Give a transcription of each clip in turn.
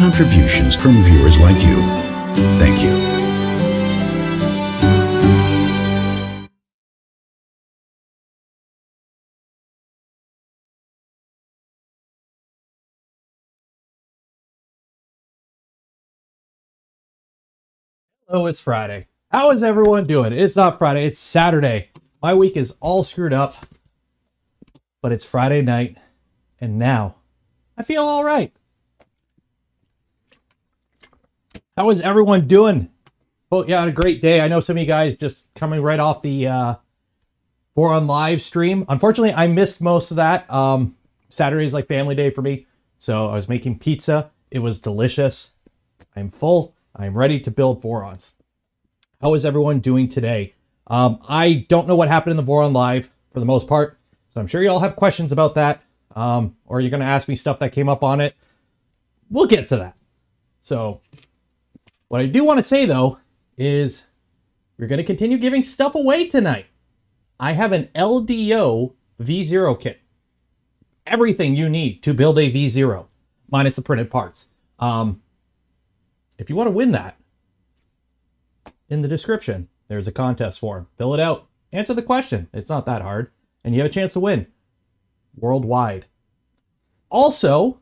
contributions from viewers like you. Thank you. Oh, it's Friday. How is everyone doing? It's not Friday, it's Saturday. My week is all screwed up, but it's Friday night, and now I feel all right. How is everyone doing? Well, yeah, a great day. I know some of you guys just coming right off the uh, Voron live stream. Unfortunately, I missed most of that. Um, Saturday is like family day for me, so I was making pizza. It was delicious. I'm full. I'm ready to build Vorons. How is everyone doing today? Um, I don't know what happened in the Voron Live for the most part, so I'm sure you all have questions about that, um, or you're going to ask me stuff that came up on it. We'll get to that. So, what I do want to say though is we're going to continue giving stuff away tonight. I have an LDO V0 kit. Everything you need to build a V0, minus the printed parts. Um, if you want to win that, in the description, there's a contest form. Fill it out. Answer the question. It's not that hard. And you have a chance to win worldwide. Also,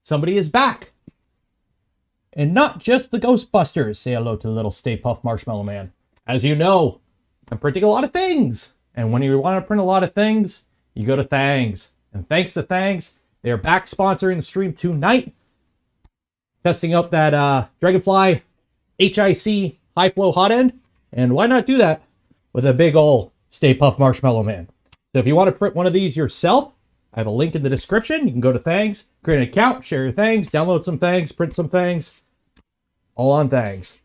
somebody is back. And not just the Ghostbusters. Say hello to the little Stay Puft Marshmallow Man. As you know, I'm printing a lot of things. And when you want to print a lot of things, you go to Thangs. And thanks to Thangs, they are back sponsoring the stream tonight testing out that uh, Dragonfly HIC high flow hot end. And why not do that with a big old Stay Puft Marshmallow Man? So if you want to print one of these yourself, I have a link in the description. You can go to Thangs, create an account, share your things, download some things, print some things, all on Thangs.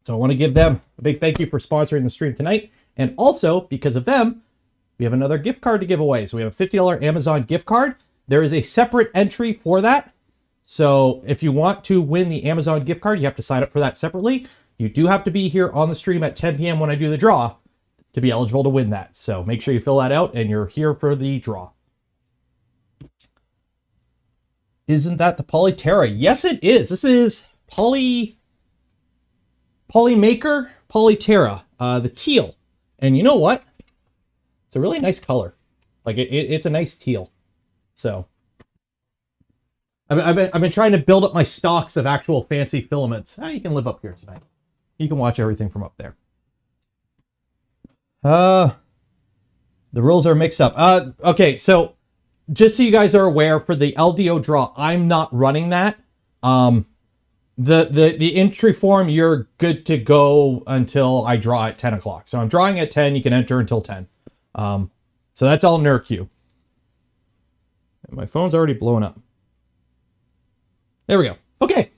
So I want to give them a big thank you for sponsoring the stream tonight. And also, because of them, we have another gift card to give away. So we have a $50 Amazon gift card. There is a separate entry for that. So if you want to win the Amazon gift card, you have to sign up for that separately. You do have to be here on the stream at 10 p.m. when I do the draw to be eligible to win that. So make sure you fill that out and you're here for the draw. Isn't that the Polyterra? Yes, it is. This is Poly Polymaker Polyterra, uh, the teal. And you know what? It's a really nice color. Like it, it, it's a nice teal. So I've, I've, been, I've been trying to build up my stocks of actual fancy filaments. Ah, you can live up here tonight. You can watch everything from up there. Uh, the rules are mixed up. Uh, okay, so just so you guys are aware, for the LDO draw, I'm not running that. Um, the the the entry form, you're good to go until I draw at 10 o'clock. So I'm drawing at 10. You can enter until 10. Um, so that's all NERQ. My phone's already blown up. There we go. Okay.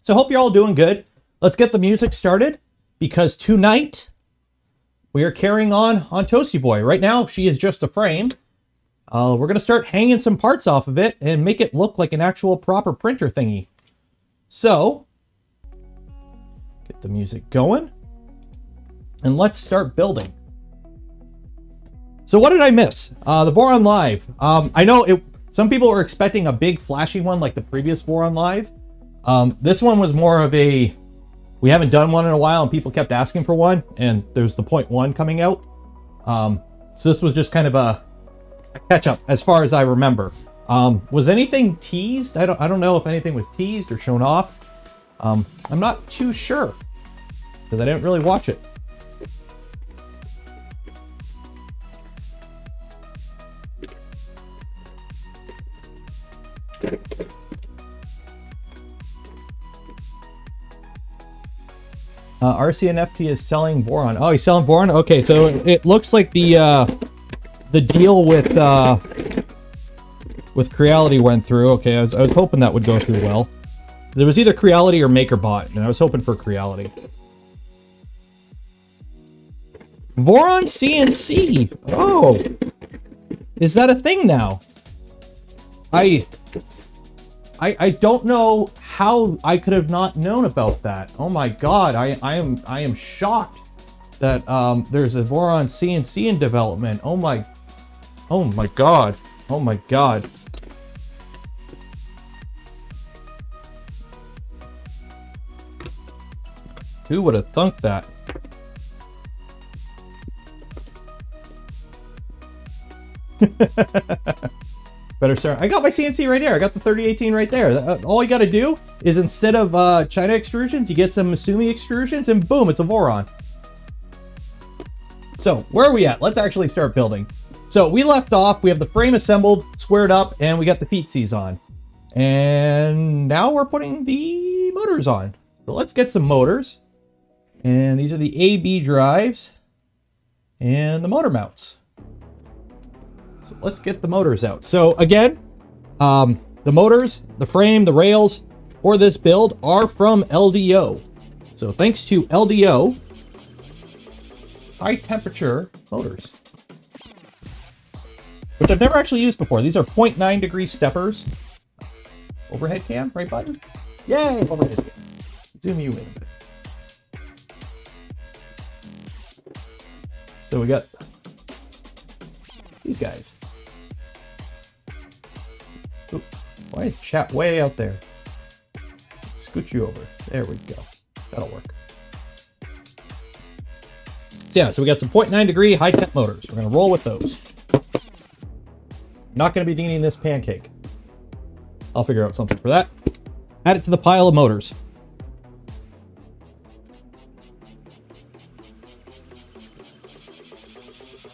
So hope you're all doing good. Let's get the music started because tonight we are carrying on on Toasty Boi. Right now, she is just a frame. Uh, we're going to start hanging some parts off of it and make it look like an actual proper printer thingy. So, get the music going. And let's start building. So what did I miss? Uh, the Voron Live. Um, I know it some people were expecting a big flashy one like the previous Voron Live. Um, this one was more of a, we haven't done one in a while and people kept asking for one and there's the point one coming out. Um, so this was just kind of a, a catch up as far as I remember. Um, was anything teased? I don't, I don't know if anything was teased or shown off. Um, I'm not too sure because I didn't really watch it. Uh, RCNFT is selling Voron. Oh, he's selling Voron? Okay, so it looks like the uh, the deal with uh, with Creality went through. Okay, I was, I was hoping that would go through well. There was either Creality or MakerBot, and I was hoping for Creality. Voron CNC! Oh! Is that a thing now? I I, I don't know how I could have not known about that. Oh my god, I, I am I am shocked that um, there's a Voron CNC in development. Oh my, Oh my god. Oh my god. Who would have thunk that? Better start. I got my CNC right there. I got the 3018 right there. Uh, all you got to do is instead of uh, China extrusions, you get some Misumi extrusions and boom, it's a Voron. So where are we at? Let's actually start building. So we left off. We have the frame assembled, squared up, and we got the feet C's on. And now we're putting the motors on. So let's get some motors. And these are the AB drives and the motor mounts. So let's get the motors out. So again, um, the motors, the frame, the rails for this build are from LDO. So thanks to LDO, high temperature motors, which I've never actually used before. These are 0.9 degree steppers. Overhead cam, right button? Yay, overhead cam. Zoom you in a bit. So we got these guys. Oop, why is chat way out there? Scoot you over. There we go. That'll work. So yeah, so we got some 0.9 degree high temp motors. We're gonna roll with those. Not gonna be needing this pancake. I'll figure out something for that. Add it to the pile of motors.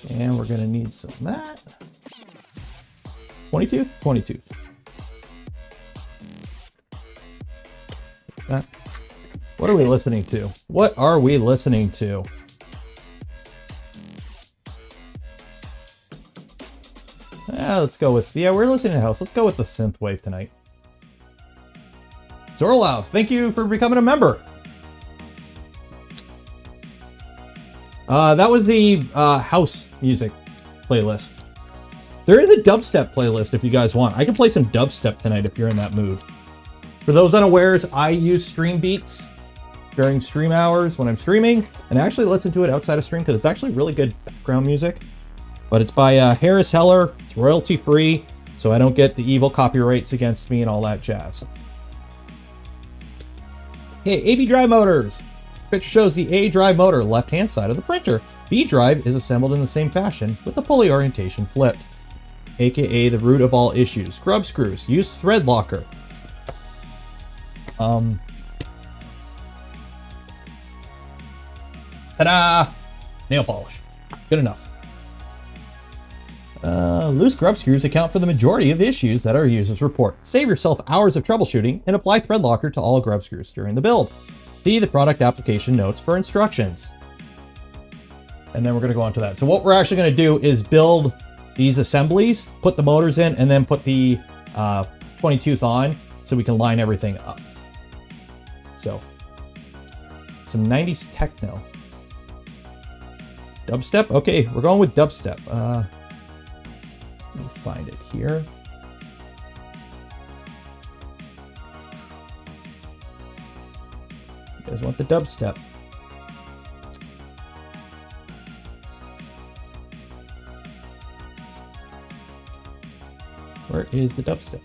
And we're gonna need some that. 22? 22. That. What are we listening to? What are we listening to? Let's go with, yeah, we're listening to house. Let's go with the synth wave tonight. Zorlov, thank you for becoming a member. Uh, that was the uh, house music playlist. There is a dubstep playlist if you guys want. I can play some dubstep tonight if you're in that mood. For those unawares, I use stream beats during stream hours when I'm streaming, and I actually listen to it outside of stream because it's actually really good background music. But it's by uh, Harris Heller, royalty free, so I don't get the evil copyrights against me and all that jazz. Hey, AB drive motors. Picture shows the A drive motor left hand side of the printer. B drive is assembled in the same fashion with the pulley orientation flipped, aka the root of all issues. Grub screws, use thread locker. Um. Ta-da! Nail polish. Good enough. Uh, loose grub screws account for the majority of issues that our users report. Save yourself hours of troubleshooting and apply thread locker to all grub screws during the build. See the product application notes for instructions. And then we're going to go on to that. So what we're actually going to do is build these assemblies, put the motors in, and then put the uh, 20 tooth on so we can line everything up. So, some 90s techno. Dubstep? Okay, we're going with dubstep. Uh, let me find it here. You guys want the dubstep. Where is the dubstep?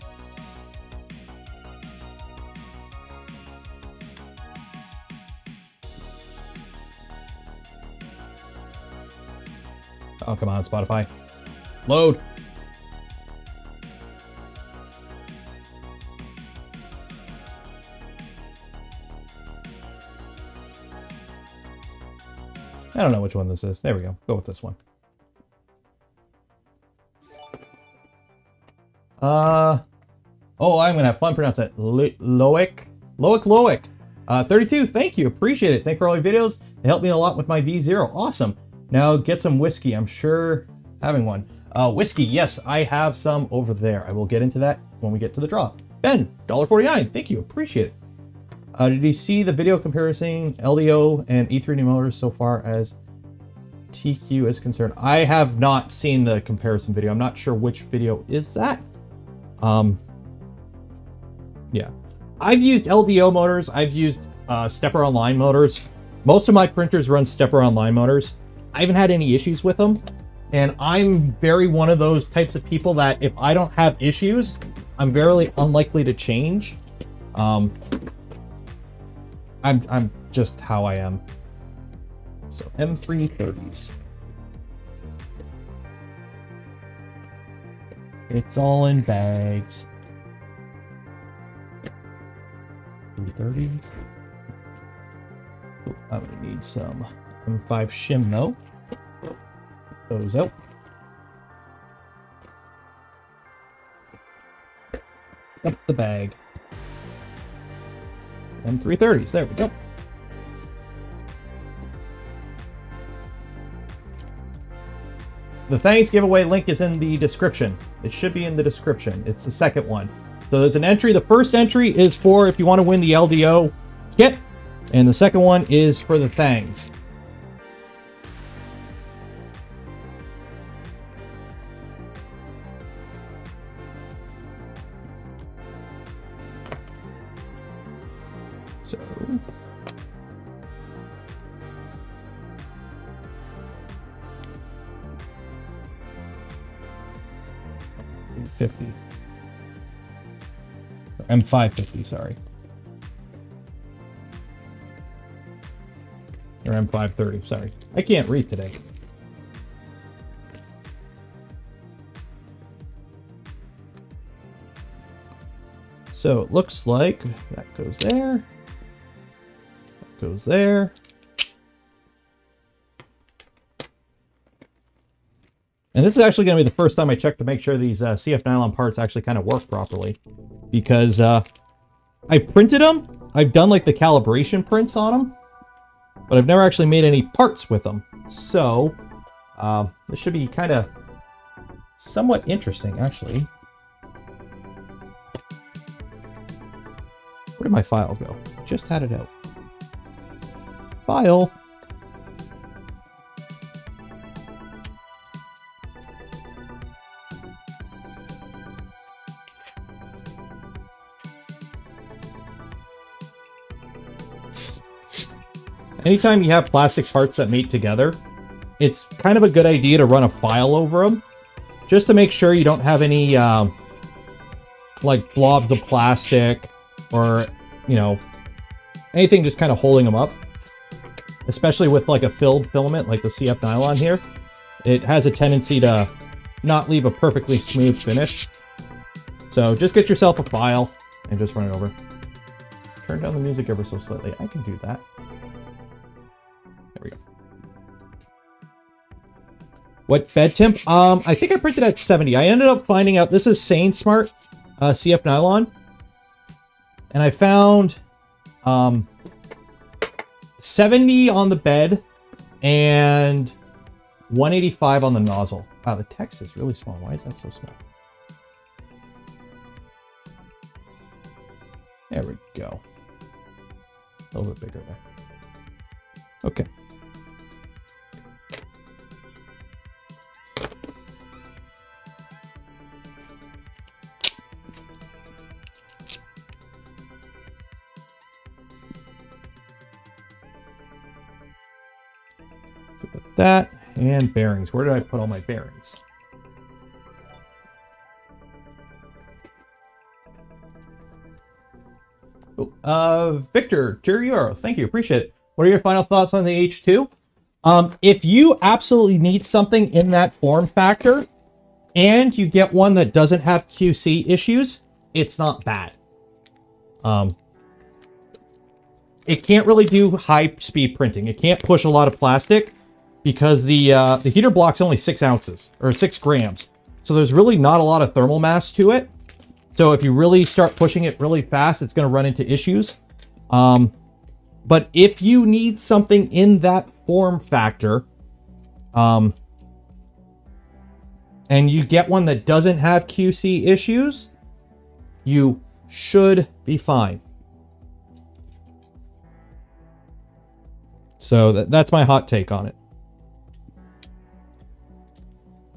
Oh, come on, Spotify. Load. I don't know which one this is. There we go. Go with this one. Uh, oh, I'm gonna have fun pronouncing it. Loic, Loic, Loic. Uh, 32. Thank you. Appreciate it. Thank for all your videos. They helped me a lot with my V0. Awesome. Now get some whiskey. I'm sure having one. Uh, whiskey. Yes, I have some over there. I will get into that when we get to the draw. Ben, $1.49. Thank you. Appreciate it. Uh, did you see the video comparison LDO and E3D motors so far as TQ is concerned? I have not seen the comparison video. I'm not sure which video is that. Um, yeah, I've used LDO motors. I've used uh, stepper online motors. Most of my printers run stepper online motors. I haven't had any issues with them. And I'm very one of those types of people that if I don't have issues, I'm very unlikely to change. Um, I'm I'm just how I am. So M330s. It's all in bags. 330s. Oh, I'm gonna need some M5 shim though. Those out. Up the bag. M330s. There we go. The Thangs giveaway link is in the description. It should be in the description. It's the second one. So there's an entry. The first entry is for if you want to win the LDO kit, and the second one is for the thangs. 50. M550, sorry. Or M530, sorry. I can't read today. So it looks like that goes there. That goes there. And this is actually going to be the first time I check to make sure these uh, CF nylon parts actually kind of work properly. Because uh, I printed them. I've done like the calibration prints on them. But I've never actually made any parts with them. So, um, this should be kind of somewhat interesting, actually. Where did my file go? Just had it out. File. Anytime you have plastic parts that mate together, it's kind of a good idea to run a file over them, just to make sure you don't have any, um, like, blobs of plastic, or, you know, anything just kind of holding them up. Especially with, like, a filled filament, like the CF nylon here. It has a tendency to not leave a perfectly smooth finish. So just get yourself a file and just run it over. Turn down the music ever so slightly. I can do that. What bed temp? Um, I think I printed at 70. I ended up finding out this is SainSmart uh, CF nylon. And I found um, 70 on the bed and 185 on the nozzle. Wow, the text is really small. Why is that so small? There we go. A little bit bigger there. Okay. That and bearings. Where did I put all my bearings? Oh, uh, Victor, Jurioro, thank you, appreciate it. What are your final thoughts on the H2? Um, if you absolutely need something in that form factor, and you get one that doesn't have QC issues, it's not bad. Um, it can't really do high speed printing. It can't push a lot of plastic because the uh, the heater block's only six ounces or six grams. So there's really not a lot of thermal mass to it. So if you really start pushing it really fast, it's going to run into issues. Um, but if you need something in that form factor, um, and you get one that doesn't have QC issues, you should be fine. So that, that's my hot take on it.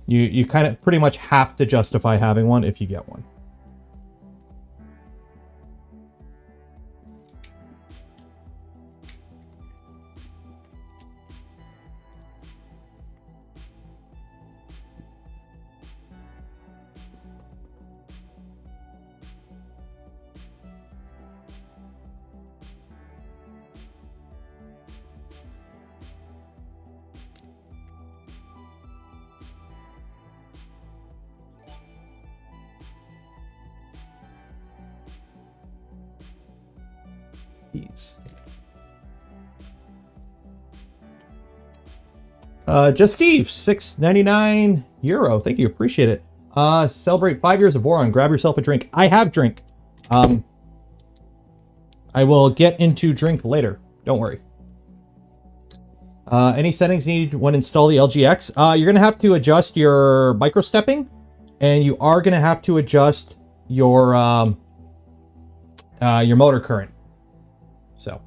You, you kind of pretty much have to justify having one if you get one. Uh, just Steve, six ninety nine euro. Thank you, appreciate it. Uh, celebrate five years of Voron. Grab yourself a drink. I have drink. Um, I will get into drink later. Don't worry. Uh, any settings needed when install the LGX? Uh, you're gonna have to adjust your micro stepping, and you are gonna have to adjust your um, uh, your motor current. So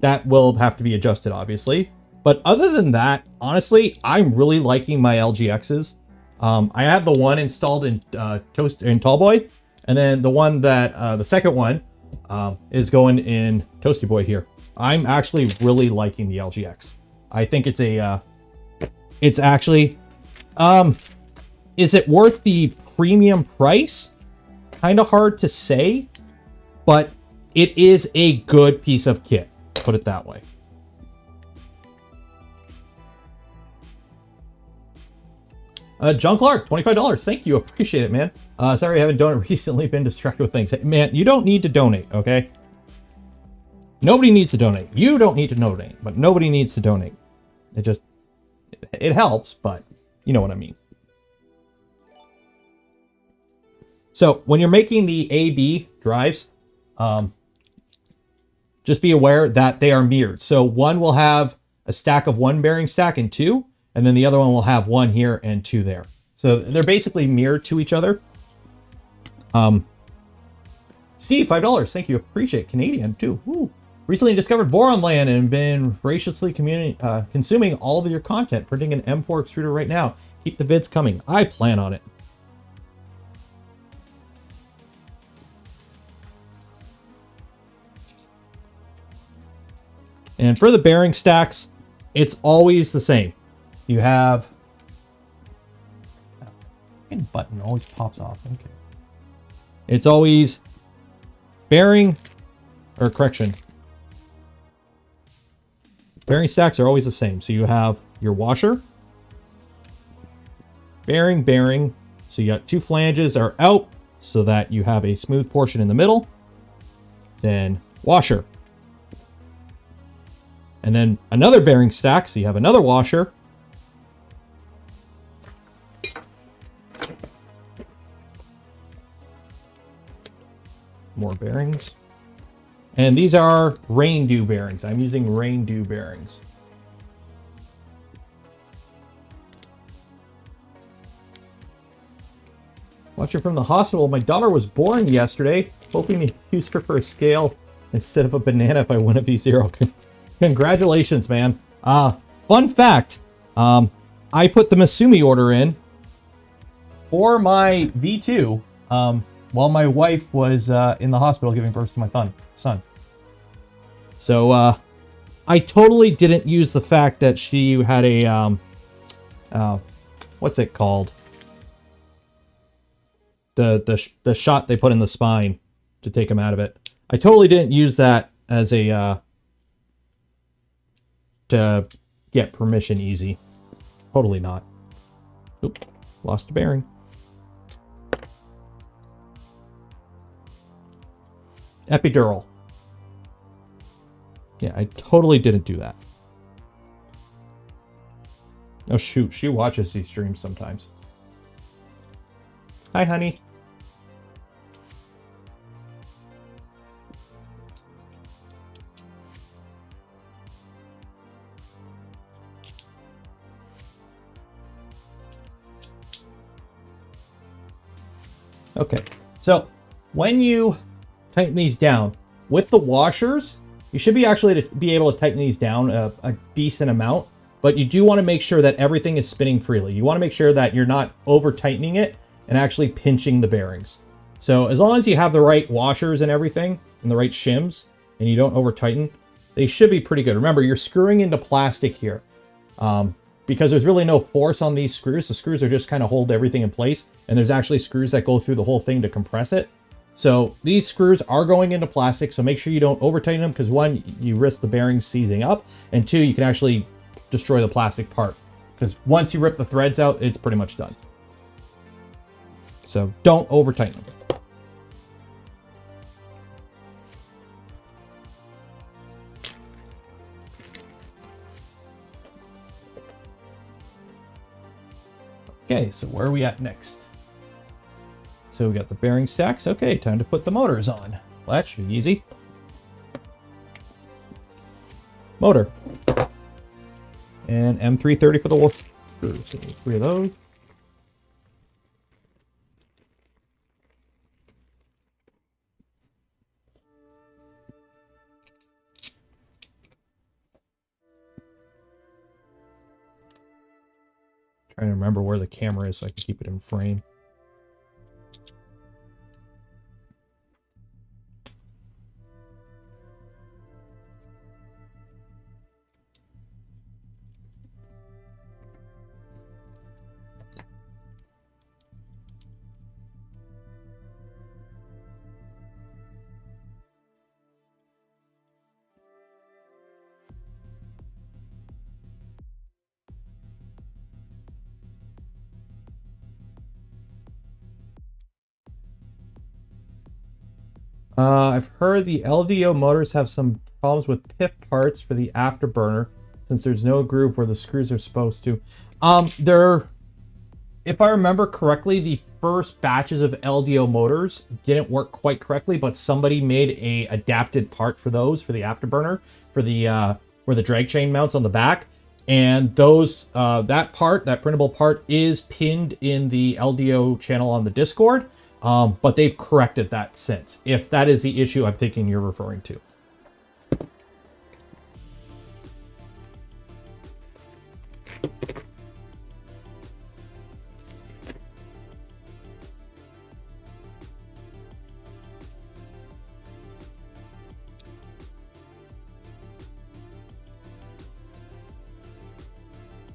that will have to be adjusted, obviously. But other than that, honestly, I'm really liking my LGXs. Um, I have the one installed in uh, Toast in Tallboy, and then the one that uh, the second one um, is going in Toasty Boi here. I'm actually really liking the LGX. I think it's a, uh, it's actually, um, is it worth the premium price? Kind of hard to say, but it is a good piece of kit. Put it that way. Uh, John Clark, $25. Thank you. Appreciate it, man. Uh, sorry I haven't donated recently. Been distracted with things. Hey, man, you don't need to donate, okay? Nobody needs to donate. You don't need to donate, but nobody needs to donate. It just, it helps, but you know what I mean. So when you're making the AB drives, um, just be aware that they are mirrored. So one will have a stack of one bearing stack and two, and then the other one will have one here and two there. So they're basically mirrored to each other. Um, Steve, $5. Thank you. Appreciate Canadian too. Recently discovered Voron Land and been voraciously uh, consuming all of your content. Printing an M4 extruder right now. Keep the vids coming. I plan on it. And for the bearing stacks, it's always the same. You have... Oh, button always pops off. Okay. It's always bearing, or correction, Bearing stacks are always the same. So you have your washer, bearing, bearing. So you got two flanges are out so that you have a smooth portion in the middle. Then washer. And then another bearing stack. So you have another washer. More bearings. And these are rain dew bearings. I'm using rain dew bearings. Watching from the hospital, my daughter was born yesterday, hoping to use her for a scale instead of a banana if I win a V0. Congratulations, man. Uh, fun fact, um, I put the Misumi order in for my V2 um, while my wife was uh, in the hospital giving birth to my son son. So, uh, I totally didn't use the fact that she had a, um, uh, what's it called? The, the, sh the shot they put in the spine to take him out of it. I totally didn't use that as a, uh, to get permission easy. Totally not. Oop, lost a bearing. Epidural. Yeah, I totally didn't do that. Oh shoot, she watches these streams sometimes. Hi, honey. Okay, so when you tighten these down with the washers, you should be actually to be able to tighten these down a, a decent amount, but you do want to make sure that everything is spinning freely. You want to make sure that you're not over tightening it and actually pinching the bearings. So as long as you have the right washers and everything and the right shims and you don't over tighten, they should be pretty good. Remember, you're screwing into plastic here um, because there's really no force on these screws. The screws are just kind of hold everything in place and there's actually screws that go through the whole thing to compress it. So these screws are going into plastic, so make sure you don't over tighten them because one, you risk the bearings seizing up, and two, you can actually destroy the plastic part because once you rip the threads out, it's pretty much done. So don't over tighten them. Okay, so where are we at next? So we got the bearing stacks. Okay, time to put the motors on. Well, that should be easy. Motor. And M330 for the wolf. So three of those. Trying to remember where the camera is so I can keep it in frame. Uh, I've heard the LDO motors have some problems with PIF parts for the afterburner since there's no groove where the screws are supposed to. Um, they're, if I remember correctly, the first batches of LDO motors didn't work quite correctly, but somebody made a adapted part for those for the afterburner for the uh, where the drag chain mounts on the back. And those uh, that part, that printable part, is pinned in the LDO channel on the Discord. Um, but they've corrected that since. If that is the issue I'm thinking you're referring to.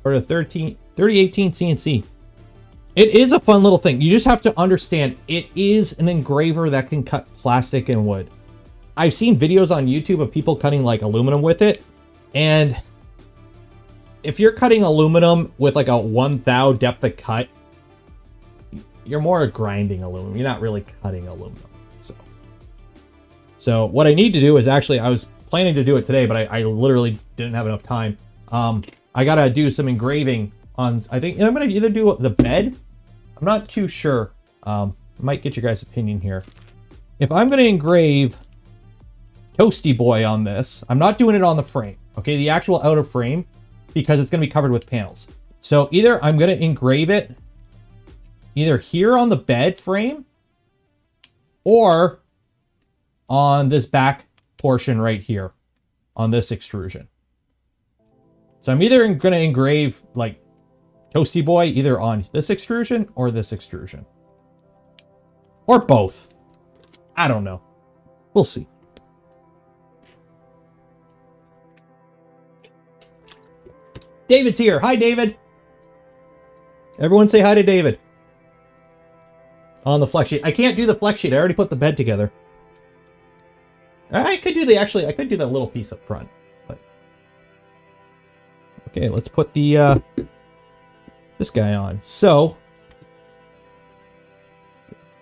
Or the 13, 3018 CNC. It is a fun little thing. You just have to understand it is an engraver that can cut plastic and wood. I've seen videos on YouTube of people cutting like aluminum with it. And if you're cutting aluminum with like a one thou depth of cut, you're more grinding aluminum. You're not really cutting aluminum. So, so what I need to do is actually, I was planning to do it today, but I, I literally didn't have enough time. Um, I got to do some engraving on, I think I'm going to either do the bed. I'm not too sure. Um, I might get your guys' opinion here. If I'm going to engrave Toasty Boi on this, I'm not doing it on the frame. Okay, the actual outer frame, because it's going to be covered with panels. So either I'm going to engrave it either here on the bed frame or on this back portion right here on this extrusion. So I'm either going to engrave like Toasty Boi either on this extrusion or this extrusion. Or both. I don't know. We'll see. David's here. Hi, David. Everyone say hi to David. On the flex sheet. I can't do the flex sheet. I already put the bed together. I could do the, actually, I could do that little piece up front. But Okay, let's put the, uh, this guy on. So,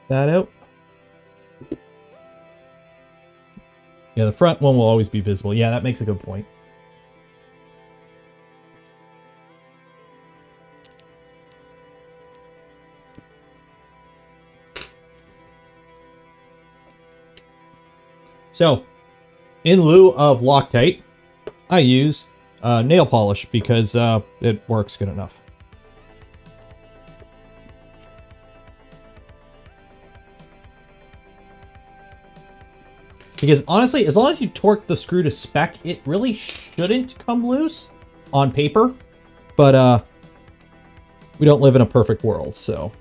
that out. Yeah, the front one will always be visible. Yeah, that makes a good point. So, in lieu of Loctite, I use uh, nail polish because uh, it works good enough. Because honestly, as long as you torque the screw to spec, it really shouldn't come loose on paper. But uh, we don't live in a perfect world, so...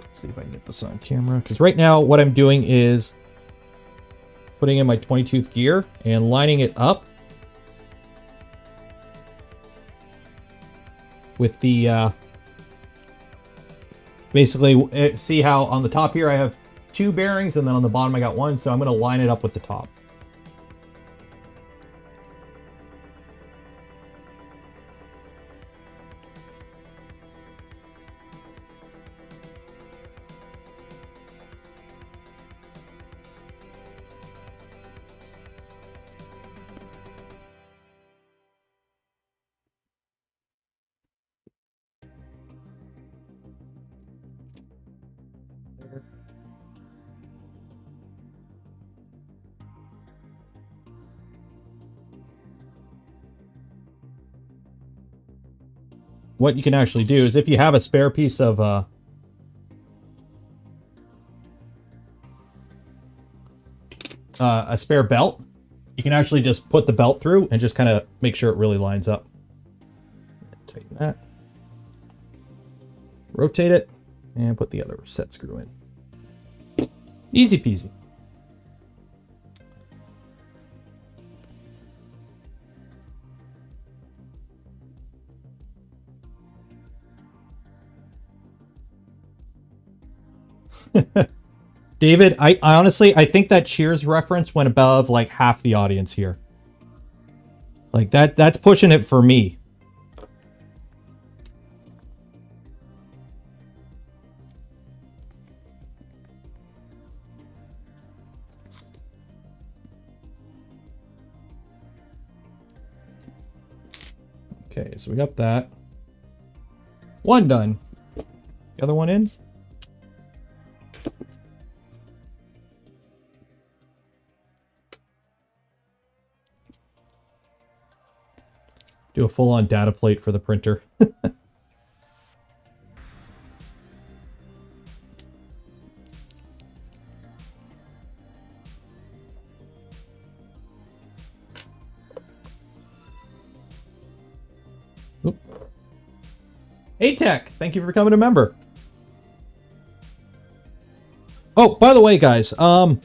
Let's see if I can get this on camera. Because right now, what I'm doing is putting in my 20-tooth gear and lining it up with the, uh, basically, eh, see how on the top here I have two bearings and then on the bottom I got one, so I'm going to line it up with the top. What you can actually do is if you have a spare piece of uh, uh, a spare belt, you can actually just put the belt through and just kind of make sure it really lines up. Tighten that. Rotate it and put the other set screw in. Easy peasy. David, I, I honestly, I think that Cheers reference went above like half the audience here. Like that, that's pushing it for me. Okay, so we got that. One done. The other one in? Do a full-on data plate for the printer. Hey Tech, thank you for becoming a member. Oh, by the way, guys, um,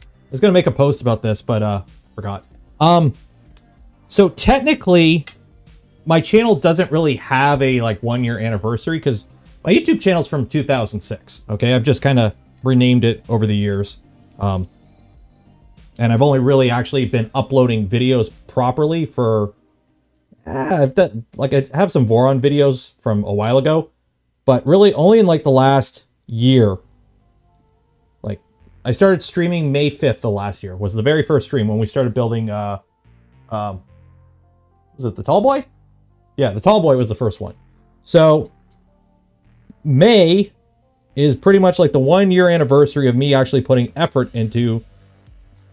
I was gonna make a post about this, but uh, forgot. Um, so technically, my channel doesn't really have a like one year anniversary because my YouTube channel is from 2006. Okay, I've just kind of renamed it over the years. Um, and I've only really actually been uploading videos properly for, eh, I've done, like I have some Voron videos from a while ago, but really only in like the last year. Like I started streaming May 5th the last year was the very first stream when we started building, uh, um, was it the tall boy? Yeah, the tall boy was the first one. So May is pretty much like the one year anniversary of me actually putting effort into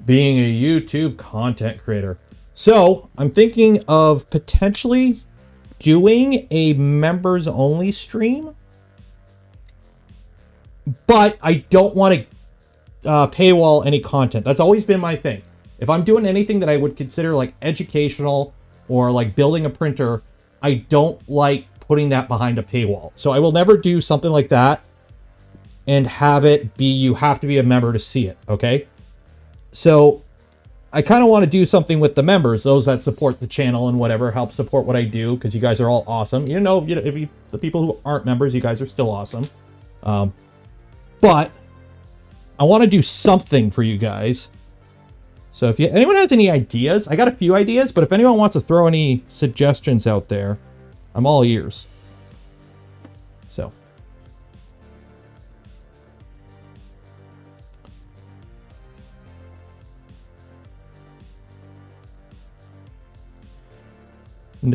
being a YouTube content creator. So I'm thinking of potentially doing a members only stream, but I don't want to uh, paywall any content. That's always been my thing. If I'm doing anything that I would consider like educational or like building a printer, I don't like putting that behind a paywall. So I will never do something like that and have it be you have to be a member to see it, okay? So I kind of want to do something with the members, those that support the channel and whatever, help support what I do because you guys are all awesome. You know, you know, if you, the people who aren't members, you guys are still awesome. Um, but I want to do something for you guys so if you, anyone has any ideas, I got a few ideas, but if anyone wants to throw any suggestions out there, I'm all ears. So.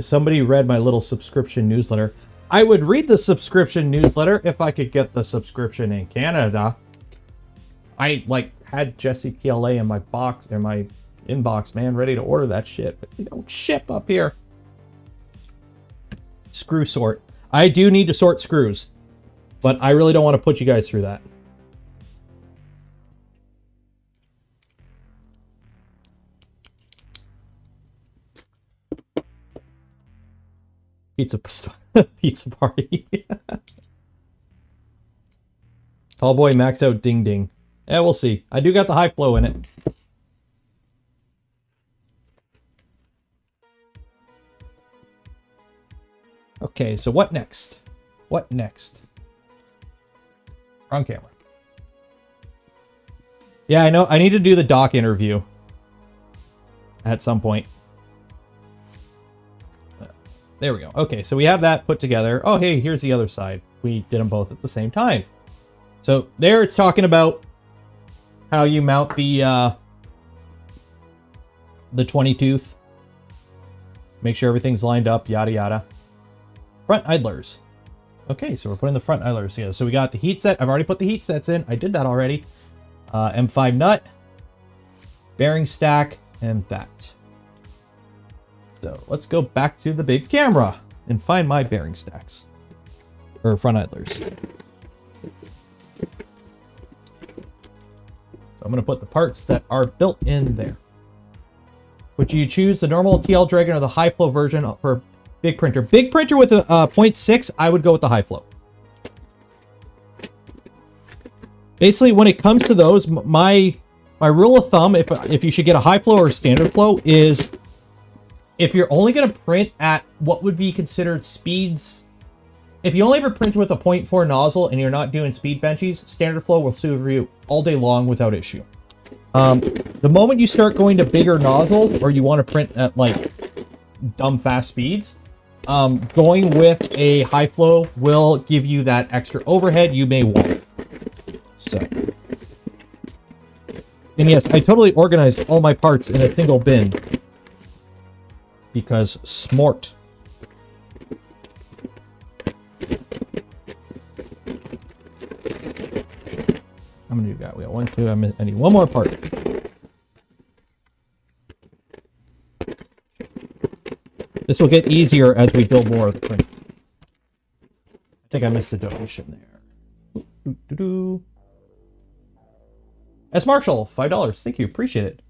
Somebody read my little subscription newsletter. I would read the subscription newsletter if I could get the subscription in Canada. I like had Jessie PLA in my box in my inbox, man, ready to order that shit, but you don't ship up here. Screw sort. I do need to sort screws, but I really don't want to put you guys through that. Pizza pizza party. Tall boy max out ding ding. Yeah, we'll see. I do got the high flow in it. Okay, so what next? What next? On camera. Yeah, I know. I need to do the doc interview at some point. There we go. Okay, so we have that put together. Oh, hey, here's the other side. We did them both at the same time. So there it's talking about how you mount the uh, the 20 tooth. Make sure everything's lined up, yada yada. Front idlers. Okay, so we're putting the front idlers together. So we got the heat set. I've already put the heat sets in. I did that already. Uh, M5 nut, bearing stack, and that. So let's go back to the big camera. and find my bearing stacks. Or front idlers. So I'm going to put the parts that are built in there. Would you choose the normal TL Dragon or the high flow version for big printer? Big printer with a uh, 0.6, I would go with the high flow. Basically, when it comes to those, my my rule of thumb, if, if you should get a high flow or standard flow, is if you're only going to print at what would be considered speeds, if you only ever print with a 0.4 nozzle and you're not doing speed benchies, standard flow will serve you all day long without issue. Um, the moment you start going to bigger nozzles or you want to print at like dumb fast speeds, um, going with a high flow will give you that extra overhead you may want. So. And yes, I totally organized all my parts in a single bin. Because smart. How many do we got? We got one, two, I need one more part. This will get easier as we build more of the print. I think I missed a donation there. Doo -doo -doo S. Marshall, $5. Thank you. Appreciate it.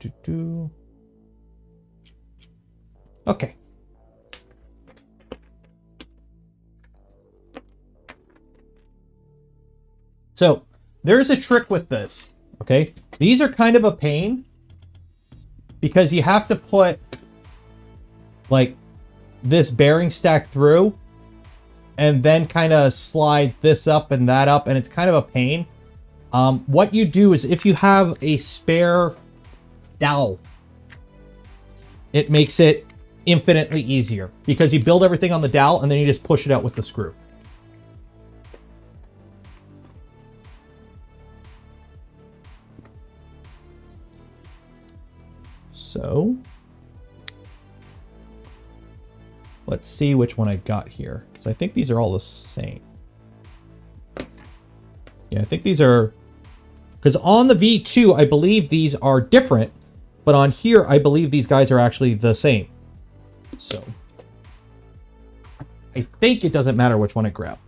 Do, do. Okay. So there's a trick with this, okay? These are kind of a pain because you have to put like this bearing stack through and then kind of slide this up and that up and it's kind of a pain. Um, what you do is if you have a spare dowel, it makes it infinitely easier because you build everything on the dowel and then you just push it out with the screw. So Let's see which one I got here, because I think these are all the same. Yeah, I think these are... Because on the V2, I believe these are different, but on here, I believe these guys are actually the same. So... I think it doesn't matter which one I grab.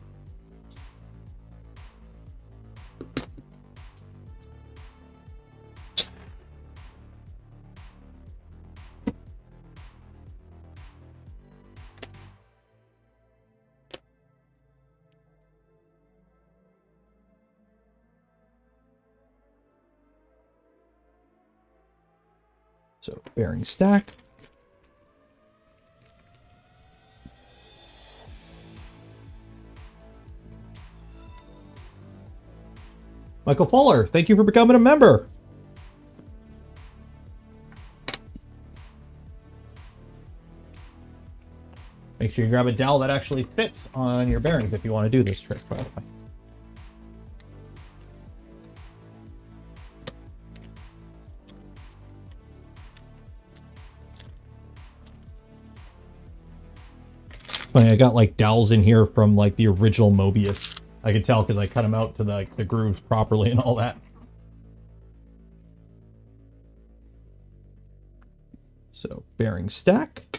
So bearing stack. Michael Fuller, thank you for becoming a member. Make sure you grab a dowel that actually fits on your bearings if you want to do this trick, by the way. Funny, I got like dowels in here from like the original Mobius. I could tell because I cut them out to the, like, the grooves properly and all that. So bearing stack.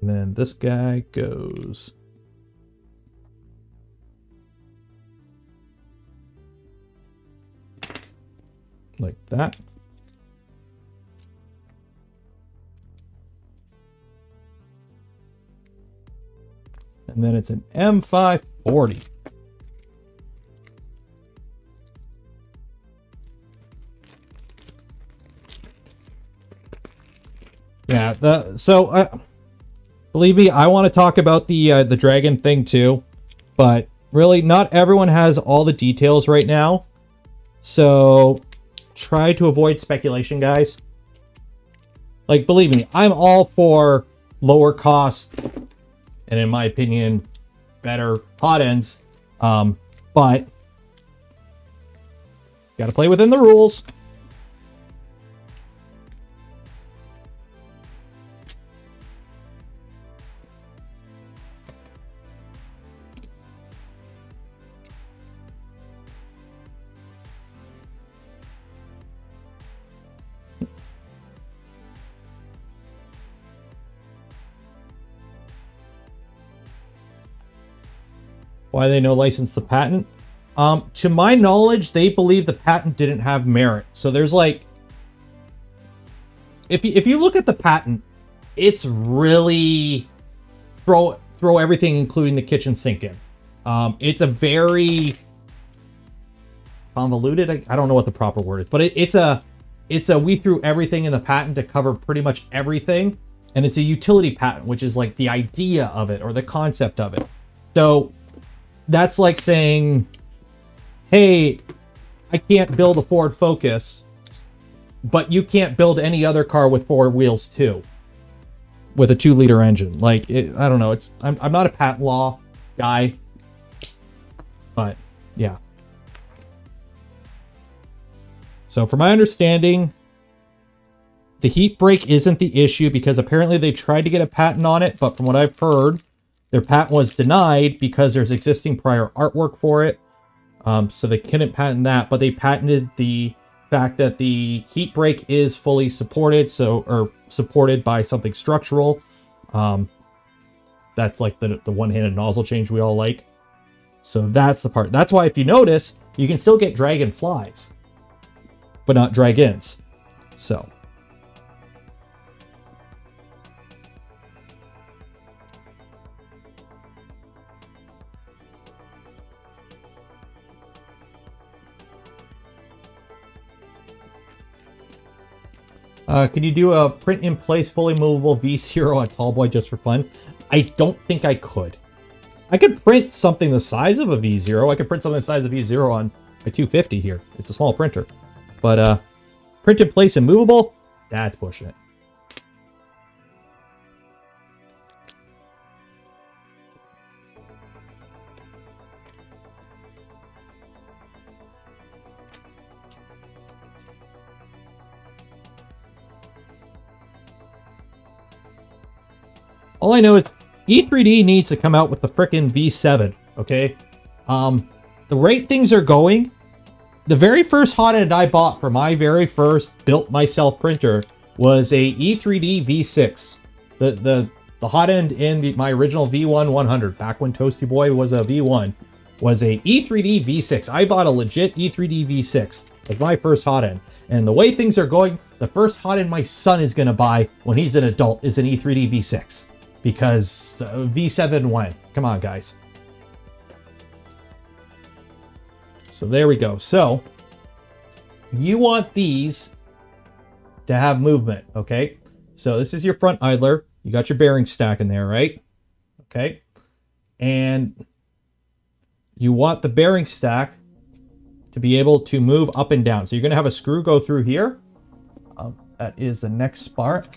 And then this guy goes like that. And then it's an M540. Yeah, the so uh, Believe me, I want to talk about the uh, the dragon thing too. But really, not everyone has all the details right now. So try to avoid speculation, guys. Like, believe me, I'm all for lower cost and, in my opinion, better hot ends. Um, but got to play within the rules. Why they no license the patent? Um, to my knowledge, they believe the patent didn't have merit. So there's like, if you, if you look at the patent, it's really throw throw everything, including the kitchen sink in. Um, it's a very convoluted. I, I, don't know what the proper word is, but it, it's a it's a we threw everything in the patent to cover pretty much everything, and it's a utility patent, which is like the idea of it or the concept of it. So that's like saying, hey, I can't build a Ford Focus, but you can't build any other car with four wheels too, with a two liter engine. Like, it, I don't know. It's I'm, I'm not a patent law guy, but yeah. So from my understanding, the heat break isn't the issue because apparently they tried to get a patent on it, but from what I've heard, their patent was denied because there's existing prior artwork for it. Um, so they couldn't patent that, but they patented the fact that the heat break is fully supported, so or supported by something structural. Um, that's like the, the one-handed nozzle change we all like. So that's the part. That's why if you notice, you can still get dragonflies, but not dragons. So Uh, can you do a print in place fully movable V0 on Tallboy just for fun? I don't think I could. I could print something the size of a V0. I could print something the size of a V0 on a 250 here. It's a small printer. But uh, print in place and movable, that's pushing it. All I know is E3D needs to come out with the frickin' V7, okay? Um, the rate things are going, the very first hot end I bought for my very first built myself printer was a E3D V6. The the the hot end in the, my original V1 100, back when Toasty Boi was a V1, was a E3D V6. I bought a legit E3D V6 as my first hot end. And the way things are going, the first hot end my son is going to buy when he's an adult is an E3D V6 because uh, V7 went. Come on, guys. So there we go. So you want these to have movement, okay? So this is your front idler. You got your bearing stack in there, right? Okay. And you want the bearing stack to be able to move up and down. So you're going to have a screw go through here. Um, that is the next part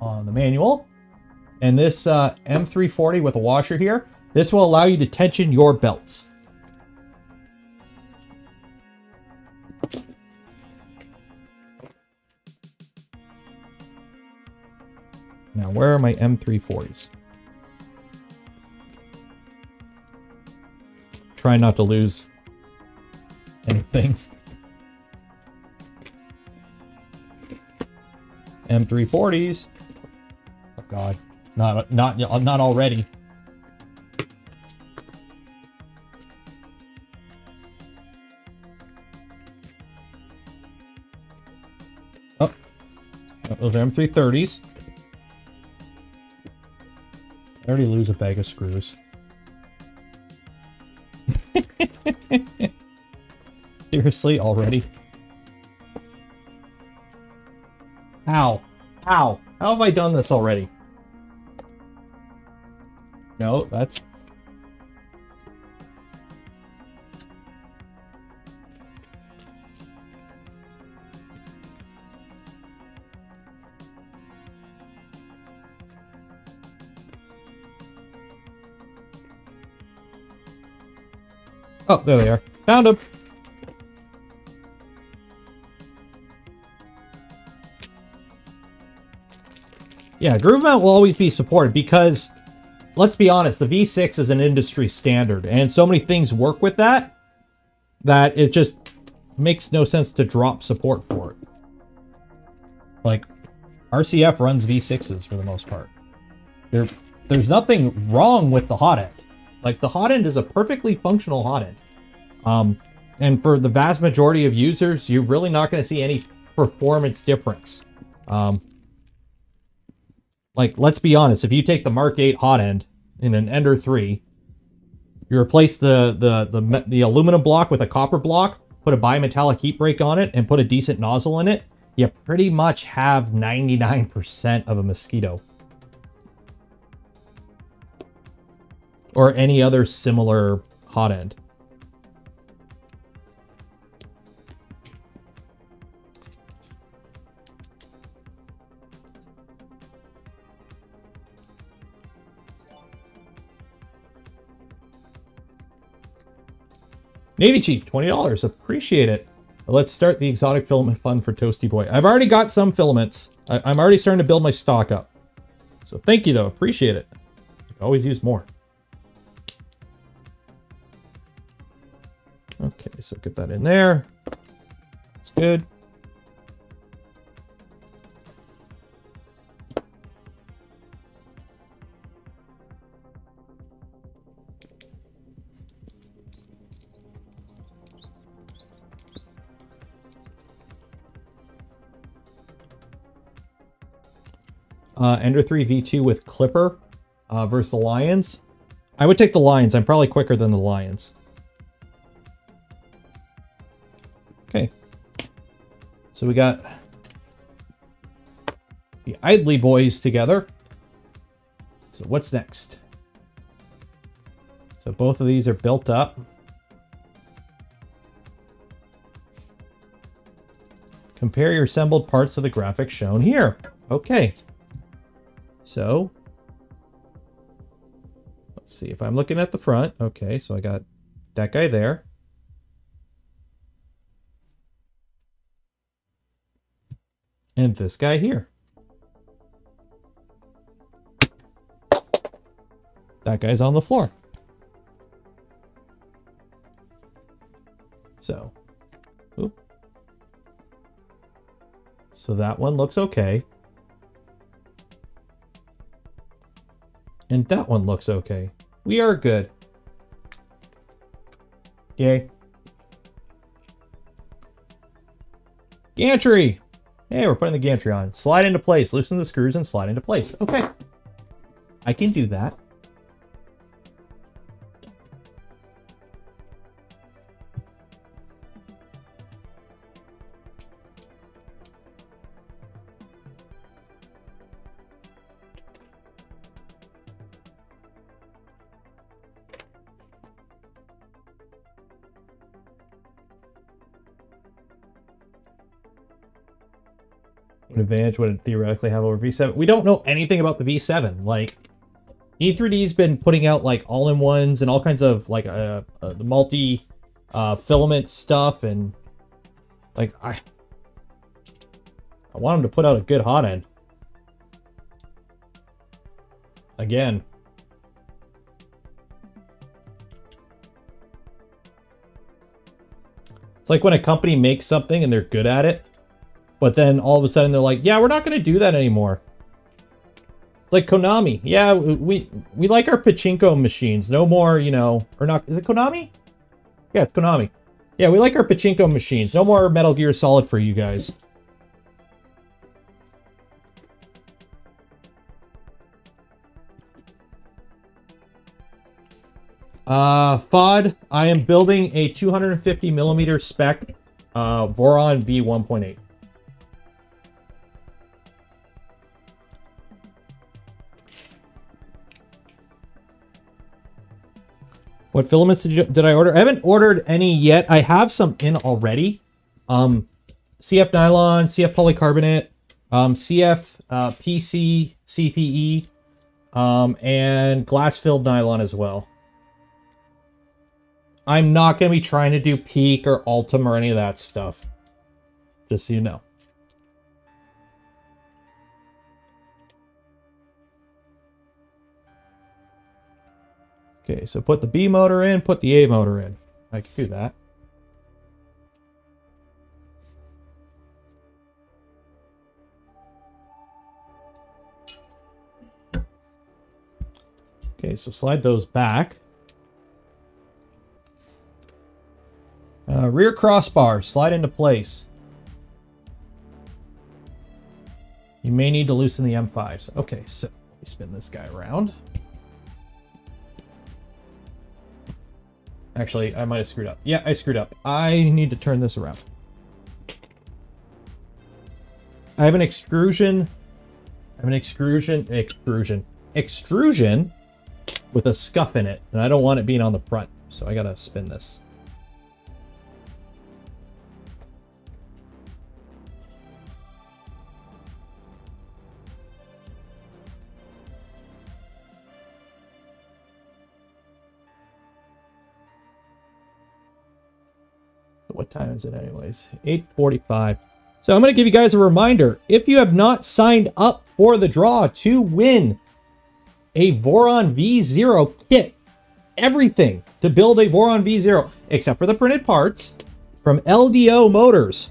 on the manual. And this uh, M340 with a washer here, this will allow you to tension your belts. Now, where are my M340s? Try not to lose anything. M340s. Oh, God. Not, not, not already. Oh, those are M330s. I already lose a bag of screws. Seriously, already? How? How? How have I done this already? No, that's Oh, there they are. Found them. Yeah, Groove Mount will always be supported because let's be honest, the V6 is an industry standard, and so many things work with that that it just makes no sense to drop support for it. Like, RCF runs V6s for the most part. There, there's nothing wrong with the hot end. Like, the hot end is a perfectly functional hot end. Um, and for the vast majority of users, you're really not going to see any performance difference. Um, like, let's be honest, if you take the Mark 8 hot end in an Ender 3, you replace the, the, the, the aluminum block with a copper block, put a bimetallic heat break on it, and put a decent nozzle in it, you pretty much have 99% of a mosquito. Or any other similar hot end. Navy Chief, $20. Appreciate it. Let's start the exotic filament fund for Toasty Boi. I've already got some filaments. I am already starting to build my stock up. So thank you, though. Appreciate it. always use more. Okay, so get that in there. That's good. Uh, Ender 3 V2 with Klipper uh, versus the Lions. I would take the Lions. I'm probably quicker than the Lions. Okay. So we got the Idly boys together. So what's next? So both of these are built up. Compare your assembled parts to the graphics shown here. Okay. So let's see if I'm looking at the front. Okay, so I got that guy there. And this guy here. That guy's on the floor. So, oop. So that one looks okay. And that one looks okay. We are good. Yay. Gantry! Hey, we're putting the gantry on. Slide into place. Loosen the screws and slide into place. Okay. I can do that. Advantage would it theoretically have over V7? We don't know anything about the V7. Like, E3D's been putting out like all-in-ones and all kinds of like uh, uh multi uh, filament stuff and like I I want them to put out a good hot end. Again. It's like when a company makes something and they're good at it, but then all of a sudden they're like, yeah, we're not going to do that anymore. It's like Konami. Yeah, we we like our pachinko machines. No more, you know, or not. Is it Konami? Yeah, it's Konami. Yeah, we like our pachinko machines. No more Metal Gear Solid for you guys. Uh, FOD, I am building a 250 millimeter spec uh, Voron V1.8. What filaments did, you, did I order? I haven't ordered any yet. I have some in already. Um, CF nylon, CF polycarbonate, um, CF uh, PC, CPE, um, and glass-filled nylon as well. I'm not going to be trying to do PEEK or Ultem or any of that stuff. Just so you know. Okay, so put the B motor in, put the A motor in. I can do that. Okay, so slide those back. Uh, rear crossbar, slide into place. You may need to loosen the M5s. Okay, so let me spin this guy around. Actually, I might have screwed up. Yeah, I screwed up. I need to turn this around. I have an extrusion. I have an extrusion, extrusion, extrusion with a scuff in it, and I don't want it being on the front, so I gotta spin this. What time is it anyways? 8.45. So I'm going to give you guys a reminder. If you have not signed up for the draw to win a Voron V0 kit, everything to build a Voron V0, except for the printed parts, from LDO Motors.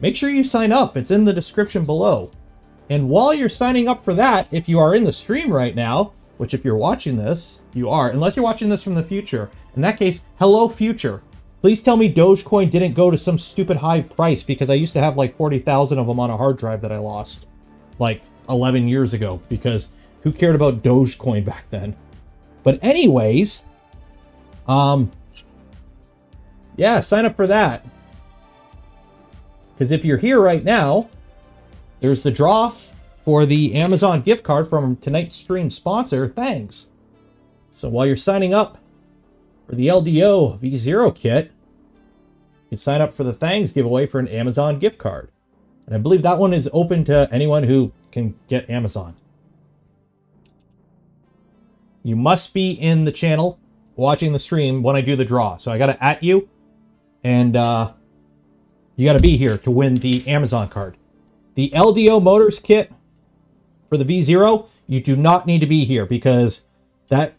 Make sure you sign up. It's in the description below. And while you're signing up for that, if you are in the stream right now, which if you're watching this, you are, unless you're watching this from the future. In that case, hello future. Please tell me Dogecoin didn't go to some stupid high price because I used to have like 40,000 of them on a hard drive that I lost like 11 years ago because who cared about Dogecoin back then? But anyways, um, yeah, sign up for that. Because if you're here right now, there's the draw for the Amazon gift card from tonight's stream sponsor, Thangs. So while you're signing up, for the LDO V0 kit, can sign up for the Thangs giveaway for an Amazon gift card. And I believe that one is open to anyone who can get Amazon. You must be in the channel watching the stream when I do the draw. So I got to at you and uh, you got to be here to win the Amazon card. The LDO Motors kit for the V0, you do not need to be here because that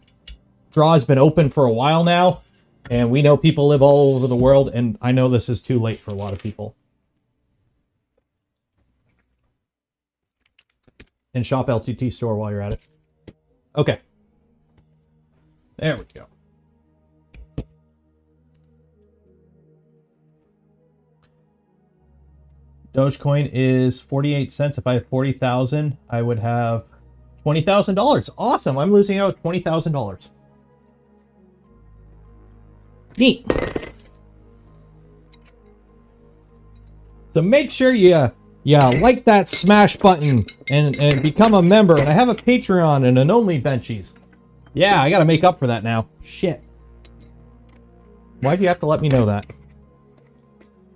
draw has been open for a while now, and we know people live all over the world, and I know this is too late for a lot of people. And shop LTT store while you're at it. Okay. There we go. Dogecoin is 48 cents. If I have 40,000, I would have $20,000. Awesome. I'm losing out $20,000. Neat. So make sure you, you like that smash button and, and become a member. And I have a Patreon and an Only Benchies. Yeah, I gotta make up for that now. Shit. Why do you have to let me know that?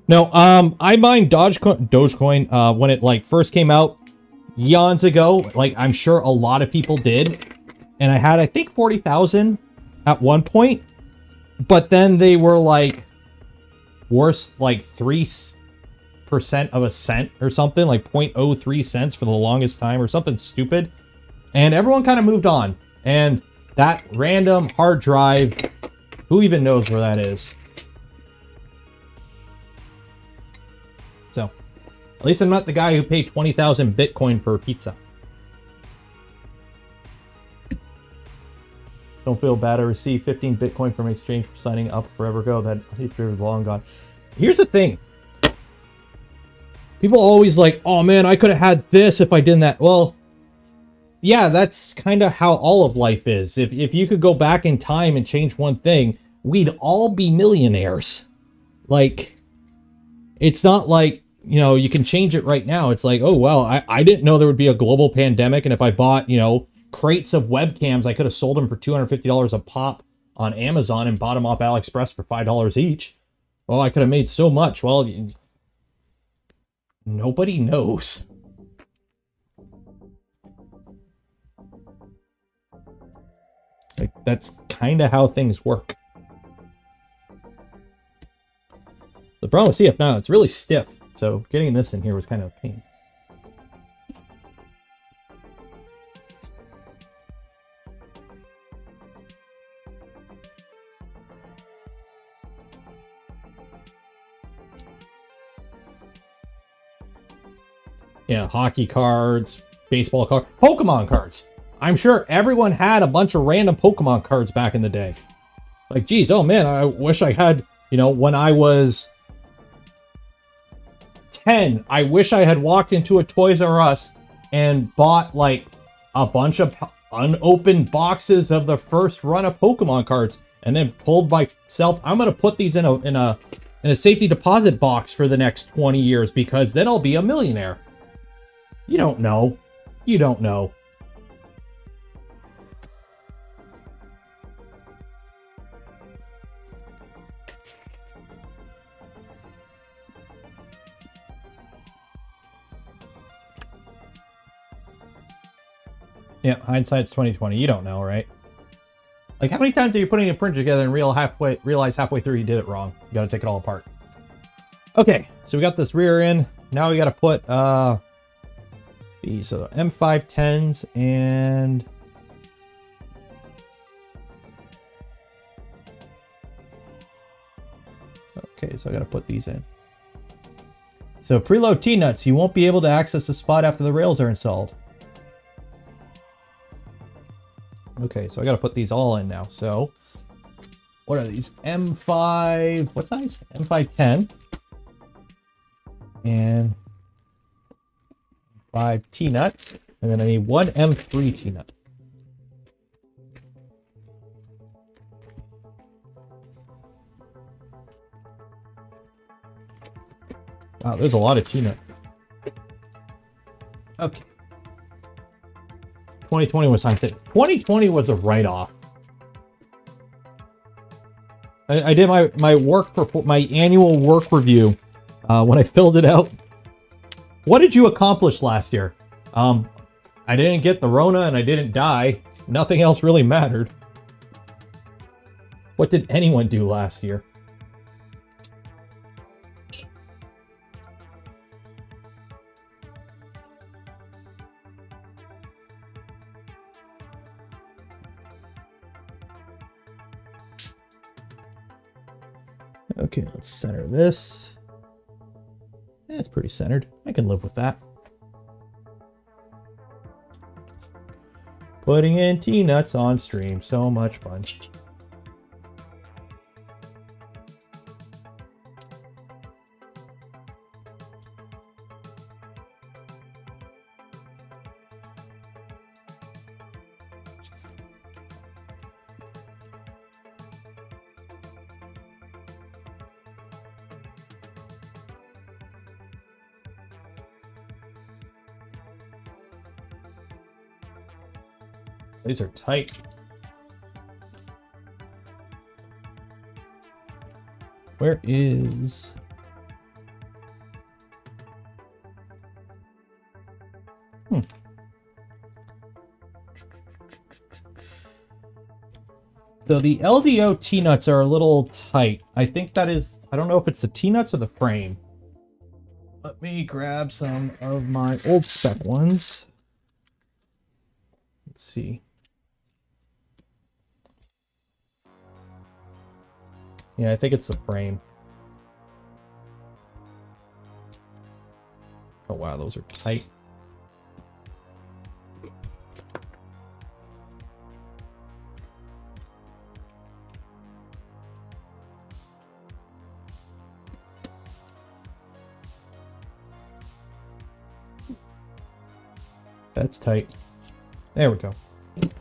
No, um, I mined Dogecoin, Dogecoin uh, when it like first came out eons ago. Like I'm sure a lot of people did, and I had I think forty thousand at one point. But then they were like worth like 3% of a cent or something, like 0.03 cents for the longest time or something stupid. And everyone kind of moved on. And that random hard drive, who even knows where that is? So, at least I'm not the guy who paid 20,000 Bitcoin for pizza. Don't feel bad. I received 15 Bitcoin from exchange for signing up forever ago. That future is long gone. Here's the thing. People always like, oh man, I could have had this if I did that. Well, yeah, that's kind of how all of life is. If, if you could go back in time and change one thing, we'd all be millionaires. Like, it's not like, you know, you can change it right now. It's like, oh, well, I, I didn't know there would be a global pandemic. And if I bought, you know, crates of webcams. I could have sold them for $250 a pop on Amazon and bought them off AliExpress for $5 each. Oh, I could have made so much. Well, nobody knows. Like, that's kind of how things work. The problem with CF now, it's really stiff. So getting this in here was kind of a pain. Yeah, hockey cards, baseball cards, Pokemon cards. I'm sure everyone had a bunch of random Pokemon cards back in the day. Like, geez, oh man, I wish I had, you know, when I was 10, I wish I had walked into a Toys R Us and bought like a bunch of unopened boxes of the first run of Pokemon cards and then told myself I'm going to put these in a in a in a safety deposit box for the next 20 years because then I'll be a millionaire. You don't know. You don't know. Yeah, hindsight's 2020. You don't know, right? Like, how many times are you putting a printer together and real halfway realize halfway through you did it wrong? You gotta take it all apart. Okay, so we got this rear in. Now we gotta put uh these so M510s and Okay, so I gotta put these in. So preload T-nuts, you won't be able to access the spot after the rails are installed. Okay, so I gotta put these all in now. So what are these? M5, what size? M510. And five T-nuts. And then I need one M3 T-nut. Wow, there's a lot of T-nuts. Okay. 2020 was something. 2020 was a write-off. I, I, did my my work my annual work review uh, when I filled it out. What did you accomplish last year? Um, I didn't get the Rona and I didn't die. Nothing else really mattered. What did anyone do last year? Okay, let's center this. That's pretty centered. I can live with that. Putting in T-nuts on stream. So much fun. These are tight. Where is... Hmm. So the LDO T-nuts are a little tight. I think that is, I don't know if it's the T-nuts or the frame. Let me grab some of my old spec ones. Let's see. Yeah, I think it's the frame. Oh wow, those are tight. That's tight. There we go.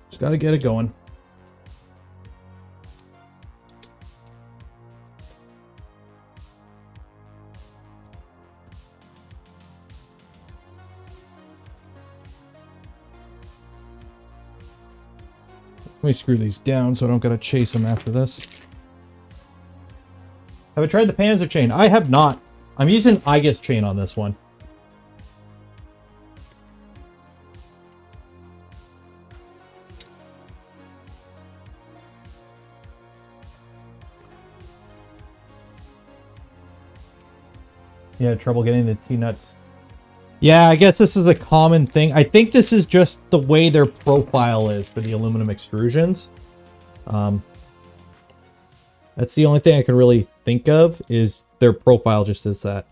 Just got to get it going. Let me screw these down so I don't gotta chase them after this. Have I tried the Panzer chain? I have not. I'm using IGUS chain on this one. Yeah, trouble getting the T-nuts. Yeah, I guess this is a common thing. I think this is just the way their profile is for the aluminum extrusions. Um, that's the only thing I can really think of is their profile just is that.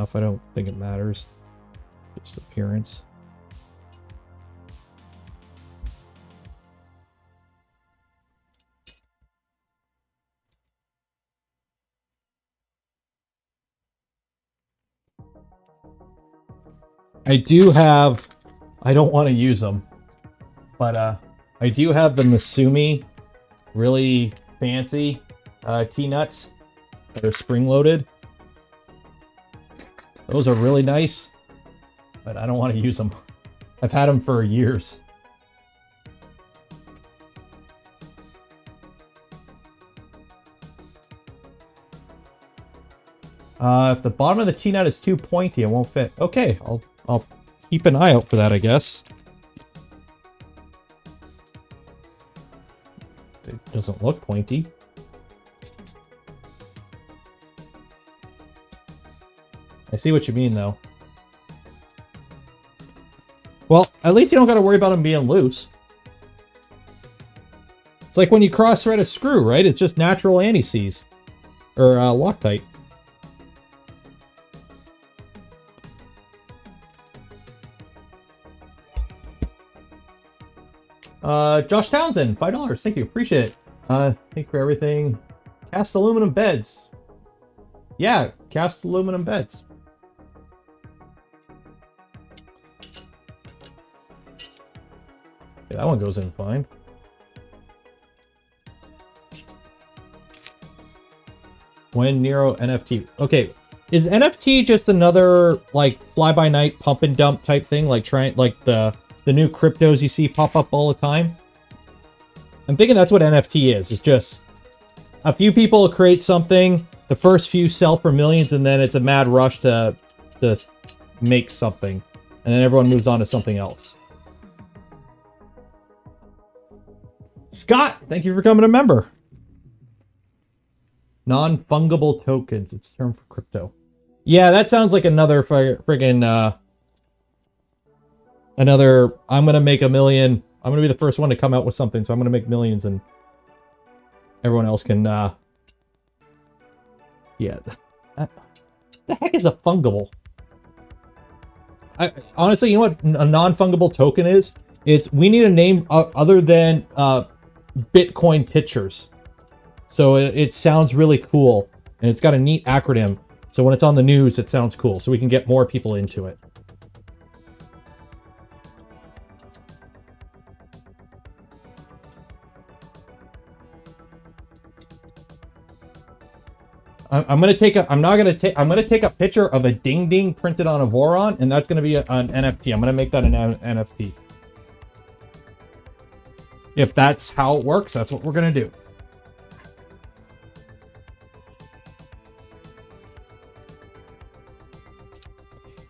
Enough. I don't think it matters. Just appearance. I do have, I don't want to use them, but uh, I do have the Misumi really fancy uh, T-nuts that are spring-loaded. Those are really nice, but I don't want to use them. I've had them for years. Uh, if the bottom of the T-nut is too pointy, it won't fit. Okay, I'll I'll keep an eye out for that, I guess. It doesn't look pointy. I see what you mean, though. Well, at least you don't got to worry about them being loose. It's like when you cross-thread a screw, right? It's just natural anti-seize. Or uh, Loctite. Uh, Josh Townsend, five dollars. Thank you, appreciate it. Uh, thank you for everything. Cast aluminum beds. Yeah, cast aluminum beds. That one goes in fine. When Nero NFT. Okay, is NFT just another like fly by night pump and dump type thing, like trying like the the new cryptos you see pop up all the time? I'm thinking that's what NFT is. It's just a few people create something, the first few sell for millions, and then it's a mad rush to to make something, and then everyone moves on to something else. Scott, thank you for becoming a member. Non-fungible tokens. It's term for crypto. Yeah, that sounds like another friggin' uh, another. I'm gonna make a million. I'm gonna be the first one to come out with something, so I'm gonna make millions, and everyone else can. uh Yeah, the heck is a fungible? I honestly, you know what a non-fungible token is? It's we need a name other than uh, Bitcoin pictures. So it, it sounds really cool, and it's got a neat acronym. So when it's on the news, it sounds cool. So we can get more people into it. I'm gonna take a. I'm not gonna take. I'm gonna take a picture of a ding ding printed on a Voron, and that's gonna be a, an NFT. I'm gonna make that an NFT. If that's how it works, that's what we're gonna do.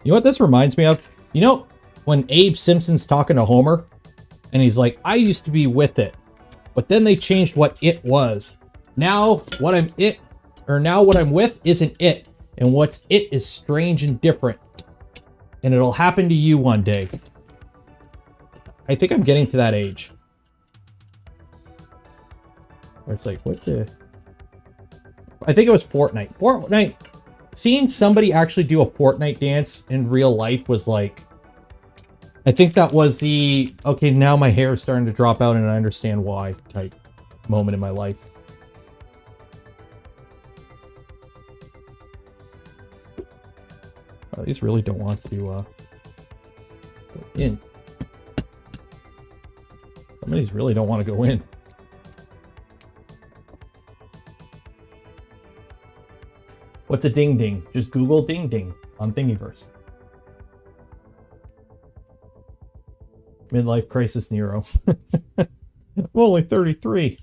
You know what this reminds me of? You know when Abe Simpson's talking to Homer, and he's like, "I used to be with it, but then they changed what it was. Now what I'm it." or now what I'm with isn't it. And what's it is strange and different. And it'll happen to you one day. I think I'm getting to that age. It's like, what the... I think it was Fortnite. Fortnite, seeing somebody actually do a Fortnite dance in real life was like... I think that was the, okay, now my hair is starting to drop out and I understand why type moment in my life. Uh, these really don't want to uh, go in. Some of these really don't want to go in. What's a ding ding? Just Google ding ding on Thingiverse. Midlife crisis Nero. I'm only 33.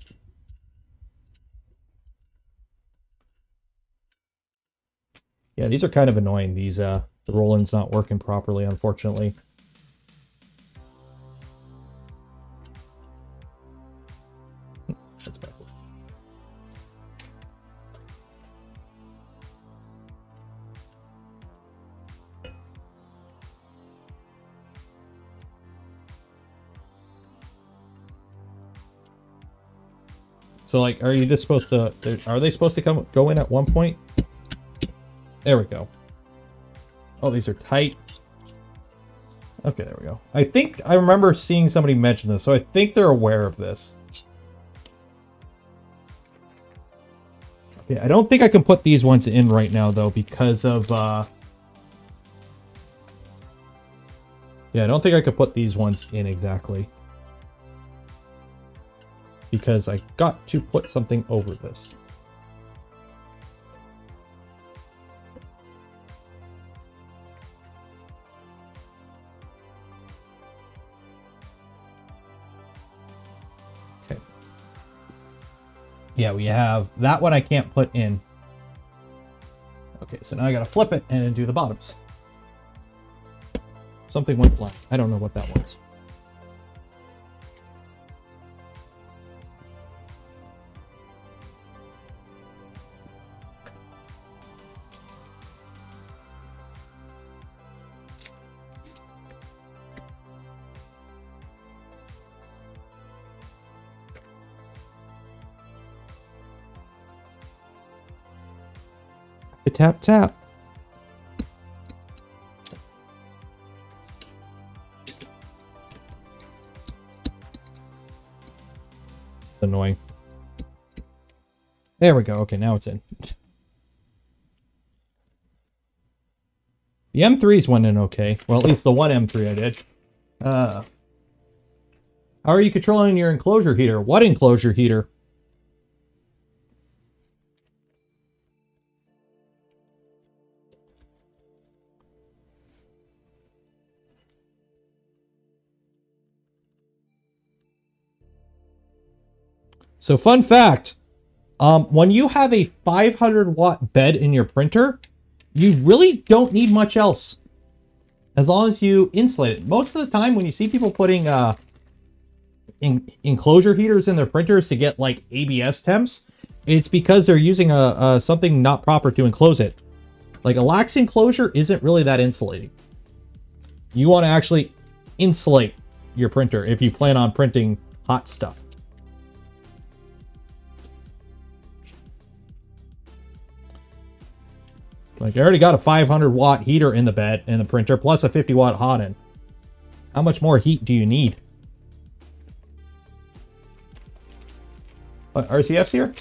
Yeah, these are kind of annoying. These, uh, the Roland's not working properly, unfortunately. Like, are you just supposed to, are they supposed to come, go in at one point? There we go. Oh, these are tight. Okay, there we go. I think I remember seeing somebody mention this, so I think they're aware of this. Yeah, I don't think I can put these ones in right now, though, because of... Uh... Yeah, I don't think I could put these ones in exactly because I got to put something over this. Okay. Yeah, we have that one I can't put in. Okay, so now I gotta flip it and do the bottoms. Something went blank. I don't know what that was. Tap tap. Annoying. There we go. Okay, now it's in. The M3s went in okay. Well, at least the one M3 I did. Uh, how are you controlling your enclosure heater? What enclosure heater? So fun fact, um, when you have a 500 watt bed in your printer, you really don't need much else. As long as you insulate it. Most of the time when you see people putting uh, in enclosure heaters in their printers to get like ABS temps, it's because they're using a, a something not proper to enclose it. Like a lax enclosure isn't really that insulating. You want to actually insulate your printer if you plan on printing hot stuff. Like I already got a 500 watt heater in the bed in the printer plus a 50 watt hot end. How much more heat do you need? What, RCF's here?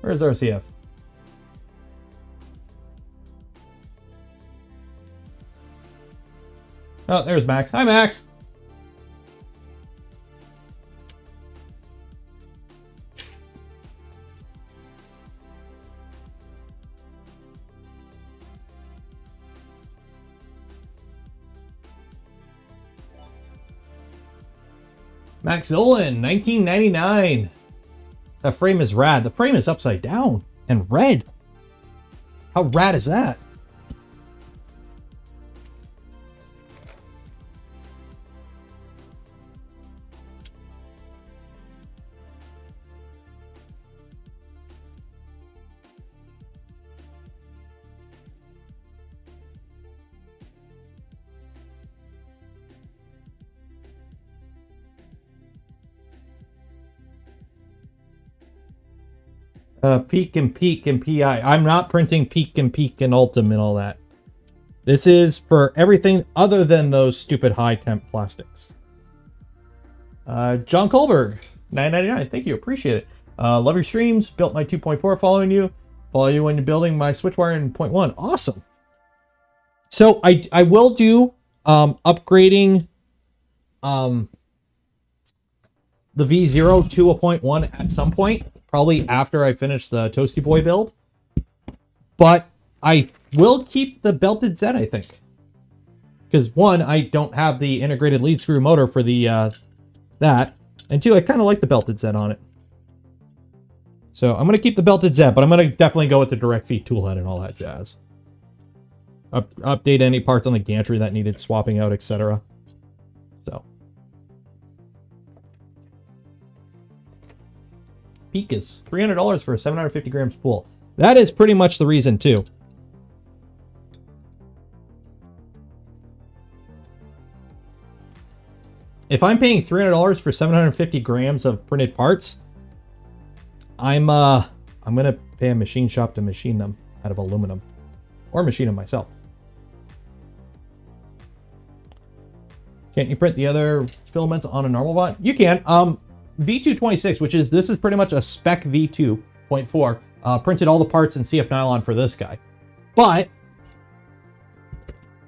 Where's RCF? Oh, there's Max. Hi, Max. Max Zolin, 1999. That frame is rad. The frame is upside down and red. How rad is that? Uh, PEEK and peak and PI. I'm not printing PEEK and peak and Ultem and all that. This is for everything other than those stupid high temp plastics. Uh, John Kohlberg, 9.99. Thank you. Appreciate it. Uh, love your streams. Built my 2.4 following you. Follow you when you're building my Switchwire in 0.1. Awesome. So I, I will do um, upgrading um, the V0 to a 0.1 at some point probably after I finish the Toasty Boi build. But I will keep the belted Z, I think. Because one, I don't have the integrated lead screw motor for the uh, that. And two, I kind of like the belted Z on it. So I'm going to keep the belted Z, but I'm going to definitely go with the direct feed toolhead and all that jazz. Up, update any parts on the gantry that needed swapping out, etc. PEEK is $300 for a 750 gram spool. That is pretty much the reason too. If I'm paying $300 for 750 grams of printed parts, I'm uh I'm gonna pay a machine shop to machine them out of aluminum. Or machine them myself. Can't you print the other filaments on a normal bot? You can. Um, V226, which is, this is pretty much a spec V2.4, uh, printed all the parts in CF nylon for this guy. But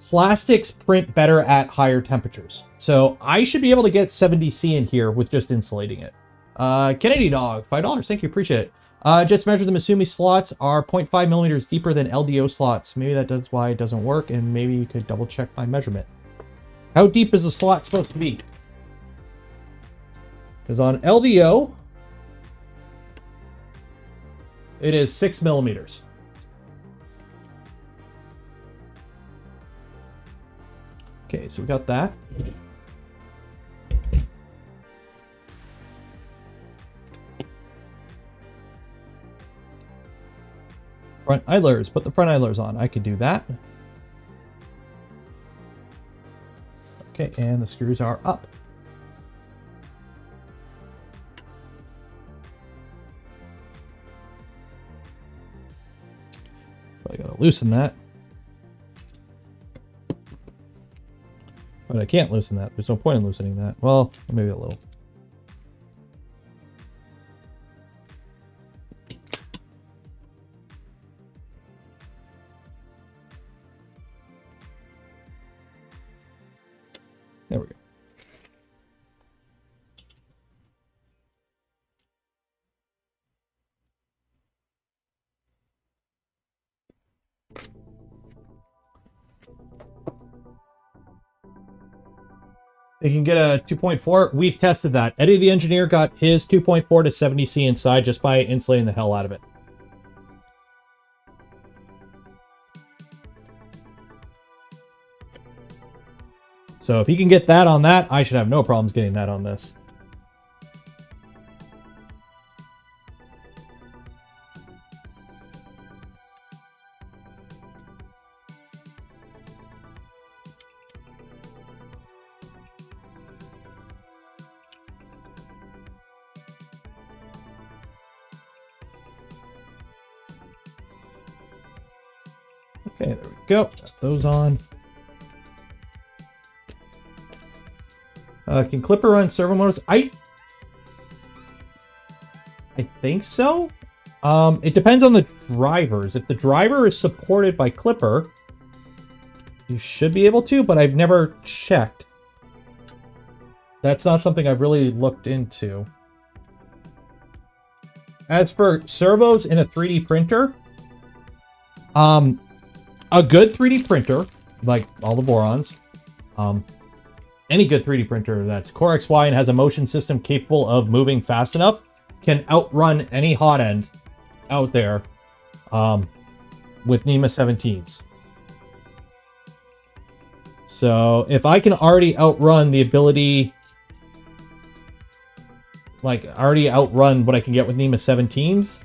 plastics print better at higher temperatures. So I should be able to get 70C in here with just insulating it. Uh, Kennedy Dog, $5. Thank you. Appreciate it. Uh, just measure the Misumi slots are 0.5 millimeters deeper than LDO slots. Maybe that does why it doesn't work, and maybe you could double check my measurement. How deep is the slot supposed to be? Because on LDO, it is 6 millimeters. Okay, so we got that. Front idlers, put the front idlers on. I could do that. Okay, and the screws are up. Probably gotta loosen that. But I can't loosen that. There's no point in loosening that. Well, maybe a little. They can get a 2.4. We've tested that. Eddie the engineer got his 2.4 to 70C inside just by insulating the hell out of it. So if he can get that on that, I should have no problems getting that on this. Go. Got those on. Uh, can Klipper run servo motors? I I think so. Um, it depends on the drivers. If the driver is supported by Klipper, you should be able to, but I've never checked. That's not something I've really looked into. As for servos in a 3D printer, um, a good 3D printer, like all the Vorons, um, any good 3D printer that's Core XY and has a motion system capable of moving fast enough can outrun any hot end out there um, with NEMA 17s. So if I can already outrun the ability, like already outrun what I can get with NEMA 17s,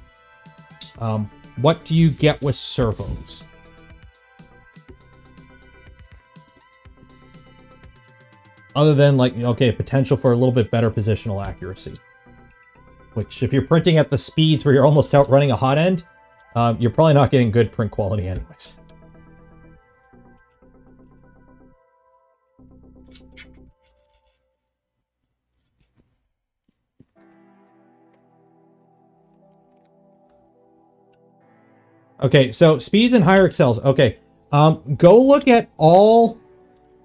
um, what do you get with servos? Other than like, okay, potential for a little bit better positional accuracy. Which, if you're printing at the speeds where you're almost outrunning a hot end, um, you're probably not getting good print quality anyways. Okay, so speeds and higher accels. Okay, um, go look at all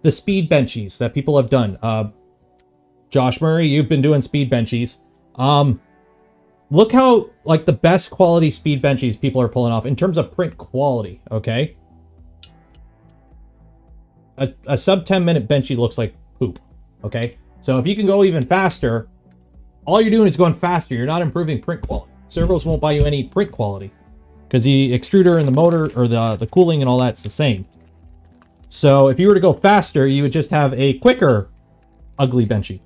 the speed benchies that people have done. Uh, Josh Murray, you've been doing speed benchies. Um, look how, like, the best quality speed benchies people are pulling off in terms of print quality, okay? A, a sub 10 minute benchy looks like poop, okay? So if you can go even faster, all you're doing is going faster. You're not improving print quality. servos won't buy you any print quality because the extruder and the motor or the, the cooling and all that's the same. So if you were to go faster, you would just have a quicker ugly benchy.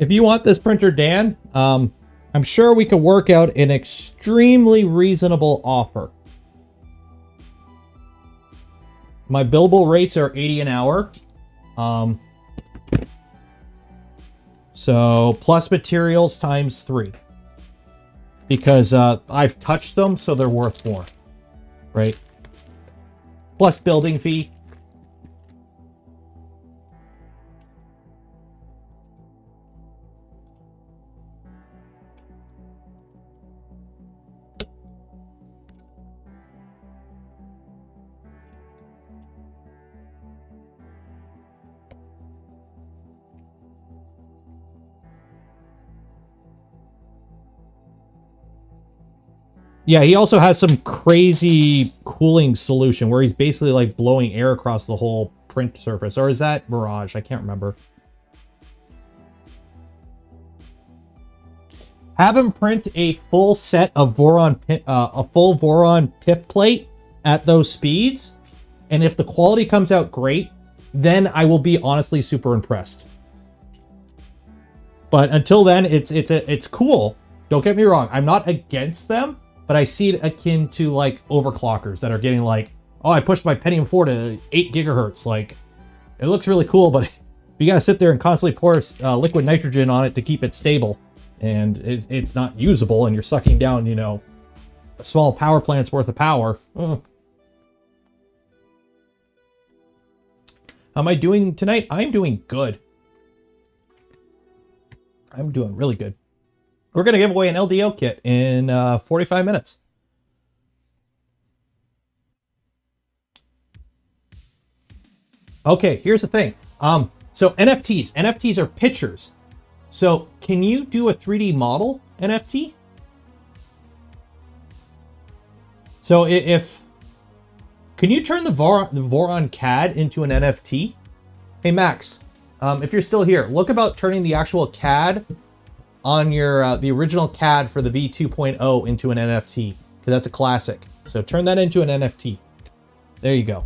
If you want this printer, Dan, um, I'm sure we could work out an extremely reasonable offer. My billable rates are 80 an hour. Um, so plus materials times three. Because uh, I've touched them, so they're worth more. Right? Plus building fee. Yeah, he also has some crazy cooling solution where he's basically like blowing air across the whole print surface. Or is that Mirage? I can't remember. Have him print a full set of Voron, uh, a full Voron PIF plate at those speeds. And if the quality comes out great, then I will be honestly super impressed. But until then, it's it's it's cool. Don't get me wrong. I'm not against them but I see it akin to like overclockers that are getting like, oh, I pushed my Pentium 4 to 8 gigahertz. Like, it looks really cool, but you gotta sit there and constantly pour uh, liquid nitrogen on it to keep it stable, and it's, it's not usable, and you're sucking down, you know, a small power plant's worth of power. How am I doing tonight? I'm doing good. I'm doing really good. We're going to give away an LDO kit in uh, 45 minutes. Okay, here's the thing. Um, so NFTs, NFTs are pictures. So can you do a 3D model NFT? So if, can you turn the, Vor, the Voron CAD into an NFT? Hey Max, um, if you're still here, look about turning the actual CAD on your uh, the original CAD for the V2.0 into an NFT because that's a classic. So turn that into an NFT. There you go.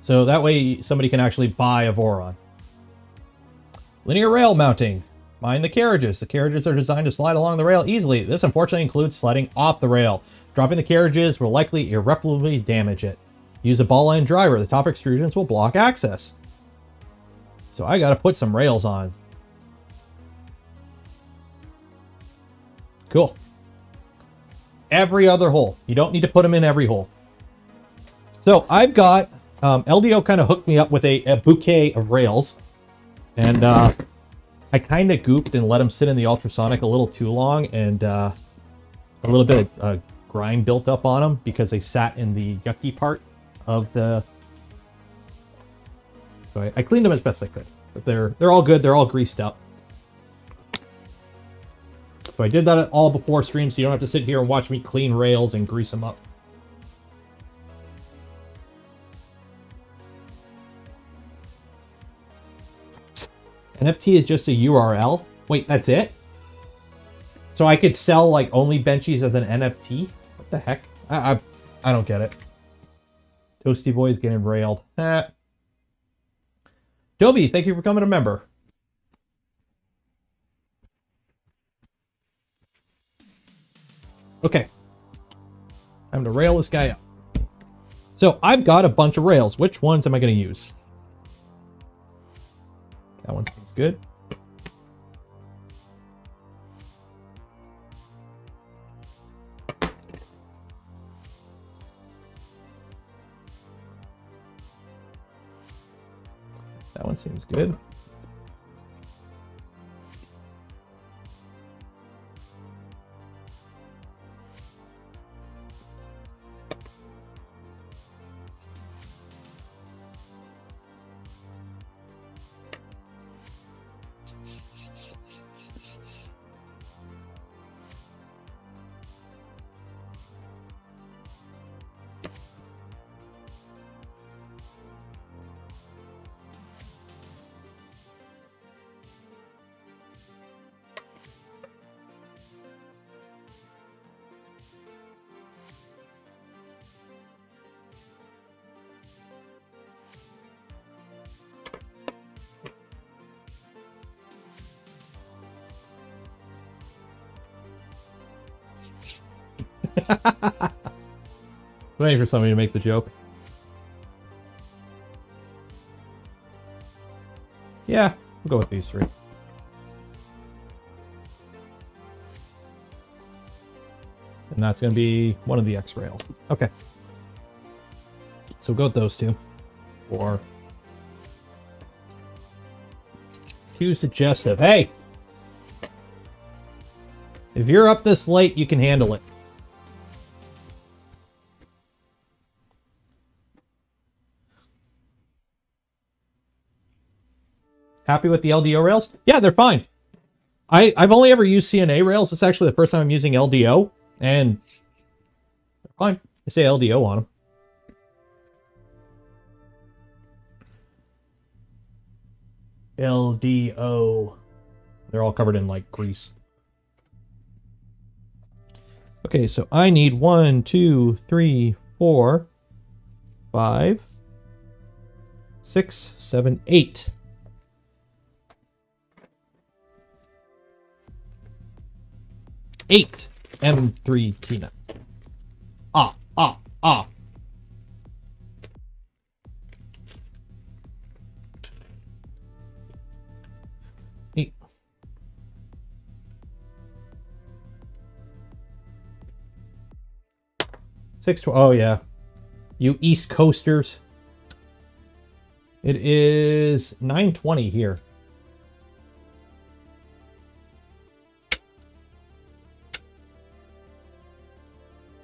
So that way somebody can actually buy a Voron. Linear rail mounting. Mind the carriages. The carriages are designed to slide along the rail easily. This unfortunately includes sliding off the rail. Dropping the carriages will likely irreparably damage it. Use a ball end driver. The top extrusions will block access. So I got to put some rails on. Cool. Every other hole. You don't need to put them in every hole. So I've got, um, LDO kind of hooked me up with a, a bouquet of rails. And uh, I kind of gooped and let them sit in the ultrasonic a little too long. And uh, a little bit of uh, grime built up on them because they sat in the yucky part of the so I, I cleaned them as best I could. But they're they're all good. They're all greased up. So I did that all before stream, so you don't have to sit here and watch me clean rails and grease them up. NFT is just a URL? Wait, that's it? So I could sell like only benchies as an NFT? What the heck? I I, I don't get it. Toasty Boi's getting railed. Eh. Toby, thank you for coming a member. Okay. Time to rail this guy up. So I've got a bunch of rails. Which ones am I going to use? That one seems good. That one seems good. Waiting for somebody to make the joke. Yeah, we'll go with these three. And that's going to be one of the X rails. Okay. So we'll go with those two. Or too suggestive. Hey! If you're up this late, you can handle it. Happy with the LDO rails? Yeah, they're fine. I, I've only ever used CNA rails. It's actually the first time I'm using LDO, and they're fine. I say LDO on them. LDO. They're all covered in like grease. Okay, so I need one, two, three, four, five, six, seven, eight. Eight M3 T9. Ah, ah, ah. Six oh yeah. You East Coasters. It is 920 here.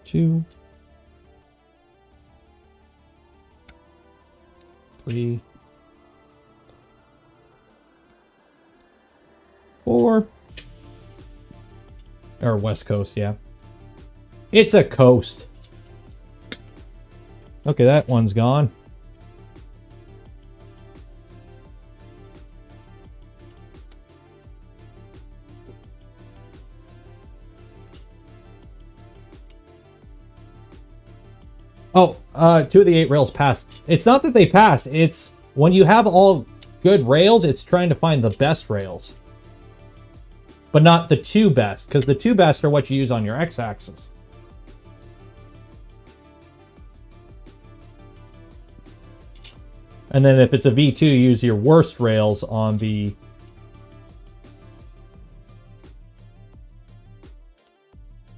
Two. Three. Four. Or West Coast, yeah. It's a coast. Okay, that one's gone. Uh, two of the eight rails passed. It's not that they passed. It's when you have all good rails, it's trying to find the best rails. But not the two best, because the two best are what you use on your x-axis. And then if it's a V2, use your worst rails on the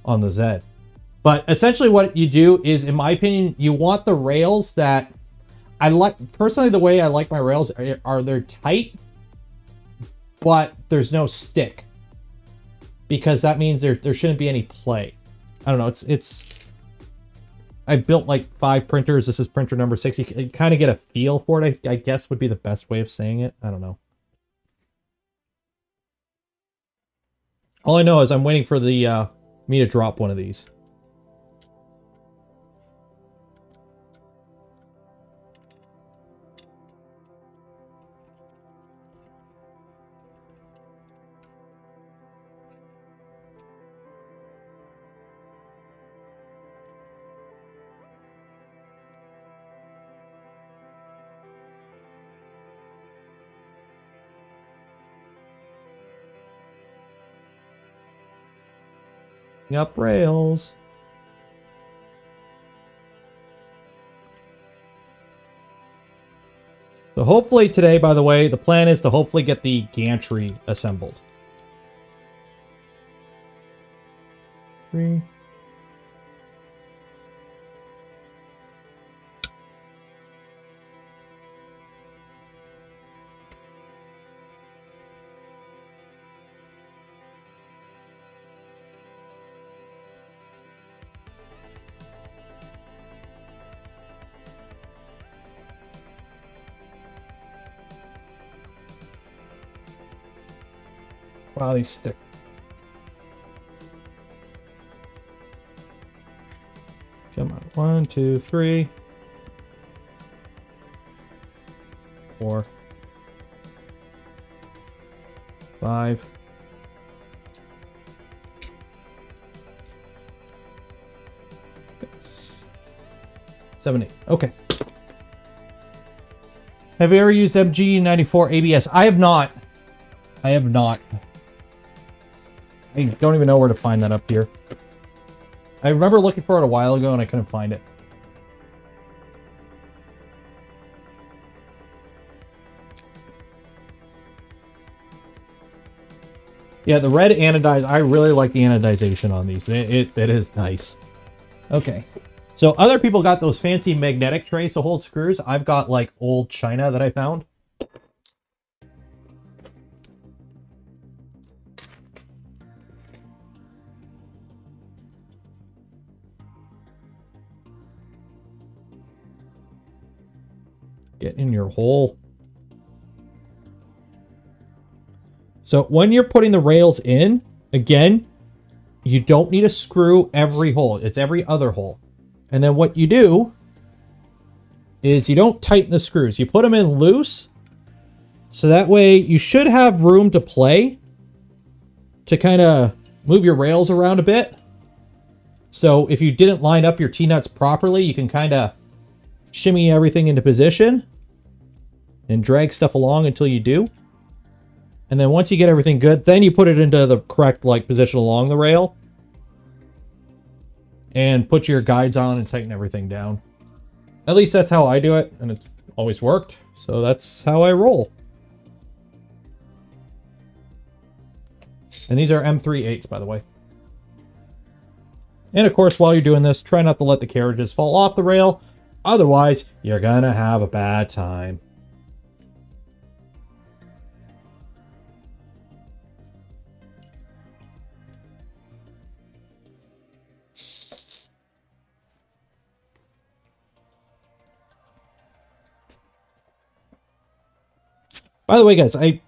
on the Z. But essentially what you do is, in my opinion, you want the rails that I like, personally the way I like my rails are, are they're tight, but there's no stick. Because that means there, there shouldn't be any play. I don't know, it's, it's, I built like five printers. This is printer number six. You, kind of get a feel for it, I, I guess would be the best way of saying it. I don't know. All I know is I'm waiting for the uh, me to drop one of these. Up rails. So hopefully today, by the way, the plan is to hopefully get the gantry assembled. Three. Wow, stick. Come on. One, two, three. Four. Five. Six. Seven, eight. Okay. Have you ever used MG94 ABS? I have not. I have not. I don't even know where to find that up here. I remember looking for it a while ago and I couldn't find it. Yeah, the red anodized, I really like the anodization on these. It, it, it is nice. Okay. So other people got those fancy magnetic trays to hold screws. I've got like old china that I found. Get in your hole. So when you're putting the rails in, again, you don't need to screw every hole. It's every other hole. And then what you do is you don't tighten the screws. You put them in loose. So that way you should have room to play to kind of move your rails around a bit. So if you didn't line up your T-nuts properly, you can kind of shimmy everything into position and drag stuff along until you do. And then once you get everything good, then you put it into the correct like position along the rail. And put your guides on and tighten everything down. At least that's how I do it, and it's always worked. So that's how I roll. And these are M38s, by the way. And of course, while you're doing this, try not to let the carriages fall off the rail. Otherwise, you're gonna have a bad time. By the way, guys, I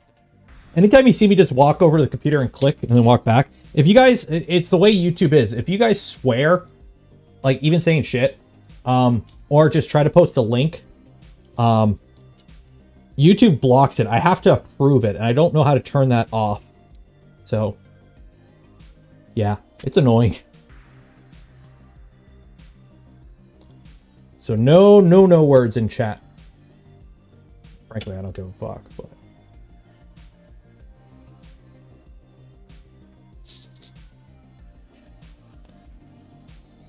anytime you see me just walk over to the computer and click and then walk back, if you guys, it's the way YouTube is. If you guys swear, like even saying shit, um, or just try to post a link, um, YouTube blocks it. I have to approve it, and I don't know how to turn that off. So, yeah, it's annoying. So no, no, no words in chat. Frankly, I don't give a fuck, but...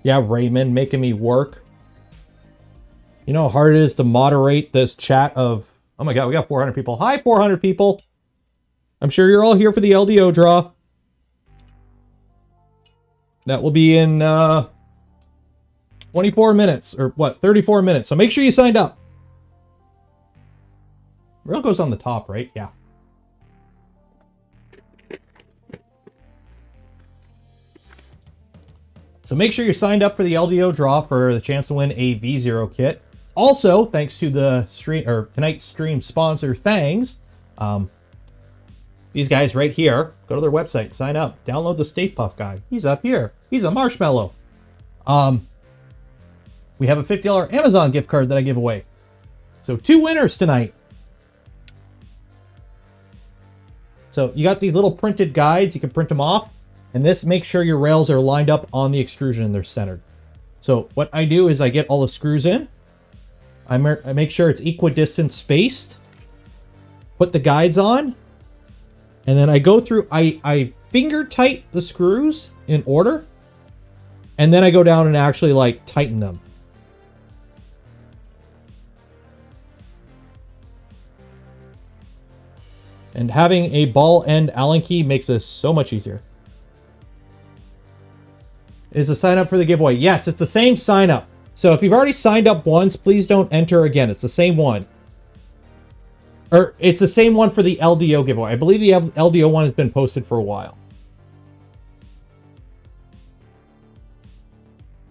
Yeah, Raymond, making me work. You know how hard it is to moderate this chat of... Oh my god, we got 400 people. Hi, 400 people! I'm sure you're all here for the LDO draw. That will be in, uh... 24 minutes, or what, 34 minutes. So make sure you signed up. Rail goes on the top, right? Yeah. So make sure you're signed up for the LDO draw for the chance to win a V0 kit. Also, thanks to the stream or tonight's stream sponsor, Thangs, um, these guys right here, go to their website, sign up, download the Stay Puft guy. He's up here. He's a marshmallow. Um, we have a $50 Amazon gift card that I give away. So two winners tonight. So you got these little printed guides. You can print them off. And this makes sure your rails are lined up on the extrusion and they're centered. So what I do is I get all the screws in. I, make sure it's equidistant spaced. Put the guides on. And then I go through, I, I finger tight the screws in order. And then I go down and actually like tighten them. And having a ball end Allen key makes this so much easier. Is a sign up for the giveaway? Yes, it's the same sign up. So if you've already signed up once, please don't enter again. It's the same one. Or it's the same one for the LDO giveaway. I believe the LDO one has been posted for a while.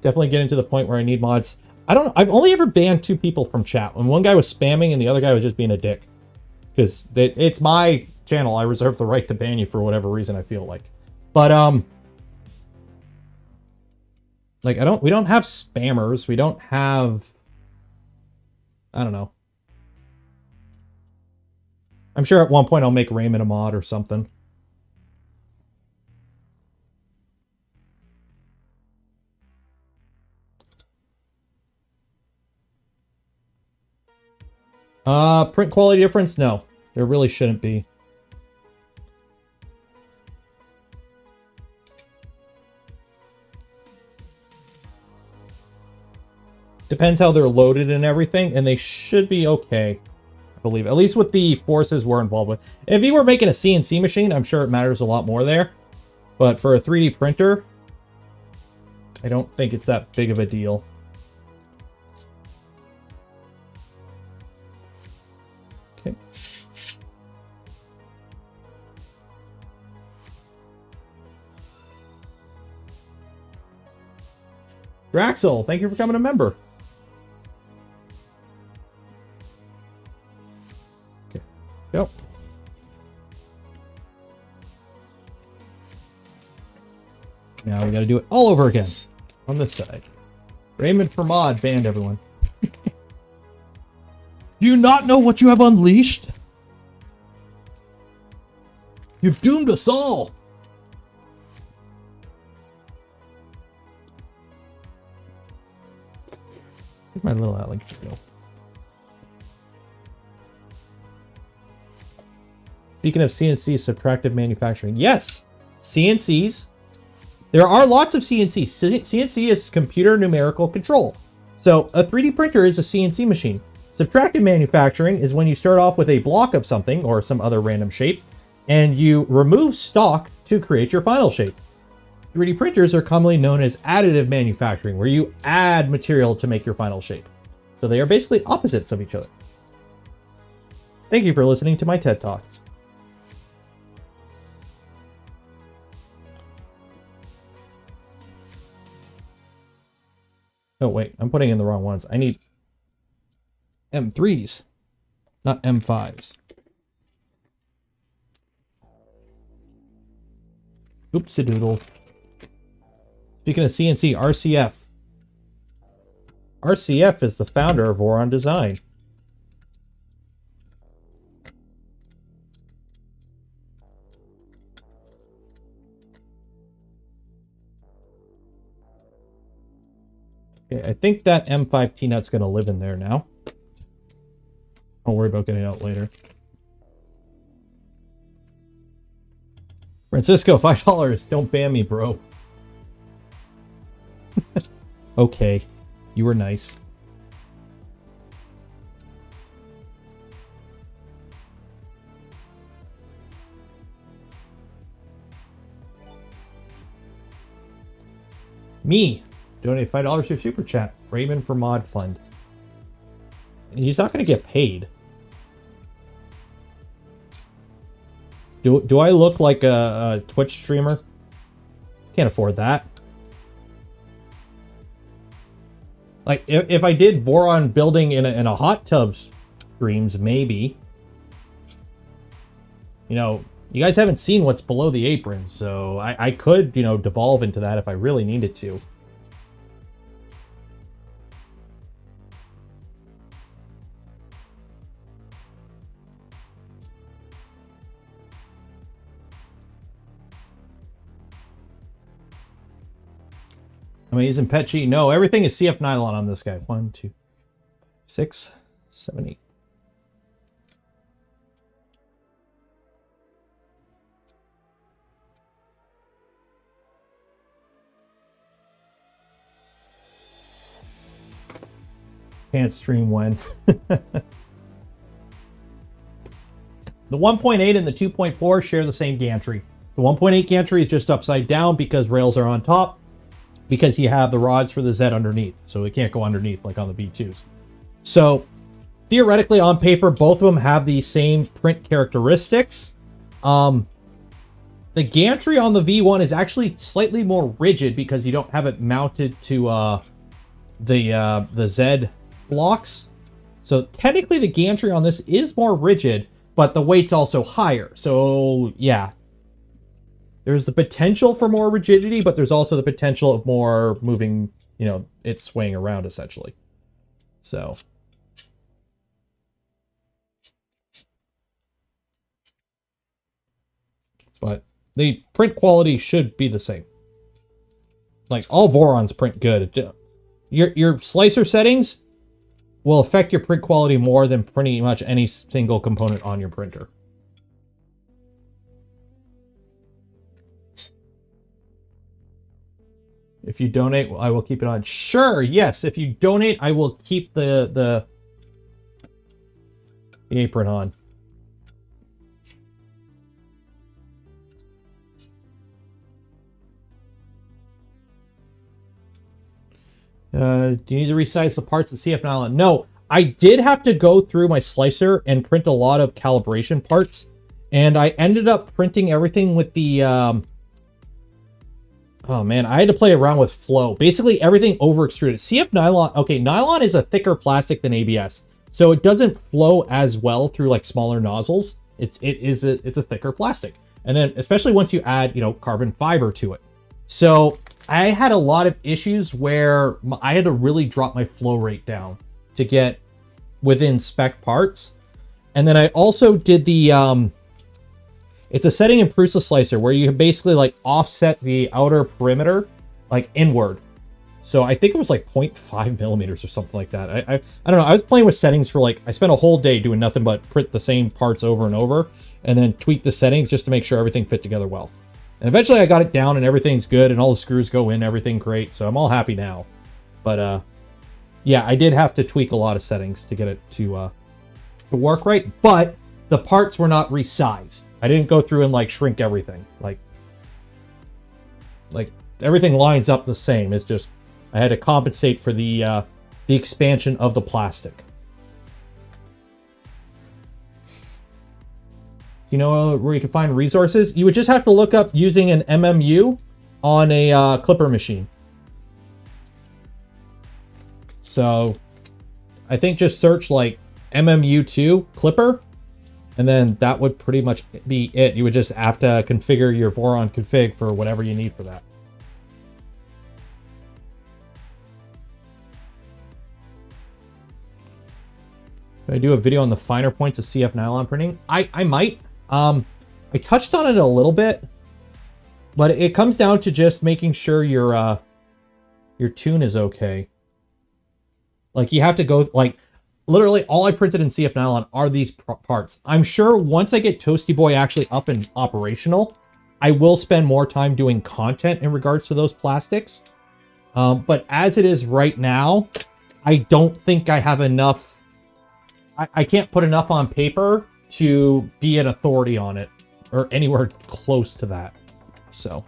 Definitely getting to the point where I need mods. I don't know. I've only ever banned two people from chat. When one guy was spamming and the other guy was just being a dick because it's my channel. I reserve the right to ban you for whatever reason I feel like. But um, like I don't, we don't have spammers. We don't have, I don't know. I'm sure at one point I'll make Raymond a mod or something. Uh, print quality difference? No, there really shouldn't be. Depends how they're loaded and everything, and they should be okay. I believe, at least with the forces we're involved with. If you were making a CNC machine, I'm sure it matters a lot more there. But for a 3D printer, I don't think it's that big of a deal. Draxel, thank you for becoming a member. Okay. Yep. Now we gotta do it all over again. On this side. Raymond Fermod banned everyone. do you not know what you have unleashed? You've doomed us all! My little Alex go? Speaking of CNC subtractive manufacturing, yes, CNCs. There are lots of CNCs. CNC is computer numerical control. So a 3D printer is a CNC machine. Subtractive manufacturing is when you start off with a block of something or some other random shape and you remove stock to create your final shape. 3D printers are commonly known as additive manufacturing, where you add material to make your final shape. So they are basically opposites of each other. Thank you for listening to my TED Talk. Oh, wait, I'm putting in the wrong ones. I need M3s, not M5s. Oopsie doodle. Speaking of CNC, RCF. RCF is the founder of Voron Design. Okay, I think that M5 T-Nut's going to live in there now. Don't worry about getting it out later. Francisco, $5. Don't ban me, bro. Okay. You were nice. Me. Donate $5 to Super Chat. Raymond for Mod Fund. He's not going to get paid. Do, do I look like a, a Twitch streamer? Can't afford that. Like, if, if I did Voron building in a, in a hot tub streams, maybe. You know, you guys haven't seen what's below the apron, so I, I could, you know, devolve into that if I really needed to. Am I using PETG? No, everything is CF nylon on this guy. One, two, six, seven, eight. Can't stream when. the 1.8 and the 2.4 share the same gantry. The 1.8 gantry is just upside down because rails are on top because you have the rods for the Z underneath. So it can't go underneath like on the V2s. So theoretically on paper, both of them have the same print characteristics. Um, the gantry on the V1 is actually slightly more rigid because you don't have it mounted to uh, the uh, the Z blocks. So technically the gantry on this is more rigid, but the weight's also higher. So yeah, there's the potential for more rigidity, but there's also the potential of more moving, you know, it's swaying around essentially. So. But the print quality should be the same. Like all Vorons print good. Your, your slicer settings will affect your print quality more than pretty much any single component on your printer. If you donate, I will keep it on. Sure, yes. If you donate, I will keep the the, the apron on. Uh, do you need to resize the parts of CF Nylon? No, I did have to go through my slicer and print a lot of calibration parts. And I ended up printing everything with the, um, oh man, I had to play around with flow. Basically everything over extruded. CF nylon, okay, nylon is a thicker plastic than ABS. So it doesn't flow as well through like smaller nozzles. It's, it is a, it's a thicker plastic. And then especially once you add, you know, carbon fiber to it. So I had a lot of issues where I had to really drop my flow rate down to get within spec parts. And then I also did the, um, it's a setting in Prusa Slicer where you basically like offset the outer perimeter like inward. So I think it was like 0.5 millimeters or something like that. I, I, I don't know. I was playing with settings for like, I spent a whole day doing nothing but print the same parts over and over and then tweak the settings just to make sure everything fit together well. And eventually I got it down and everything's good and all the screws go in, everything great. So I'm all happy now. But uh, yeah, I did have to tweak a lot of settings to get it to, uh, to work right. But the parts were not resized. I didn't go through and like shrink everything. Like, like everything lines up the same. It's just I had to compensate for the uh, the expansion of the plastic. You know where you can find resources? You would just have to look up using an MMU on a uh, Klipper machine. So I think just search like MMU2 Klipper and then that would pretty much be it. You would just have to configure your Voron config for whatever you need for that. I do a video on the finer points of CF nylon printing? I, I might. Um, I touched on it a little bit, but it comes down to just making sure your uh, your tune is okay. Like you have to go like literally all I printed in CF nylon are these parts. I'm sure once I get Toasty Boi actually up and operational, I will spend more time doing content in regards to those plastics. Um, but as it is right now, I don't think I have enough. I, I can't put enough on paper to be an authority on it or anywhere close to that. So.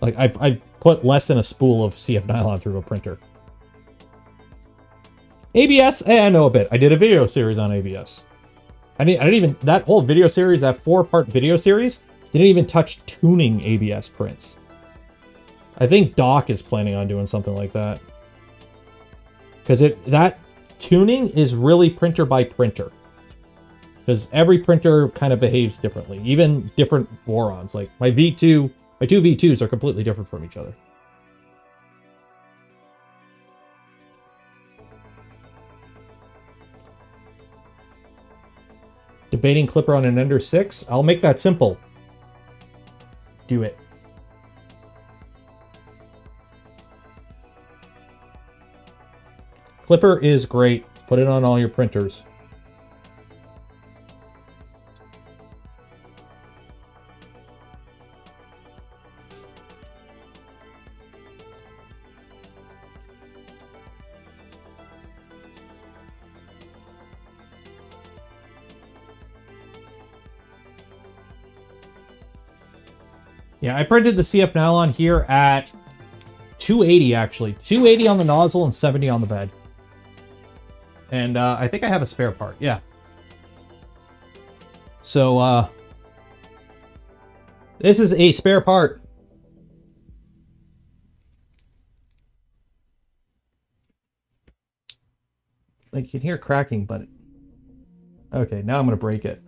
Like I've, I've put less than a spool of CF nylon through a printer. ABS, eh, I know a bit. I did a video series on ABS. I didn't, I didn't even, that whole video series, that four part video series, didn't even touch tuning ABS prints. I think Doc is planning on doing something like that. Because it that tuning is really printer by printer. Because every printer kind of behaves differently. Even different Vorons. Like my V2 my two V2s are completely different from each other. Debating Klipper on an Ender 6? I'll make that simple. Do it. Klipper is great. Put it on all your printers. Yeah, I printed the CF nylon here at 280 actually. 280 on the nozzle and 70 on the bed. And uh, I think I have a spare part, yeah. So, uh, this is a spare part. Like, you can hear cracking, but... Okay, now I'm going to break it.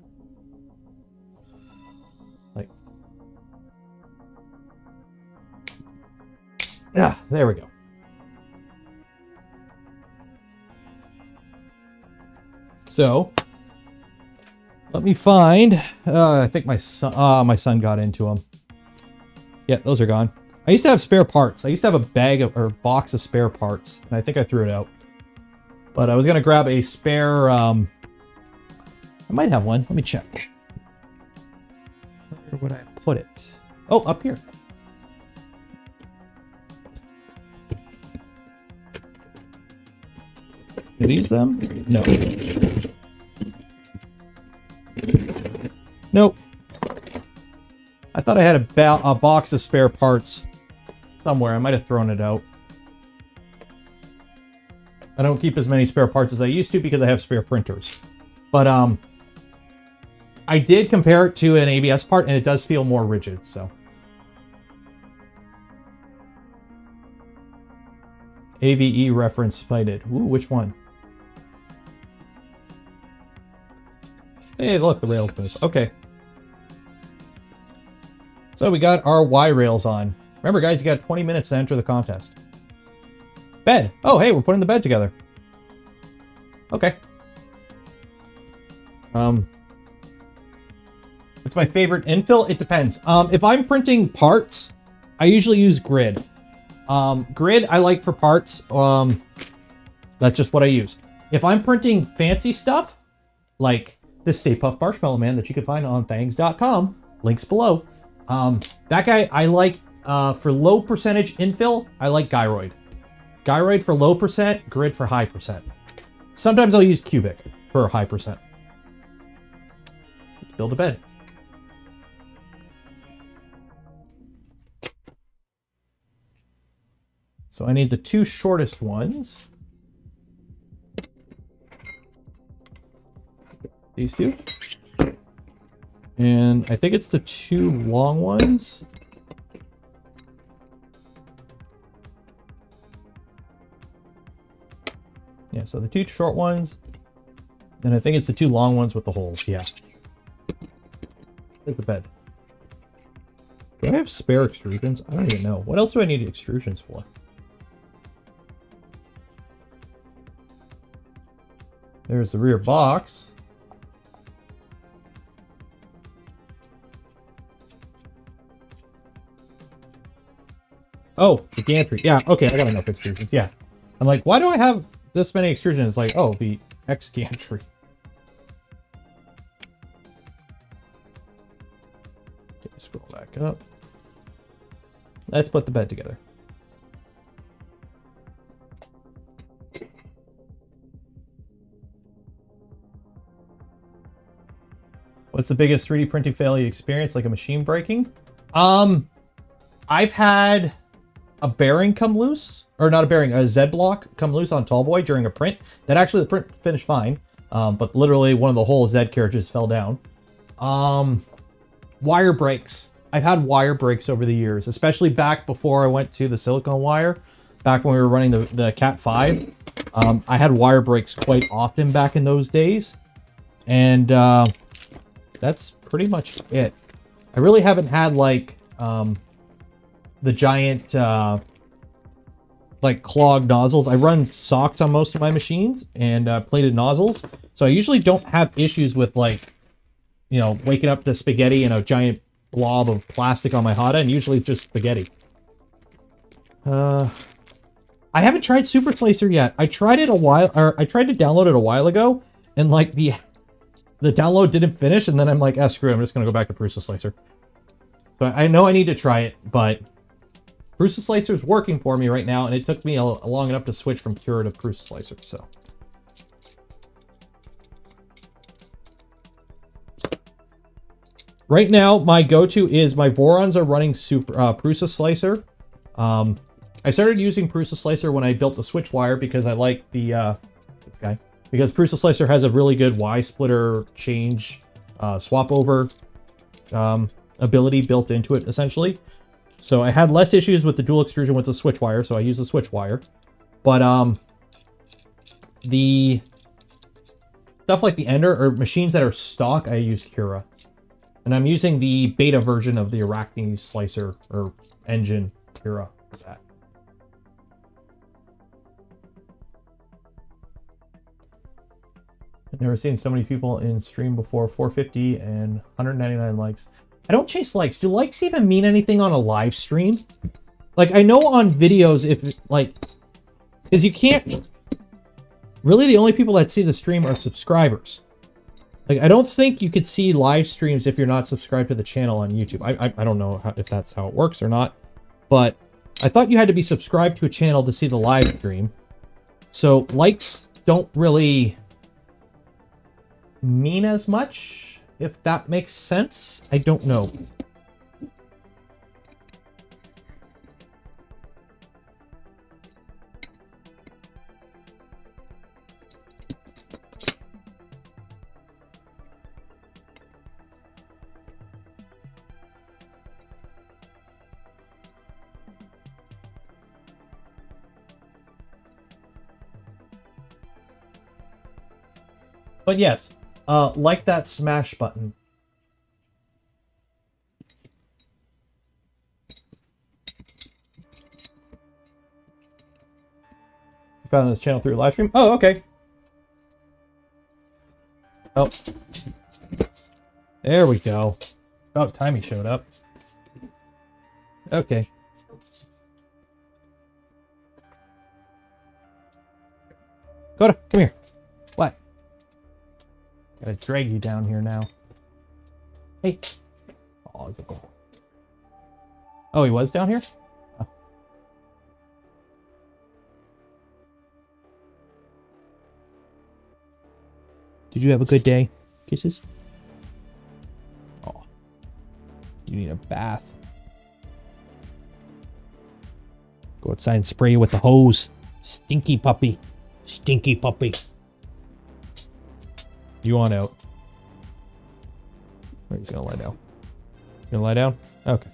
Yeah, there we go. So, let me find, uh, I think my son, uh, my son got into them. Yeah, those are gone. I used to have spare parts. I used to have a bag of, or box of spare parts, and I think I threw it out. But I was going to grab a spare, um, I might have one. Let me check. Where would I put it? Oh, up here. Are these them? No. Nope. I thought I had a, a box of spare parts somewhere. I might have thrown it out. I don't keep as many spare parts as I used to because I have spare printers. But um, I did compare it to an ABS part and it does feel more rigid, so. AVE reference cited. Ooh, which one? Hey, look, the rails goes. Okay. So we got our Y rails on. Remember, guys, you got 20 minutes to enter the contest. Bed. Oh, hey, we're putting the bed together. Okay. Um, it's my favorite infill. It depends. Um, if I'm printing parts, I usually use grid. Um, grid I like for parts. Um, that's just what I use. If I'm printing fancy stuff, like the Stay Puft Marshmallow Man that you can find on thangs.com, links below. Um, that guy I like uh, for low percentage infill, I like Gyroid. Gyroid for low percent, grid for high percent. Sometimes I'll use cubic for high percent. Let's build a bed. So I need the two shortest ones. These two. And I think it's the two long ones. Yeah, so the two short ones. And I think it's the two long ones with the holes. Yeah. There's the bed. Do I have spare extrusions? I don't even know. What else do I need extrusions for? There's the rear box. Oh, the gantry. Yeah, okay, I got enough extrusions. Yeah. I'm like, why do I have this many extrusions? Like, oh, the X gantry. Okay, scroll back up. Let's put the bed together. What's the biggest 3D printing failure you experienced, like a machine breaking? Um, I've had a bearing come loose, or not a bearing, a Z block come loose on Tallboy during a print. That actually the print finished fine, um, but literally one of the whole Z carriages fell down. Um, wire breaks. I've had wire breaks over the years, especially back before I went to the silicone wire. Back when we were running the, the Cat 5, um, I had wire breaks quite often back in those days. And uh, that's pretty much it. I really haven't had like um, the giant uh, like clogged nozzles. I run socks on most of my machines and uh, plated nozzles, so I usually don't have issues with like you know waking up to spaghetti and a giant blob of plastic on my Hada, and usually just spaghetti. Uh, I haven't tried Super Slicer yet. I tried it a while, or I tried to download it a while ago, and like the the download didn't finish, and then I'm like, ah, screw it, I'm just gonna go back to Prusa Slicer. So I know I need to try it, but Prusa Slicer is working for me right now, and it took me a, a long enough to switch from Cura to Prusa Slicer, so. Right now, my go-to is my Vorons are running Super uh, Prusa Slicer. Um, I started using Prusa Slicer when I built the Switchwire because I like the, uh, this guy, because Prusa Slicer has a really good Y splitter change uh, swap over um, ability built into it, essentially. So I had less issues with the dual extrusion with the Switchwire, so I use the Switchwire. But um, the stuff like the Ender or machines that are stock, I use Cura. And I'm using the beta version of the Arachne slicer or engine Cura never seen so many people in stream before. 450 and 199 likes. I don't chase likes. Do likes even mean anything on a live stream? Like, I know on videos if, like, because you can't... Really, the only people that see the stream are subscribers. Like, I don't think you could see live streams if you're not subscribed to the channel on YouTube. I, I, I don't know how, if that's how it works or not, but I thought you had to be subscribed to a channel to see the live stream. So likes don't really mean as much, if that makes sense. I don't know. But yes, uh, like that smash button. You found this channel through live stream? Oh, okay. Oh. There we go. About time he showed up. Okay. Coda, come here. Gotta drag you down here now. Hey. Oh. Oh, he was down here? Oh. Did you have a good day? Kisses? Oh. You need a bath. Go outside and spray you with the hose. Stinky puppy. Stinky puppy. You on out. Where he's gonna lie down. You gonna lie down? Okay.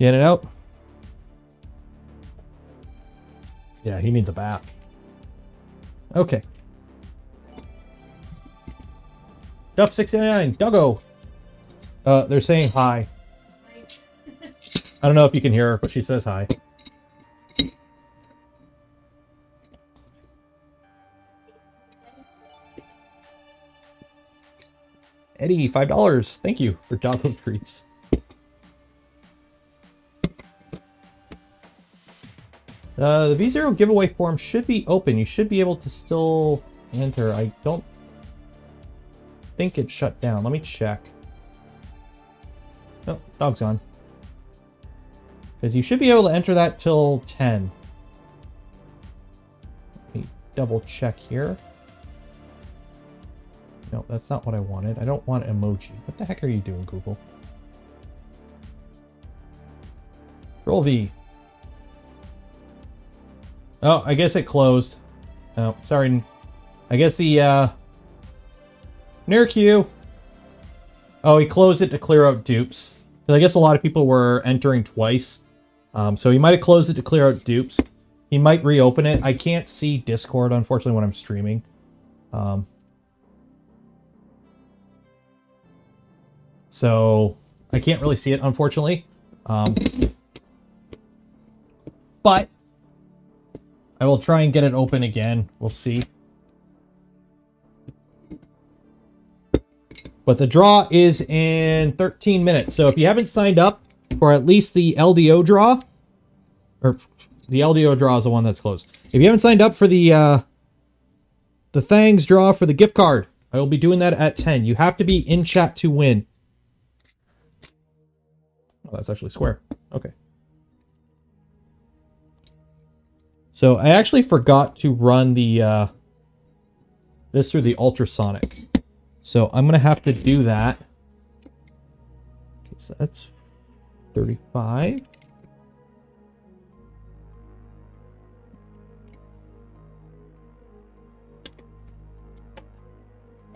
Get and out? Yeah, he needs a bath. Okay. Duff699, Duggo. Uh, they're saying hi. I don't know if you can hear her, but she says hi. Eddie, five dollars. Thank you for Jocko treats. Uh, the V0 giveaway form should be open. You should be able to still enter. I don't think it's shut down. Let me check. Oh, dog's on. Because you should be able to enter that till 10. Let me double check here. No, that's not what I wanted. I don't want emoji. What the heck are you doing, Google? Roll V. Oh, I guess it closed. Oh, sorry. I guess the, uh... Near queue. Oh, he closed it to clear out dupes. I guess a lot of people were entering twice. Um, so he might have closed it to clear out dupes. He might reopen it. I can't see Discord, unfortunately, when I'm streaming. Um, so I can't really see it, unfortunately. Um, but I will try and get it open again. We'll see. But the draw is in 13 minutes. So if you haven't signed up for at least the LDO draw, or the LDO draw is the one that's closed. If you haven't signed up for the uh, the Thangs draw for the gift card, I will be doing that at 10. You have to be in chat to win. Oh, that's actually square. Okay. So I actually forgot to run the uh, this through the ultrasonic. So I'm going to have to do that. Okay, so that's 35.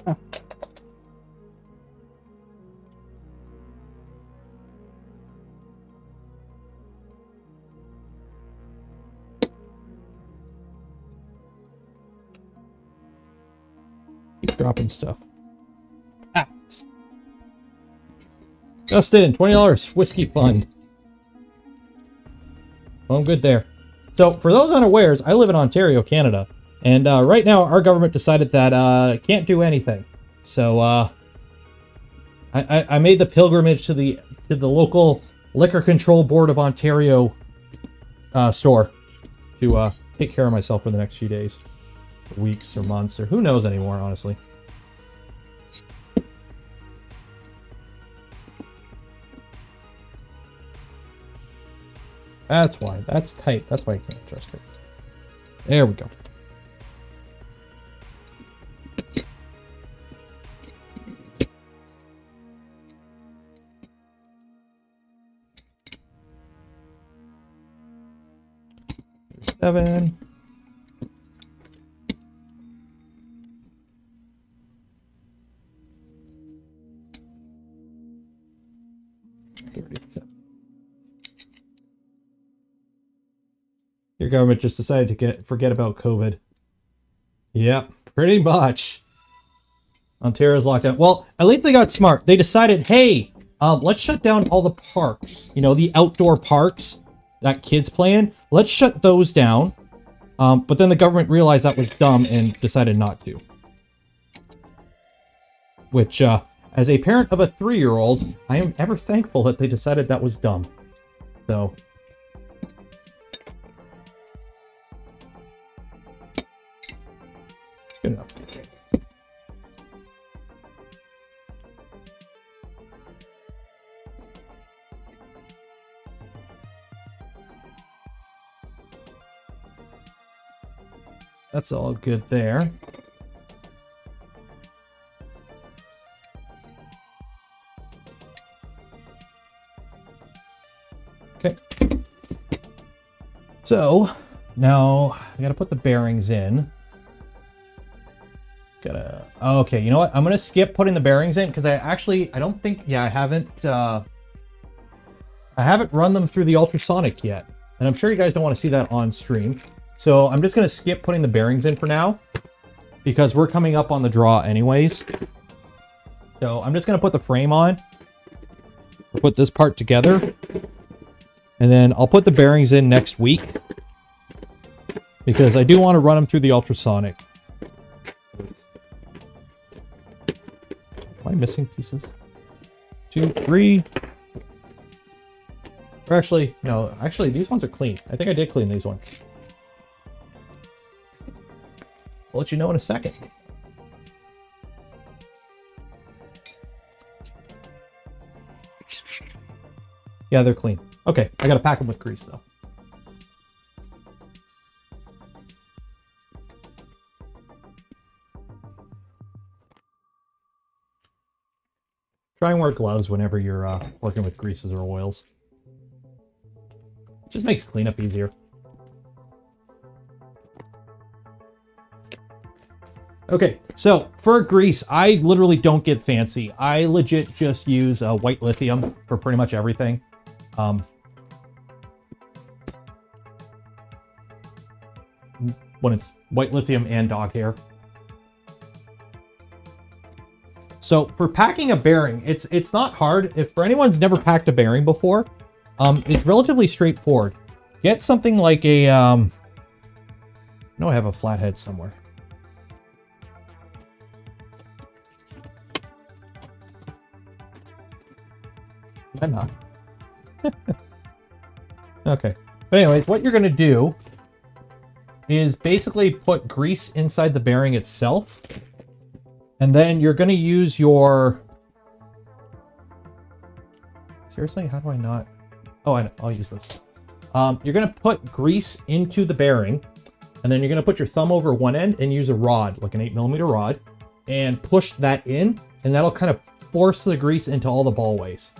Oh. Keep dropping stuff. Ah. Justin, $20 whiskey fund. Well, I'm good there. So, for those unawares, I live in Ontario, Canada. And uh, right now, our government decided that uh, can't do anything. So, uh, I, I, I made the pilgrimage to the to the local Liquor Control Board of Ontario uh, store. to uh, take care of myself for the next few days, weeks, or months, or who knows anymore, honestly. That's why. That's tight. That's why I can't adjust it. There we go. Seven. Your government just decided to get forget about COVID. Yep, pretty much. Ontario's locked down. Well, at least they got smart. They decided, hey, um, let's shut down all the parks. You know, the outdoor parks that kids play in. Let's shut those down. Um, but then the government realized that was dumb and decided not to. Which, uh, as a parent of a three-year-old, I am ever thankful that they decided that was dumb. So, Good enough. That's all good there. So, now I gotta put the bearings in. Gotta, okay, you know what? I'm gonna skip putting the bearings in because I actually, I don't think, yeah, I haven't, uh, I haven't run them through the ultrasonic yet. And I'm sure you guys don't want to see that on stream. So I'm just gonna skip putting the bearings in for now because we're coming up on the draw anyways. So I'm just gonna put the frame on, put this part together, and then I'll put the bearings in next week because I do want to run them through the ultrasonic. Am I missing pieces? Two, three. Or actually, no, actually these ones are clean. I think I did clean these ones. I'll let you know in a second. Yeah, they're clean. Okay, I gotta pack them with grease though. Try and wear gloves whenever you're uh, working with greases or oils. It Just makes cleanup easier. Okay, so for grease, I literally don't get fancy. I legit just use uh, white lithium for pretty much everything. Um, when it's white lithium and dog hair. So for packing a bearing, it's it's not hard. If for anyone's never packed a bearing before, um, it's relatively straightforward. Get something like a, um, I know I have a flathead somewhere. I'm not. okay. But anyways, what you're going to do is basically put grease inside the bearing itself. And then you're going to use your... Seriously? How do I not... Oh, I know. I'll use this. Um, you're going to put grease into the bearing. And then you're going to put your thumb over one end and use a rod, like an 8 millimeter rod, and push that in. And that'll kind of force the grease into all the ball ways.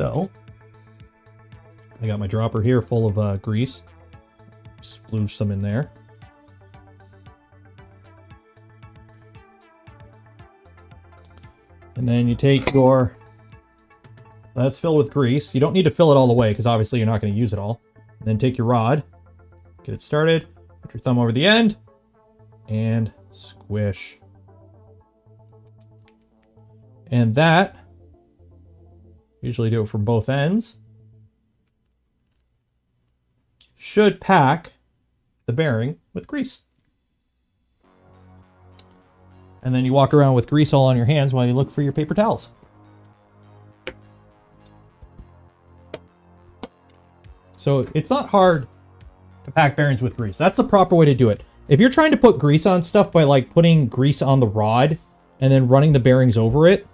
So, I got my dropper here full of uh, grease. Splooge some in there. And then you take your, that's filled with grease. You don't need to fill it all the way because obviously you're not going to use it all. And then take your rod, get it started, put your thumb over the end, and squish. And that Usually do it from both ends. Should pack the bearing with grease. And then you walk around with grease all on your hands while you look for your paper towels. So it's not hard to pack bearings with grease. That's the proper way to do it. If you're trying to put grease on stuff by like putting grease on the rod and then running the bearings over it,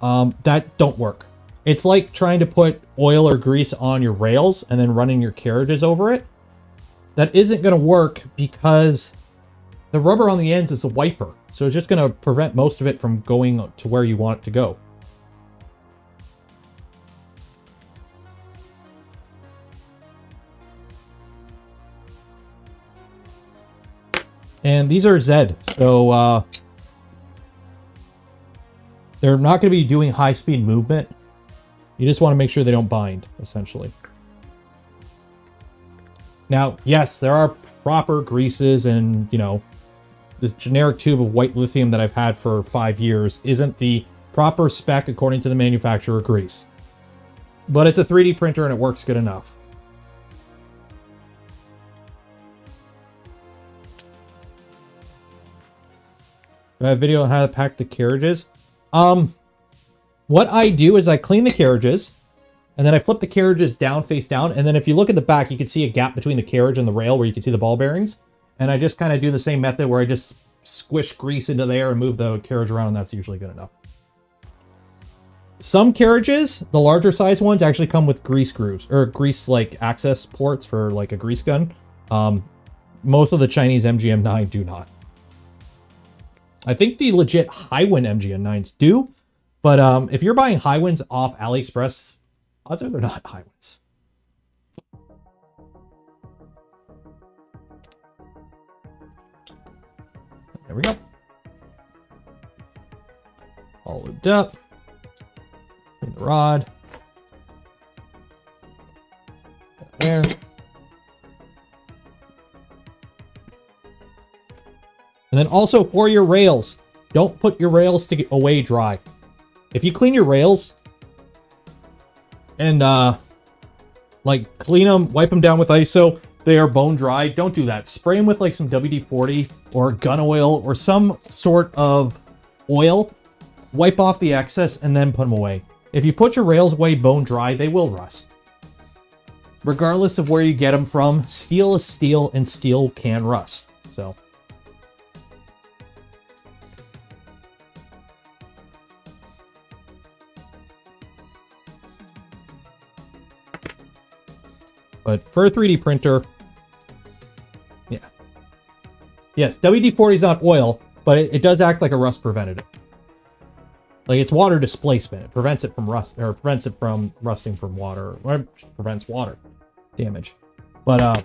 um, that don't work. It's like trying to put oil or grease on your rails and then running your carriages over it. That isn't going to work because the rubber on the ends is a wiper. So it's just going to prevent most of it from going to where you want it to go. And these are Z, so uh, they're not going to be doing high-speed movement. You just want to make sure they don't bind, essentially. Now, yes, there are proper greases and, you know, this generic tube of white lithium that I've had for five years isn't the proper spec according to the manufacturer grease. But it's a 3D printer and it works good enough. I have video on how to pack the carriages. Um, what I do is I clean the carriages, and then I flip the carriages down, face down, and then if you look at the back, you can see a gap between the carriage and the rail where you can see the ball bearings. And I just kind of do the same method where I just squish grease into there and move the carriage around, and that's usually good enough. Some carriages, the larger size ones, actually come with grease grooves or grease like access ports for like a grease gun. Um, most of the Chinese MGN-9 do not. I think the legit Hiwin MGN-9s do, but um, if you're buying Hiwins off AliExpress, odds are they're not Hiwins. There we go. All looped up. Clean the rod. There. And then also for your rails, don't put your rails to get away dry. If you clean your rails and uh, like clean them, wipe them down with ISO, they are bone dry. Don't do that. Spray them with like some WD-40 or gun oil or some sort of oil. Wipe off the excess and then put them away. If you put your rails away bone dry, they will rust. Regardless of where you get them from, steel is steel and steel can rust. So But for a 3D printer, yeah. Yes, WD-40 is not oil, but it, it, does act like a rust preventative. Like it's water displacement. It prevents it from rust, or prevents it from rusting from water, or prevents water damage. But uh,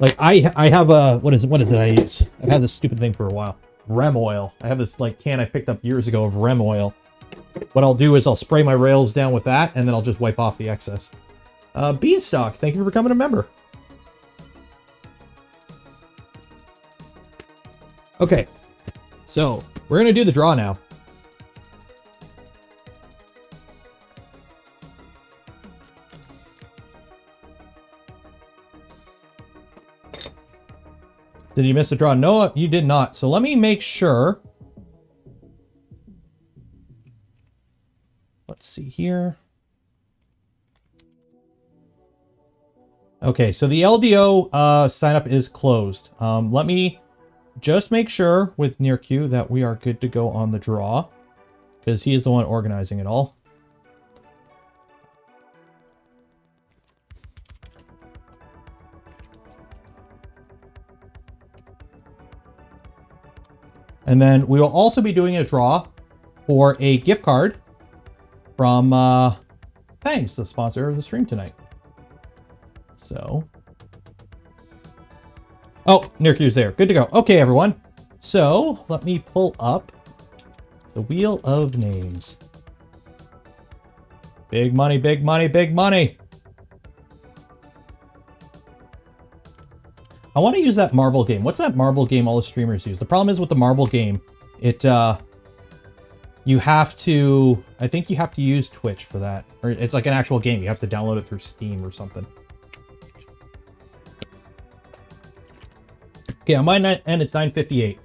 like I I have a what is it? What is it? I use? I've had this stupid thing for a while. Rem oil. I have this like can I picked up years ago of Rem oil. What I'll do is I'll spray my rails down with that, and then I'll just wipe off the excess. Uh, Beanstalk, thank you for becoming a member. Okay, so we're going to do the draw now. Did you miss the draw? No, you did not. So let me make sure. Let's see here. Okay, so the LDO uh, sign up is closed. Um, let me just make sure with NearQ that we are good to go on the draw because he is the one organizing it all. And then we will also be doing a draw for a gift card from uh, Thangs, the sponsor of the stream tonight. So. Oh, NearQ's there. Good to go. Okay, everyone. So, let me pull up the Wheel of Names. Big money, big money, big money. I want to use that marble game. What's that marble game all the streamers use? The problem is with the marble game, it, uh, you have to, I think you have to use Twitch for that. Or it's like an actual game. You have to download it through Steam or something. Okay, on my end, it's 9.58.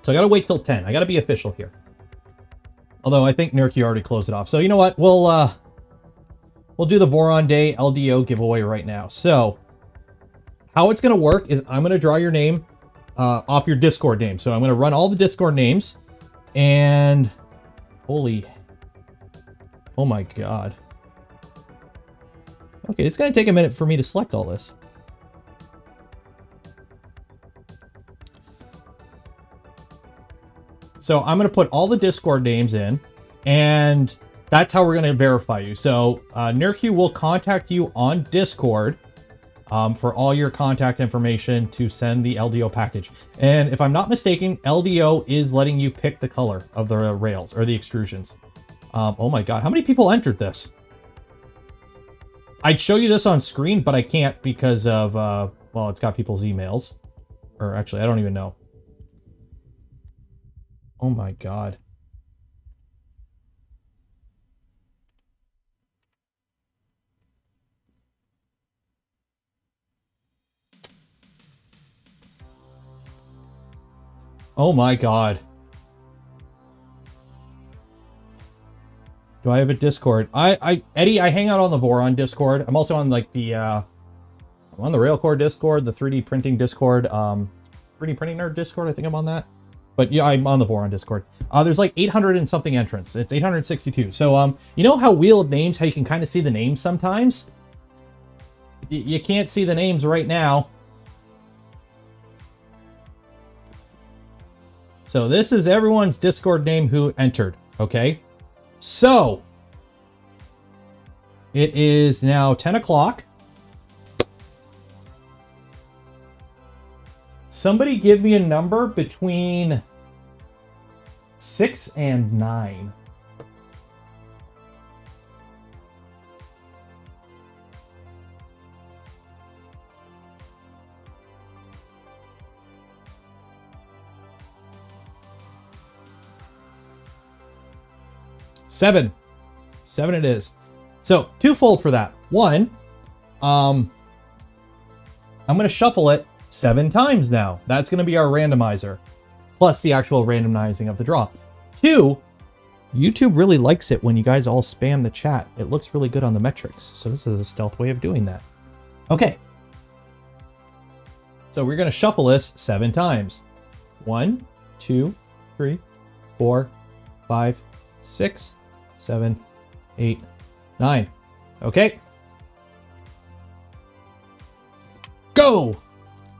So I gotta wait till 10. I gotta be official here. Although I think Nurky already closed it off. So you know what? We'll uh we'll do the Voron Day LDO giveaway right now. So how it's gonna work is I'm gonna draw your name uh, off your Discord name. So I'm gonna run all the Discord names and holy oh my god. Okay, it's gonna take a minute for me to select all this. So I'm going to put all the Discord names in, and that's how we're going to verify you. So uh, NERQ will contact you on Discord um, for all your contact information to send the LDO package. And if I'm not mistaken, LDO is letting you pick the color of the rails or the extrusions. Um, oh my god, how many people entered this? I'd show you this on screen, but I can't because of, uh, well, it's got people's emails. Or actually, I don't even know. Oh my god. Oh my god. Do I have a Discord? I, I, Eddie, I hang out on the Voron Discord. I'm also on like the, uh, I'm on the Railcore Discord, the 3D printing Discord, um, 3D printing nerd Discord. I think I'm on that. But yeah, I'm on the Voron Discord. Uh, there's like 800 and something entrants. It's 862. So, um, you know how Wheel of Names, how you can kind of see the names sometimes? Y you can't see the names right now. So this is everyone's Discord name who entered, okay? So, it is now 10 o'clock. Somebody give me a number between six and nine. Seven. Seven it is. So twofold for that. One, um, I'm going to shuffle it seven times now. That's going to be our randomizer, plus the actual randomizing of the draw. Two, YouTube really likes it when you guys all spam the chat. It looks really good on the metrics. So this is a stealth way of doing that. Okay. So we're going to shuffle this seven times. One, two, three, four, five, six, seven, eight, nine. Okay. Go!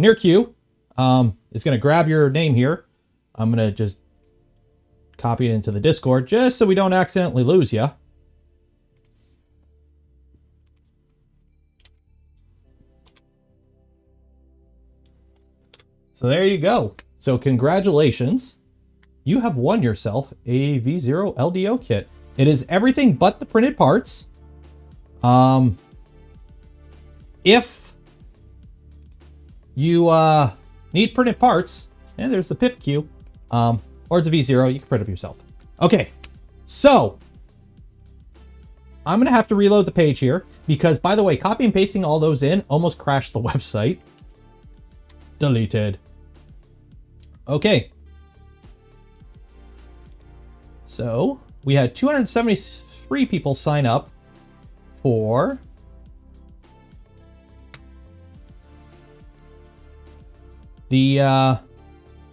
near Q um, is going to grab your name here. I'm going to just copy it into the Discord just so we don't accidentally lose you. So there you go. So congratulations. You have won yourself a V0 LDO kit. It is everything but the printed parts. Um, if you uh, need printed parts, and there's the PIF queue, um, or it's a V0, you can print up yourself. Okay, so I'm going to have to reload the page here because, by the way, copy and pasting all those in almost crashed the website. Deleted. Okay. So we had 273 people sign up for the uh,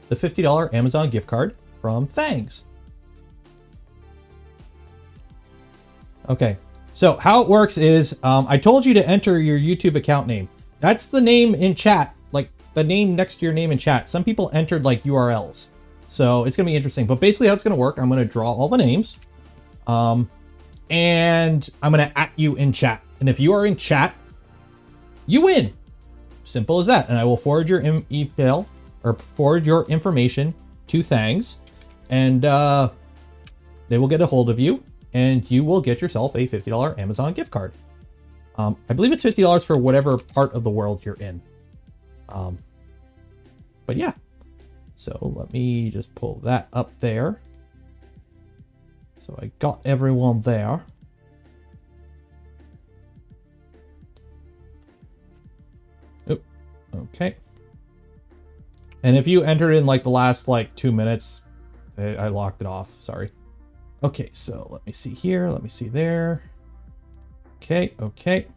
the $50 Amazon gift card from Thangs. Okay, so how it works is um, I told you to enter your YouTube account name. That's the name in chat, like the name next to your name in chat. Some people entered like URLs. So it's gonna be interesting. But basically how it's gonna work, I'm gonna draw all the names. Um, and I'm gonna at you in chat. And if you are in chat, you win. Simple as that. And I will forward your email or forward your information to Thangs, and uh, they will get a hold of you, and you will get yourself a $50 Amazon gift card. Um, I believe it's $50 for whatever part of the world you're in. Um, but yeah, so let me just pull that up there. So I got everyone there. Okay. And if you entered in like the last like two minutes, I, I locked it off. Sorry. Okay, so let me see here. Let me see there. Okay, okay.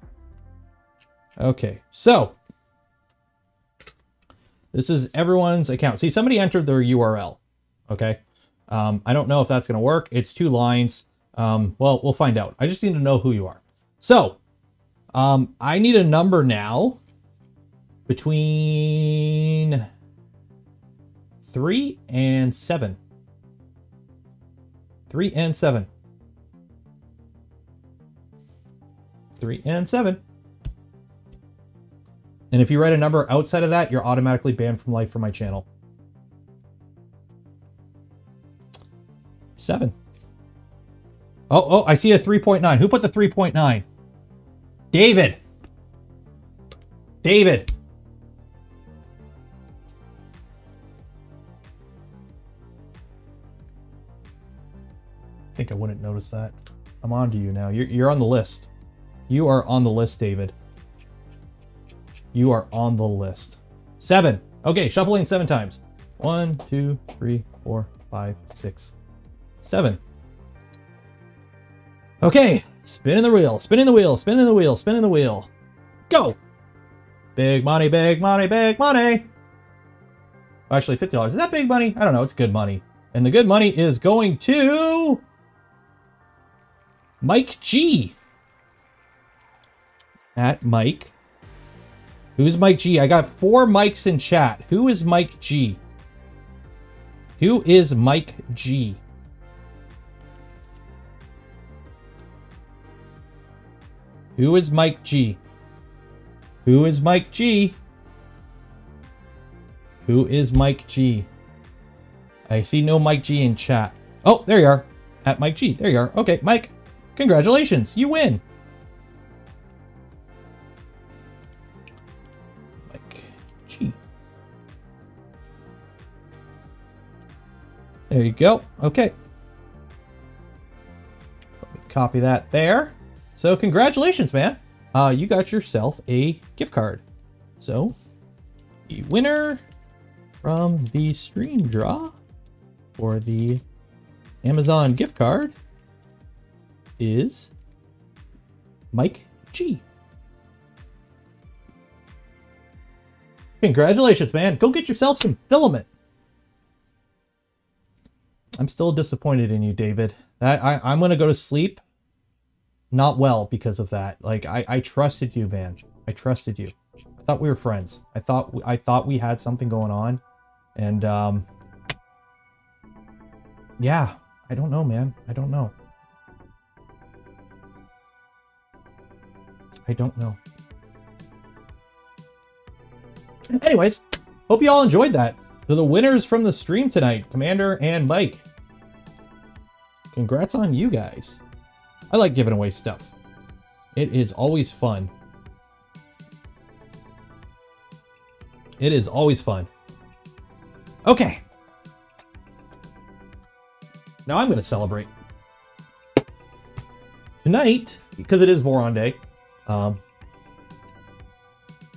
Okay, so this is everyone's account. See, somebody entered their URL. Okay. Um, I don't know if that's going to work. It's two lines. Um, well, we'll find out. I just need to know who you are. So um, I need a number now between three and seven. Three and seven. Three and seven. And if you write a number outside of that, you're automatically banned from life for my channel. Seven. Oh, oh, I see a 3.9. Who put the 3.9? David. David. Think I wouldn't notice that. I'm on to you now. You're, you're on the list. You are on the list, David. You are on the list. Seven. Okay, shuffling seven times. One, two, three, four, five, six, seven. Okay, spinning the wheel, spinning the wheel, spinning the wheel, spinning the wheel. Go! Big money, big money, big money. Actually, $50. Is that big money? I don't know. It's good money. And the good money is going to... Mike G. At Mike Who's Mike G? I got four mics in chat. Who is Mike G? Who is Mike G? Who is Mike G? Who is Mike G? Who is Mike G? I see no Mike G in chat. Oh, there you are. At Mike G. There you are. Okay, Mike. Congratulations. You win. There you go. Okay. Let me copy that there. So congratulations, man. Uh, you got yourself a gift card. So the winner from the stream draw for the Amazon gift card is Mike G. Congratulations, man. Go get yourself some filament. I'm still disappointed in you, David. That I, I'm gonna go to sleep not well because of that. Like I, I trusted you, man. I trusted you. I thought we were friends. I thought I thought we had something going on. And um Yeah, I don't know, man. I don't know. I don't know. Anyways, hope you all enjoyed that. So the winners from the stream tonight, Commander and Mike. Congrats on you guys. I like giving away stuff. It is always fun. It is always fun. Okay. Now I'm going to celebrate. Tonight, because it is Voron Day, um,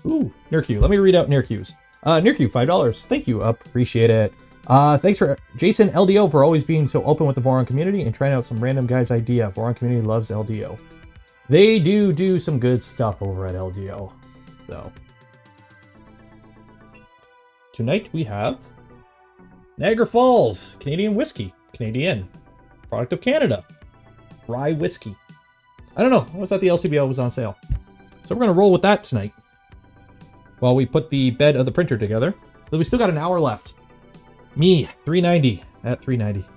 ooh, NERQ. Let me read out NERQs. Uh, NERQ, $5. Thank you. Appreciate it. Uh, thanks for Jason LDO for always being so open with the Voron community and trying out some random guy's idea. Voron community loves LDO. They do do some good stuff over at LDO. So tonight we have Niagara Falls Canadian whiskey, Canadian product of Canada, rye whiskey. I don't know. I was at the LCBO was on sale, so we're gonna roll with that tonight while we put the bed of the printer together. But we still got an hour left. Me, 390 at 390.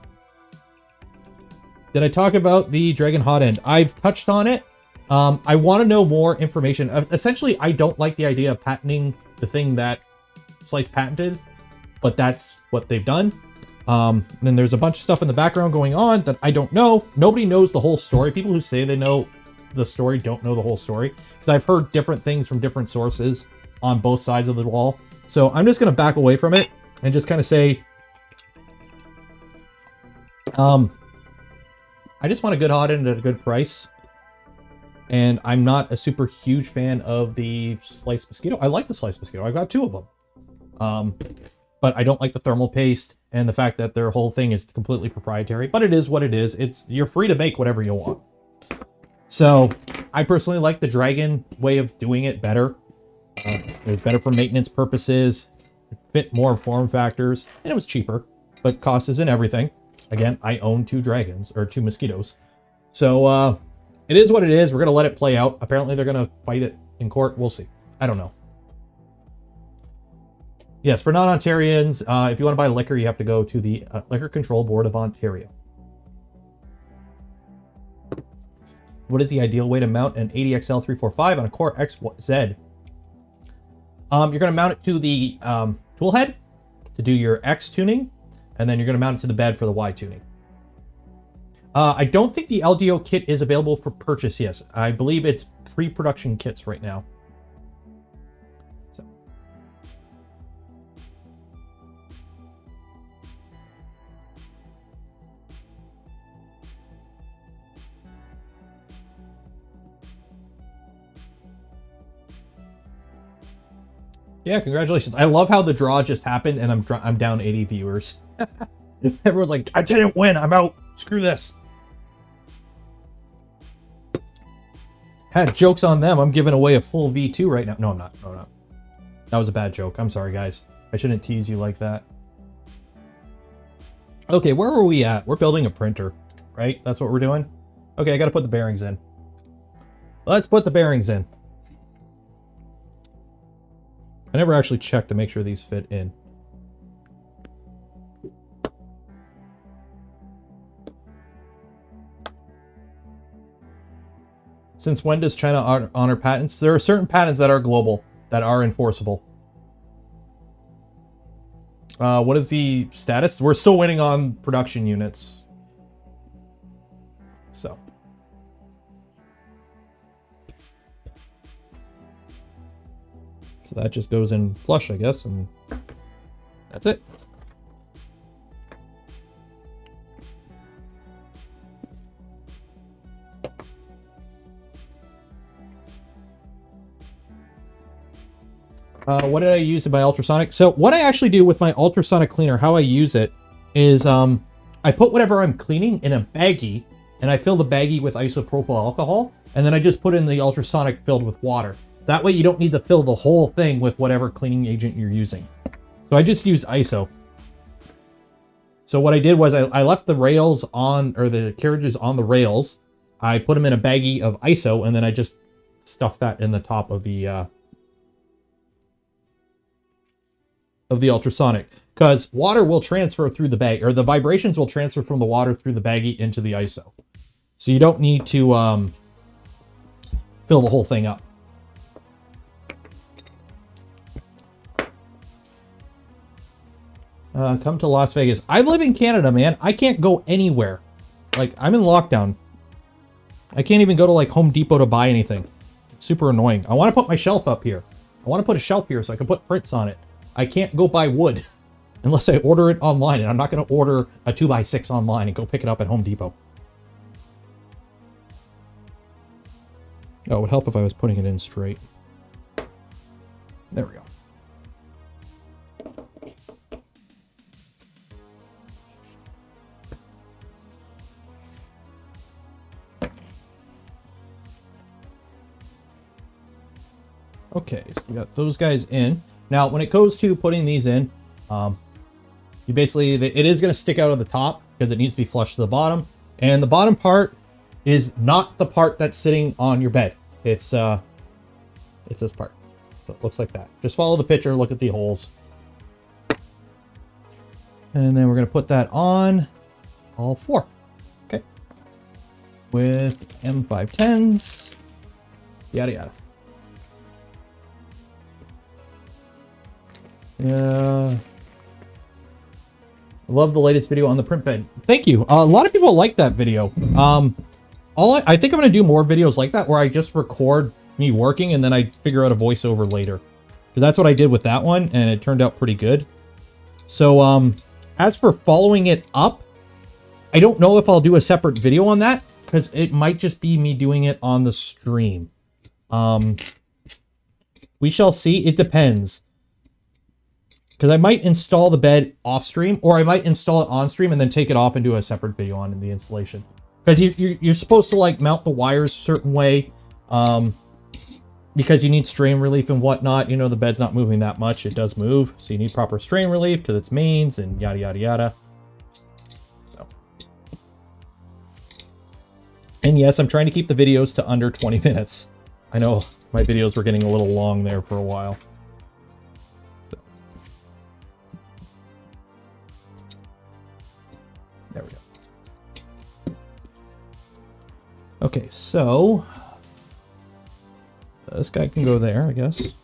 Did I talk about the Dragon Hot End? I've touched on it. Um, I want to know more information. Essentially, I don't like the idea of patenting the thing that Slice patented, but that's what they've done. Um, then there's a bunch of stuff in the background going on that I don't know. Nobody knows the whole story. People who say they know the story don't know the whole story because I've heard different things from different sources on both sides of the wall. So I'm just going to back away from it and just kind of say, um, I just want a good hot end at a good price. And I'm not a super huge fan of the Slice Mosquito. I like the Slice Mosquito. I've got two of them. Um, but I don't like the thermal paste and the fact that their whole thing is completely proprietary. But it is what it is. It's You're free to make whatever you want. So I personally like the Dragon way of doing it better. Uh, it was better for maintenance purposes, it fit more form factors, and it was cheaper, but cost isn't everything. Again, I own two dragons, or two mosquitoes. So uh, it is what it is. We're going to let it play out. Apparently they're going to fight it in court. We'll see. I don't know. Yes, for non-Ontarians, uh, if you want to buy liquor, you have to go to the uh, Liquor Control Board of Ontario. What is the ideal way to mount an ADXL 345 on a Core XZ? Um, you're going to mount it to the um, tool head to do your X tuning, and then you're going to mount it to the bed for the Y tuning. Uh, I don't think the LDO kit is available for purchase, yes. I believe it's pre-production kits right now. Yeah, congratulations. I love how the draw just happened and I'm I'm down 80 viewers. Everyone's like, I didn't win. I'm out. Screw this. Had jokes on them. I'm giving away a full V2 right now. No, I'm not. No, I'm not. That was a bad joke. I'm sorry, guys. I shouldn't tease you like that. Okay, where are we at? We're building a printer, right? That's what we're doing? Okay, I got to put the bearings in. Let's put the bearings in. I never actually checked to make sure these fit in. Since when does China honor patents? There are certain patents that are global, that are enforceable. Uh, what is the status? We're still waiting on production units. So. So that just goes in flush, I guess, and that's it. Uh, what did I use in my ultrasonic? So what I actually do with my ultrasonic cleaner, how I use it is um, I put whatever I'm cleaning in a baggie and I fill the baggie with isopropyl alcohol and then I just put in the ultrasonic filled with water. That way you don't need to fill the whole thing with whatever cleaning agent you're using. So I just used ISO. So what I did was I, I left the rails on, or the carriages on the rails. I put them in a baggie of ISO and then I just stuffed that in the top of the, uh, of the ultrasonic because water will transfer through the bag or the vibrations will transfer from the water through the baggie into the ISO. So you don't need to um, fill the whole thing up. Uh, come to Las Vegas. I live in Canada, man. I can't go anywhere. Like, I'm in lockdown. I can't even go to, like, Home Depot to buy anything. It's super annoying. I want to put my shelf up here. I want to put a shelf here so I can put prints on it. I can't go buy wood unless I order it online, and I'm not going to order a 2x6 online and go pick it up at Home Depot. Oh, it would help if I was putting it in straight. There we go. Okay, so we got those guys in. Now, when it goes to putting these in, um, you basically, it is going to stick out of the top because it needs to be flush to the bottom. And the bottom part is not the part that's sitting on your bed. It's, uh, it's this part. So it looks like that. Just follow the picture, look at the holes. And then we're going to put that on all four. Okay. With M510s, yada yada. Yeah. Love the latest video on the print bed. Thank you. Uh, a lot of people like that video. Um, all I, I think I'm gonna do more videos like that where I just record me working and then I figure out a voiceover later. Because that's what I did with that one and it turned out pretty good. So um, as for following it up, I don't know if I'll do a separate video on that because it might just be me doing it on the stream. Um, we shall see. It depends. Because I might install the bed off stream, or I might install it on stream and then take it off and do a separate video on the installation. Because you, you, you're supposed to like mount the wires a certain way, um, because you need strain relief and whatnot. You know, the bed's not moving that much. It does move, so you need proper strain relief to its mains and yada, yada, yada. So. And yes, I'm trying to keep the videos to under 20 minutes. I know my videos were getting a little long there for a while. Okay, so this guy can go there, I guess.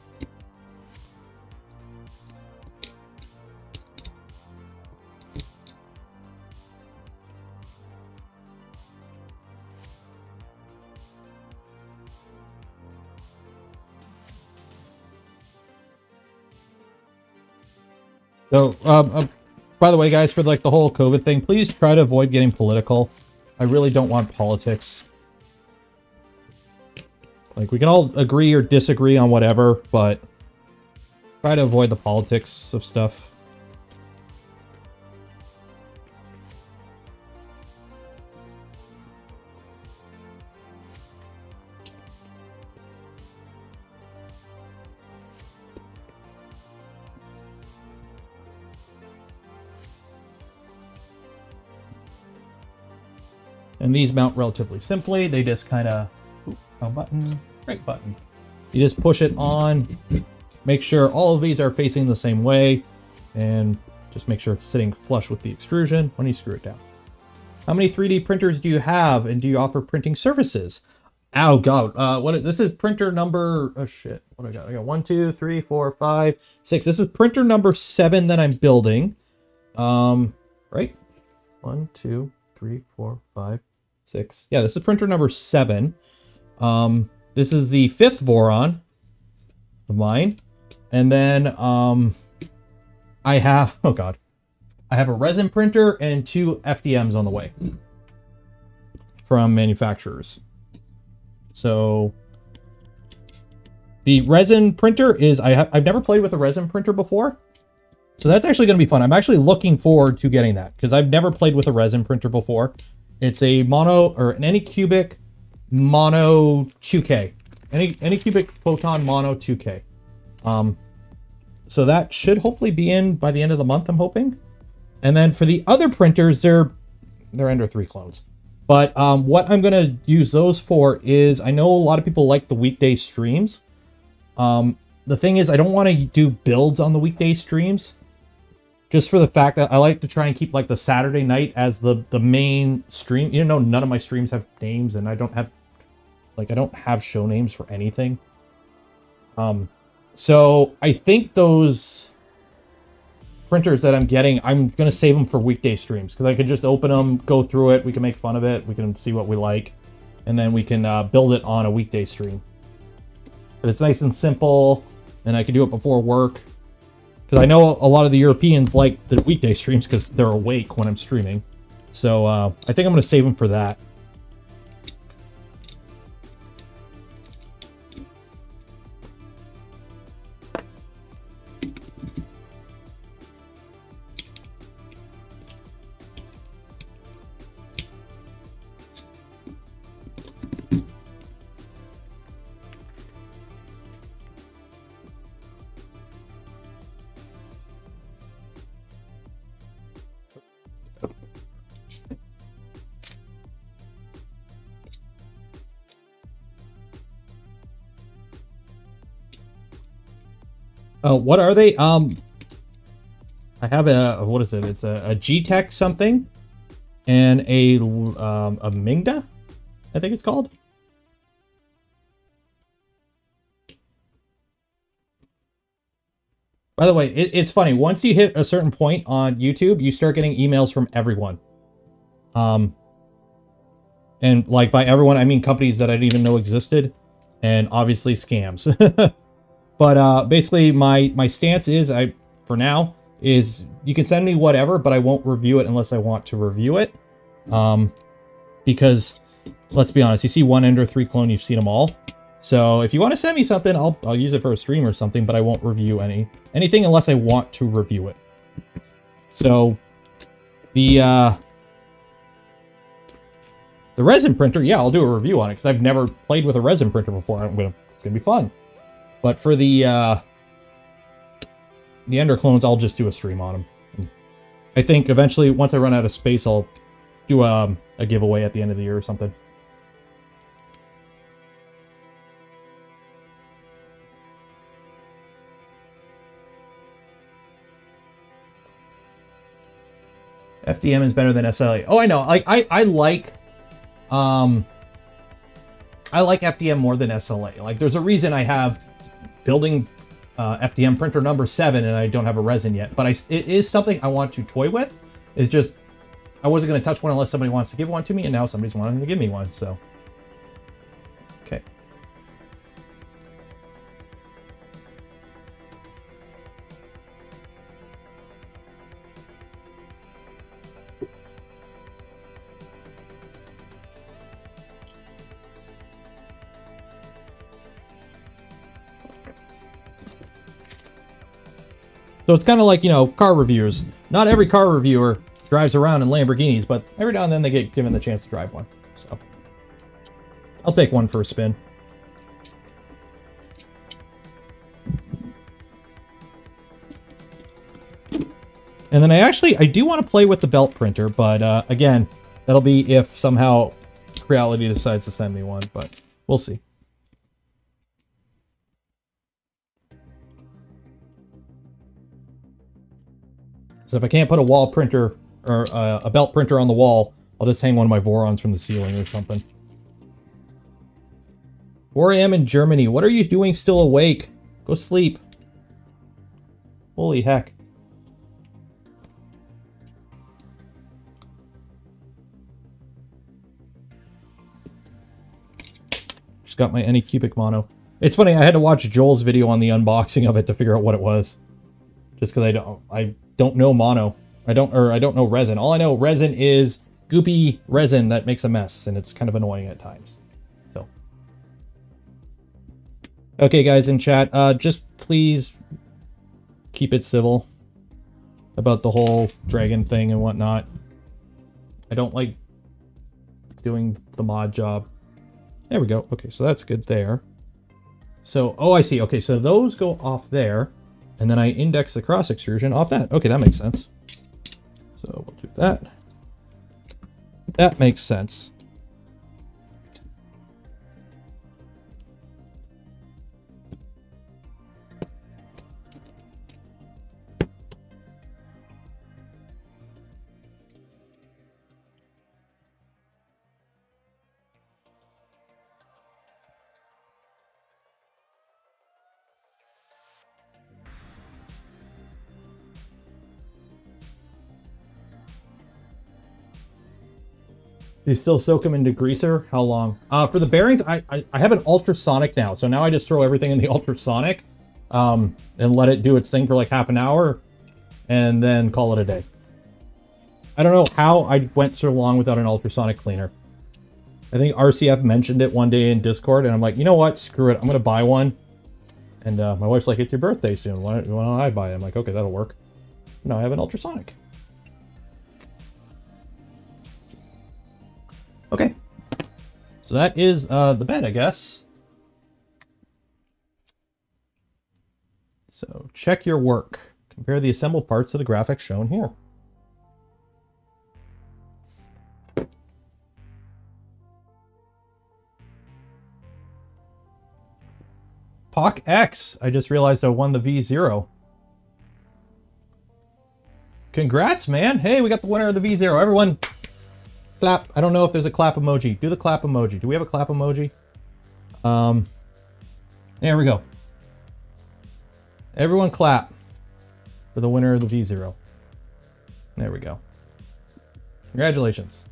So, um, uh, by the way, guys, for like the whole COVID thing, please try to avoid getting political. I really don't want politics. Like, we can all agree or disagree on whatever, but try to avoid the politics of stuff. And these mount relatively simply. They just kind of, a button, right button. You just push it on, make sure all of these are facing the same way, and just make sure it's sitting flush with the extrusion when you screw it down. How many 3D printers do you have, and do you offer printing services? Oh god, uh, what? This is printer number. Oh shit, what I got? I got one, two, three, four, five, six. This is printer number seven that I'm building. Um, right? One, two, three, four, five, six. Yeah, this is printer number seven. Um, this is the fifth Voron of mine. And then um, I have, oh god, I have a resin printer and two FDMs on the way from manufacturers. So the resin printer is, I have, I've never played with a resin printer before. So that's actually going to be fun. I'm actually looking forward to getting that because I've never played with a resin printer before. It's a mono or an Anycubic mono 2K. Any any cubic photon mono 2K. Um, so that should hopefully be in by the end of the month, I'm hoping. And then for the other printers, they're they're Ender 3 clones. But um, what I'm going to use those for is, I know a lot of people like the weekday streams. Um, the thing is, I don't want to do builds on the weekday streams. Just for the fact that I like to try and keep like the Saturday night as the, the main stream. You know, none of my streams have names and I don't have, like, I don't have show names for anything. Um, so I think those printers that I'm getting, I'm going to save them for weekday streams because I can just open them, go through it, we can make fun of it, we can see what we like, and then we can uh, build it on a weekday stream. But it's nice and simple, and I can do it before work. Because I know a lot of the Europeans like the weekday streams because they're awake when I'm streaming. So uh, I think I'm going to save them for that. Oh, what are they? Um, I have a what is it? It's a, a Geeetech something, and a um, a Mingda, I think it's called. By the way, it, it's funny. Once you hit a certain point on YouTube, you start getting emails from everyone. Um, and like by everyone, I mean companies that I didn't even know existed, and obviously scams. but uh, basically, my my stance is I for now is you can send me whatever, but I won't review it unless I want to review it. Um, because let's be honest, you see one Ender, three clone, you've seen them all. So if you want to send me something, I'll, I'll use it for a stream or something, but I won't review any anything unless I want to review it. So the uh, the resin printer, yeah, I'll do a review on it because I've never played with a resin printer before. I'm gonna, it's gonna be fun. But for the uh, the Ender clones, I'll just do a stream on them. I think eventually, once I run out of space, I'll do a, um, a giveaway at the end of the year or something. FDM is better than SLA. Oh, I know. Like I, I like, um, I like FDM more than SLA. Like there's a reason I have building uh, FDM printer number seven and I don't have a resin yet, but I, it is something I want to toy with. It's just, I wasn't going to touch one unless somebody wants to give one to me and now somebody's wanting to give me one. So So it's kind of like, you know, car reviewers. Not every car reviewer drives around in Lamborghinis, but every now and then they get given the chance to drive one. So I'll take one for a spin. And then I actually, I do want to play with the belt printer, but uh, again, that'll be if somehow Creality decides to send me one, but we'll see. So if I can't put a wall printer or uh, a belt printer on the wall, I'll just hang one of my Vorons from the ceiling or something. 4 a.m. in Germany. What are you doing still awake? Go sleep. Holy heck. Just got my Anycubic mono. It's funny, I had to watch Joel's video on the unboxing of it to figure out what it was. Just because I don't, I don't know mono. I don't, or I don't know resin. All I know resin is goopy resin that makes a mess, and it's kind of annoying at times. So, okay, guys in chat, uh, just please keep it civil about the whole dragon thing and whatnot. I don't like doing the mod job. There we go. Okay, so that's good there. So, oh, I see. Okay, so those go off there. And then I index the cross extrusion off that. Okay, that makes sense. So we'll do that. That makes sense. You still soak them into greaser? How long? Uh, for the bearings, I, I, I, have an ultrasonic now. So now I just throw everything in the ultrasonic um, and let it do its thing for like half an hour and then call it a day. I don't know how I went so long without an ultrasonic cleaner. I think RCF mentioned it one day in Discord and I'm like, you know what? Screw it. I'm going to buy one. And uh, my wife's like, it's your birthday soon. Why, why don't I buy it? I'm like, okay, that'll work. Now I have an ultrasonic. Okay. So that is uh, the bed, I guess. So check your work. Compare the assembled parts to the graphics shown here. POC X. I just realized I won the V0. Congrats, man. Hey, we got the winner of the V0. Everyone, Clap. I don't know if there's a clap emoji. Do the clap emoji. Do we have a clap emoji? Um, there we go. Everyone clap. for the winner of the V0. There we go. Congratulations.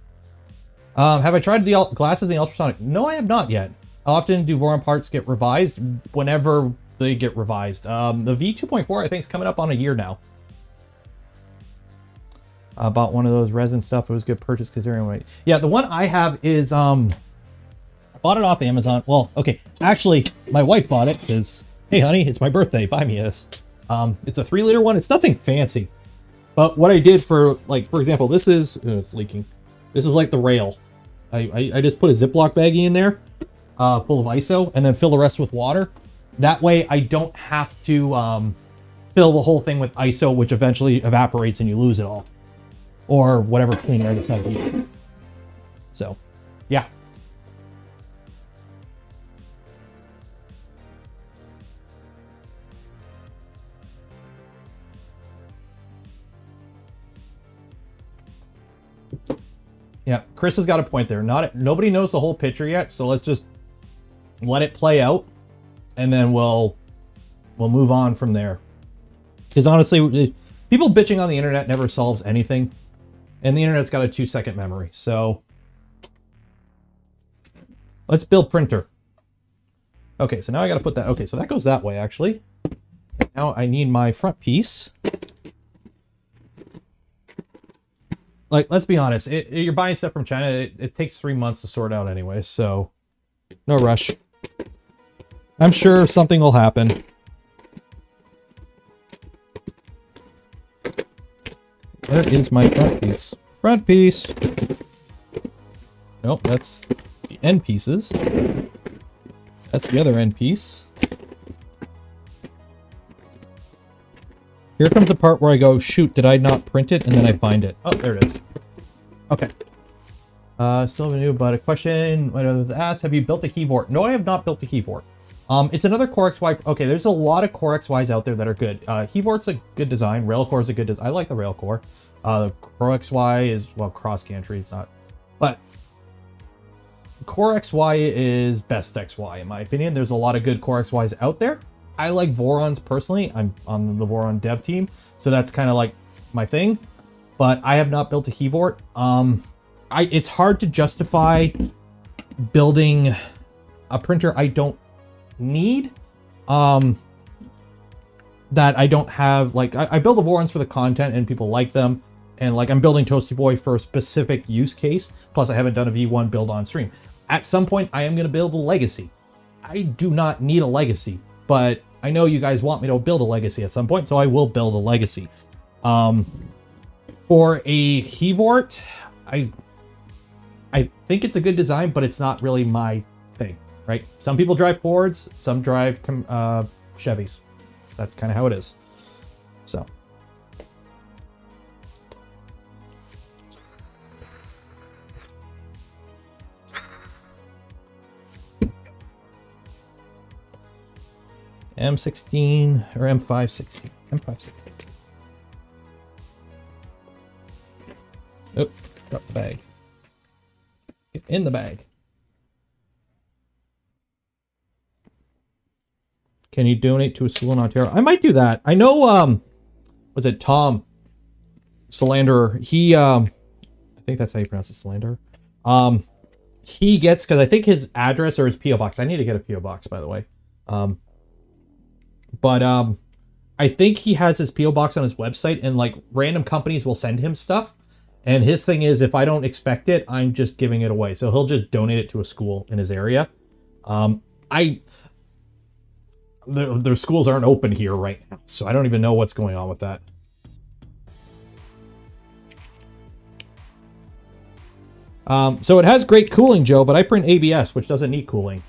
Um, have I tried the glasses in the ultrasonic? No, I have not yet. Often do Voron parts get revised whenever they get revised. Um, the V2.4 I think is coming up on a year now. I bought one of those resin stuff. It was a good purchase considering what. Yeah, the one I have is um, I bought it off Amazon. Well, okay, actually, my wife bought it because hey, honey, it's my birthday. Buy me this. Um, it's a three liter one. It's nothing fancy, but what I did for like, for example, this is oh, it's leaking. This is like the rail. I, I, I just put a Ziploc baggie in there, uh, full of ISO, and then fill the rest with water. That way, I don't have to um, fill the whole thing with ISO, which eventually evaporates and you lose it all or whatever clean air that's not So, yeah. Yeah, Chris has got a point there. Not nobody knows the whole picture yet, so let's just let it play out, and then we'll we'll move on from there. Because honestly, people bitching on the internet never solves anything. And the internet's got a two second memory. So let's build printer. Okay, so now I got to put that. Okay, so that goes that way actually. Now I need my front piece. Like, let's be honest, it, it, you're buying stuff from China, it, it takes three months to sort out anyway, so no rush. I'm sure something will happen. Where is my front piece? Front piece! Nope, that's the end pieces. That's the other end piece. Here comes the part where I go, shoot, did I not print it? And then I find it. Oh, there it is. Okay. Uh, still a new, but a question I was asked, have you built a Hevort? No, I have not built a Hevort. Um, it's another Core XY. Okay, there's a lot of Core XYs out there that are good. Uh, Hevort's a good design. Railcore is a good design. I like the Railcore. Uh, the Core XY is, well, cross gantry. It's not. But Core XY is best XY, in my opinion. There's a lot of good Core XYs out there. I like Vorons personally. I'm on the Voron dev team, so that's kind of like my thing. But I have not built a Hevort. Um, I, it's hard to justify building a printer I don't need. Um, that I don't have, like, I, I build the Vorons for the content and people like them. And like, I'm building Toasty Boi for a specific use case. Plus, I haven't done a V1 build on stream. At some point, I am going to build a legacy. I do not need a legacy, but I know you guys want me to build a legacy at some point, so I will build a legacy. Um, for a Hevort, I I think it's a good design, but it's not really my right? Some people drive Fords, some drive uh, Chevys. That's kind of how it is. So. M16 or M560. M560. Oh, drop the bag. Get in the bag. Can you donate to a school in Ontario? I might do that. I know, um, was it Tom Solander? He, um, I think that's how you pronounce it, Solander. Um, he gets, because I think his address or his P.O. box, I need to get a P.O. box, by the way. Um, but, um, I think he has his P.O. box on his website and like random companies will send him stuff. And his thing is, if I don't expect it, I'm just giving it away. So he'll just donate it to a school in his area. Um, I their, schools aren't open here right now, so I don't even know what's going on with that. Um, so it has great cooling, Joe, but I print ABS, which doesn't need cooling.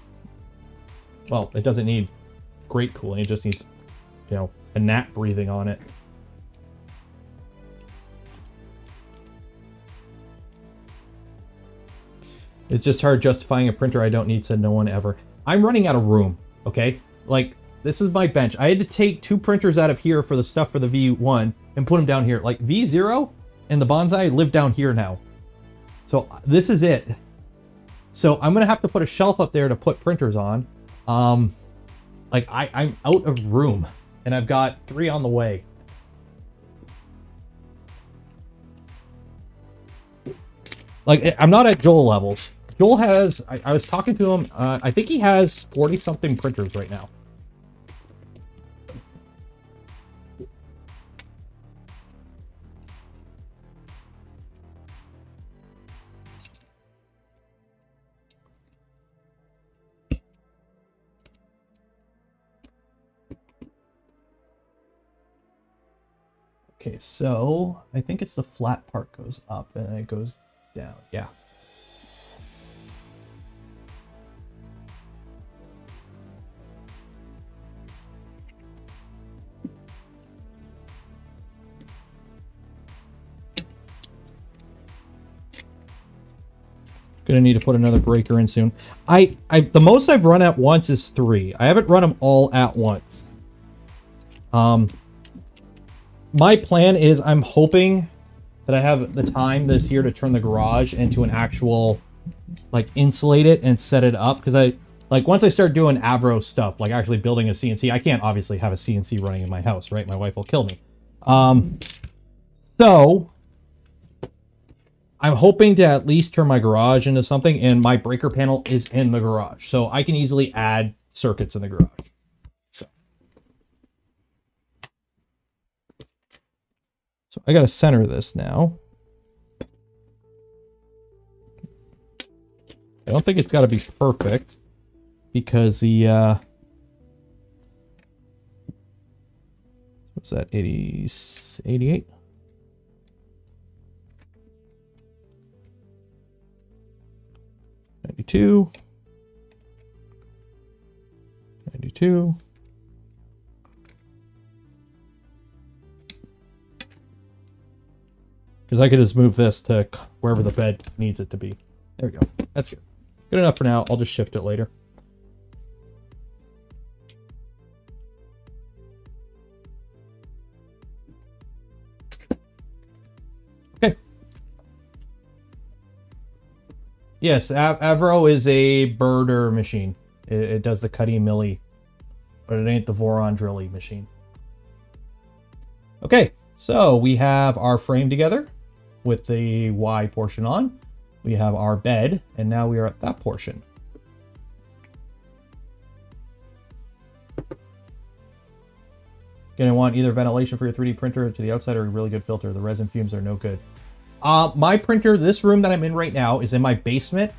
Well, it doesn't need great cooling. It just needs, you know, a gnat breathing on it. It's just hard justifying a printer I don't need, said no one ever. I'm running out of room, okay? Like, this is my bench. I had to take two printers out of here for the stuff for the V1 and put them down here. Like V0 and the Bonsai live down here now. So this is it. So I'm going to have to put a shelf up there to put printers on. Um, like I, I'm out of room and I've got three on the way. Like eh, I'm not at Joel levels. Joel has, I, I was talking to him, uh, I think he has 40 something printers right now. Okay, so I think it's the flat part goes up and it goes down. Yeah. Gonna need to put another breaker in soon. I, I, the most I've run at once is three. I haven't run them all at once. Um, my plan is I'm hoping that I have the time this year to turn the garage into an actual, like insulate it and set it up. Cause I, like once I start doing Avro stuff, like actually building a CNC, I can't obviously have a CNC running in my house, right? My wife will kill me. Um, so I'm hoping to at least turn my garage into something and my breaker panel is in the garage. So I can easily add circuits in the garage. So I got to center this now. I don't think it's got to be perfect because the, uh, what's that, 80, 88? 92. 92. Because I could just move this to wherever the bed needs it to be. There we go. That's good. Good enough for now. I'll just shift it later. Okay. Yes, Av Avro is a birder machine. It, it, does the cutty milly, but it ain't the Voron drilly machine. Okay, so we have our frame together with the Y portion on. We have our bed, and now we are at that portion. Gonna want either ventilation for your 3D printer to the outside or a really good filter. The resin fumes are no good. Uh, my printer, this room that I'm in right now, is in my basement.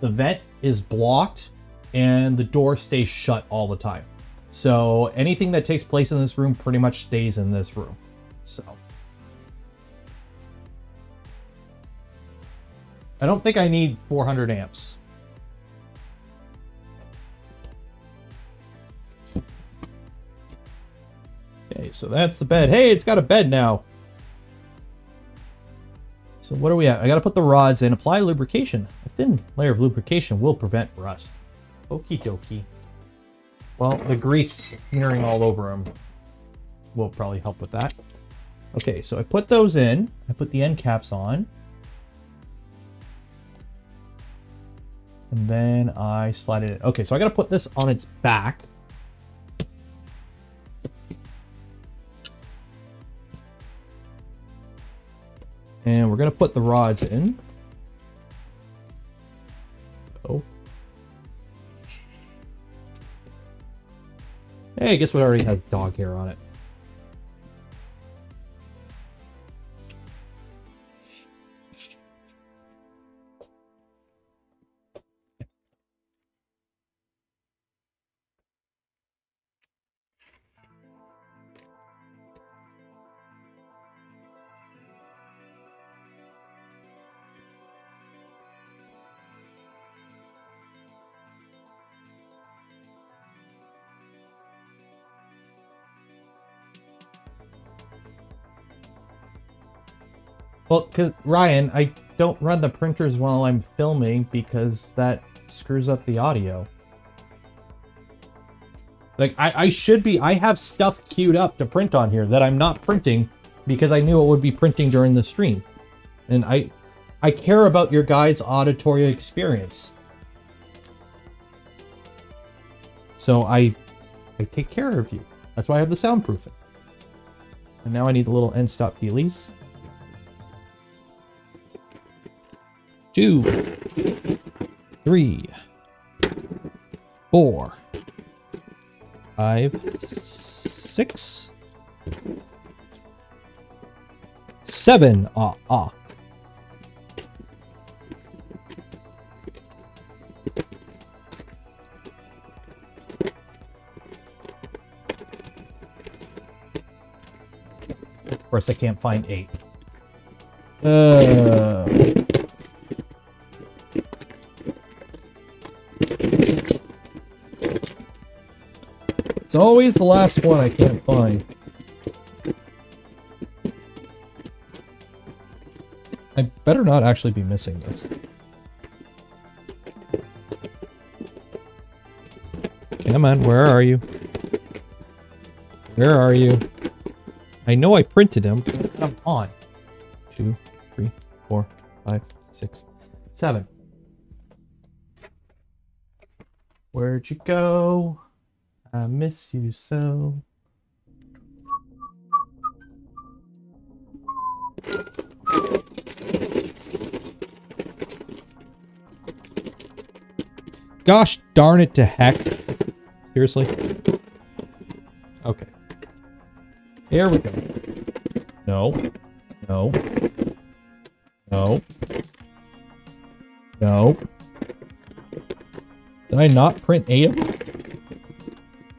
The vent is blocked and the door stays shut all the time. So anything that takes place in this room pretty much stays in this room. So. I don't think I need 400 amps. Okay, so that's the bed. Hey, it's got a bed now. So what are we at? I got to put the rods in. Apply lubrication. A thin layer of lubrication will prevent rust. Okie dokie. Well, the grease smearing all over them will probably help with that. Okay, so I put those in. I put the end caps on. And then I slide it in. Okay, so I got to put this on its back. And we're to put the rods in. Oh. Hey, guess what already has dog hair on it? Well, because Ryan, I don't run the printers while I'm filming because that screws up the audio. Like, I, I should be, I have stuff queued up to print on here that I'm not printing because I knew it would be printing during the stream. And I, I care about your guys' auditory experience. So I, I take care of you. That's why I have the soundproofing. And now I need the little end stop dealies. Two, three, four, five, six, seven. Ah, ah. Of course, I can't find eight. Uh. It's always the last one I can't find. I better not actually be missing this. Come on, where are you? Where are you? I know I printed them. Come on. Two, three, four, five, six, seven. Where'd you go? I miss you so. Gosh darn it to heck. Seriously? Okay. Here we go. No. No. No. No. Did I not print eight of them?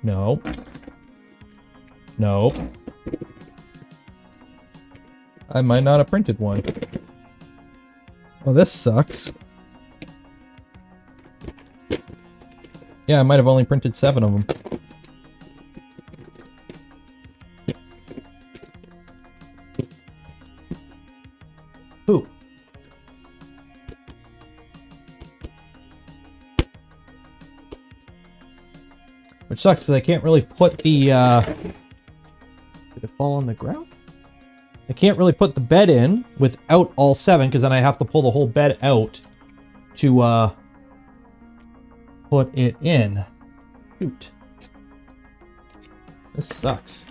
No. No. I might not have printed one. Oh, this sucks. Yeah, I might have only printed seven of them. Sucks because I can't really put the, uh... Did it fall on the ground? I can't really put the bed in without all seven because then I have to pull the whole bed out to, uh... Put it in. Shoot. This sucks.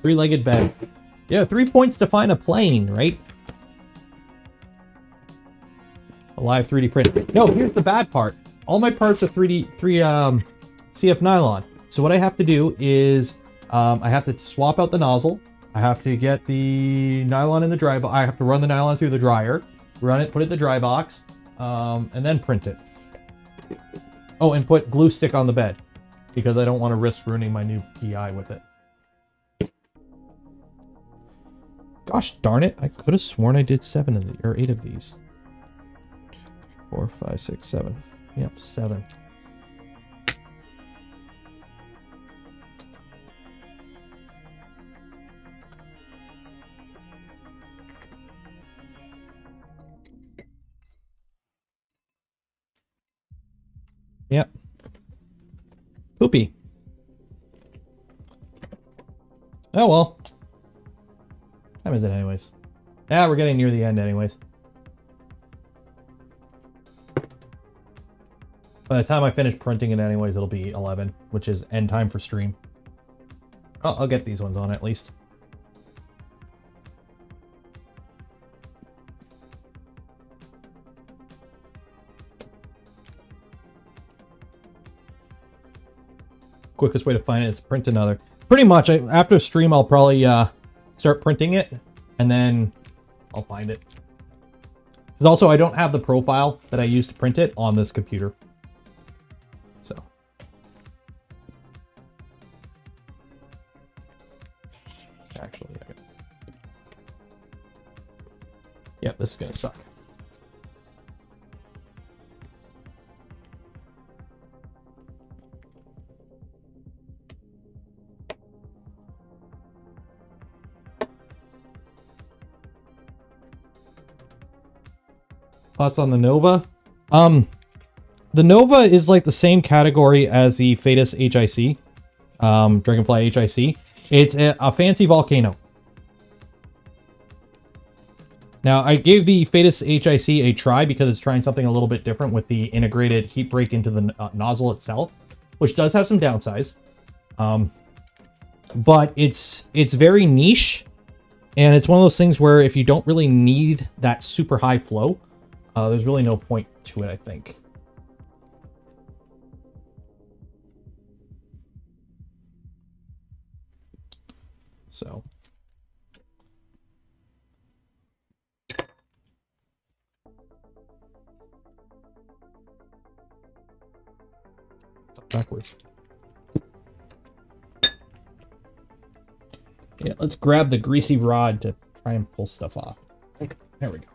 Three-legged bed. Yeah, three points to find a plane, right? A live 3D print. No, here's the bad part. All my parts are 3D, 3, um, CF nylon. So what I have to do is, um, I have to swap out the nozzle. I have to get the nylon in the dry box. I have to run the nylon through the dryer, run it, put it in the dry box, um, and then print it. Oh, and put glue stick on the bed because I don't want to risk ruining my new PI with it. Gosh darn it, I could have sworn I did seven of the or eight of these. Four, five, six, seven. Yep, seven. Yep. Poopy. Oh well. Time is it anyways? Yeah, we're getting near the end anyways. By the time I finish printing it anyways, it'll be 11, which is end time for stream. Oh, I'll get these ones on at least. Quickest way to find it is print another. Pretty much, I, after stream, I'll probably uh, start printing it, and then I'll find it. Because also, I don't have the profile that I used to print it on this computer. So. Actually, yeah, this is going to suck. Thoughts on the Nova? Um, the Nova is like the same category as the Phaetus HIC, um, Dragonfly HIC. It's a, a fancy volcano. Now, I gave the Phaetus HIC a try because it's trying something a little bit different with the integrated heat break into the uh, nozzle itself, which does have some downsides. Um, but it's it's very niche And it's one of those things where if you don't really need that super high flow, uh, there's really no point to it, I think. So. It's backwards. Yeah, let's grab the greasy rod to try and pull stuff off. There we go.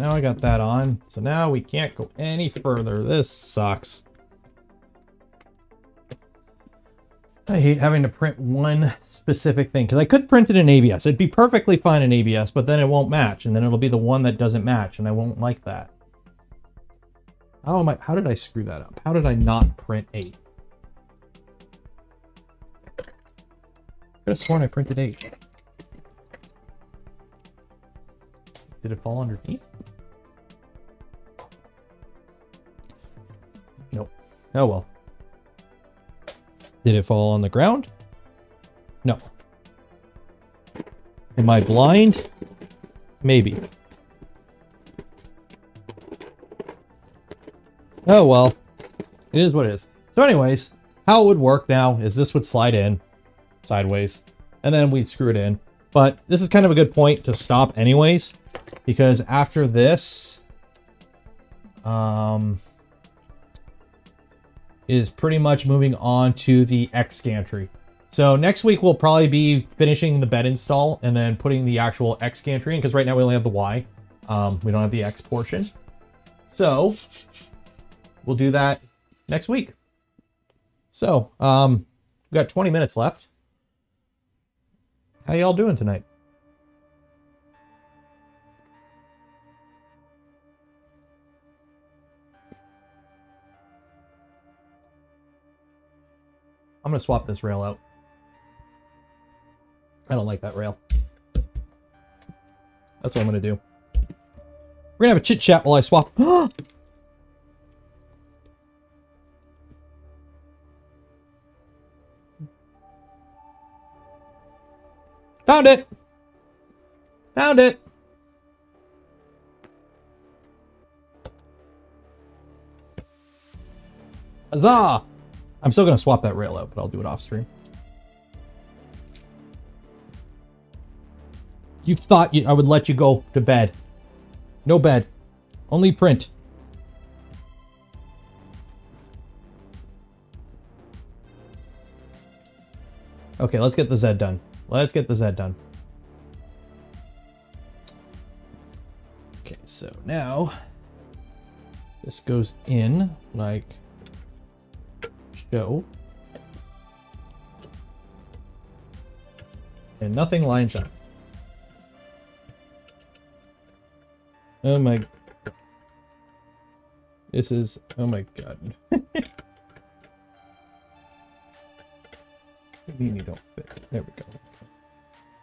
Now I got that on. So now we can't go any further. This sucks. I hate having to print one specific thing because I could print it in ABS. It'd be perfectly fine in ABS, but then it won't match and then it'll be the one that doesn't match and I won't like that. How am I, how did I screw that up? How did I not print eight? I Could have sworn I printed eight. Did it fall underneath? Nope. Oh well. Did it fall on the ground? No. Am I blind? Maybe. Oh well. It is what it is. So anyways, how it would work now is this would slide in sideways and then we'd screw it in. But this is kind of a good point to stop anyways because after this um, is pretty much moving on to the X gantry. So next week we'll probably be finishing the bed install and then putting the actual X gantry in because right now we only have the Y. Um, we don't have the X portion. So we'll do that next week. So um, we got 20 minutes left. How y'all doing tonight? I'm gonna swap this rail out. I don't like that rail. That's what I'm gonna do. We're gonna have a chit chat while I swap. Found it! Found it! Huzzah! I'm still going to swap that rail out, but I'll do it off stream. You thought you, I would let you go to bed. No bed. Only print. Okay, let's get the Z done. Let's get the Z done. Okay, so now this goes in like show. And nothing lines up. Oh my... This is... Oh my god. you don't fit. There we go.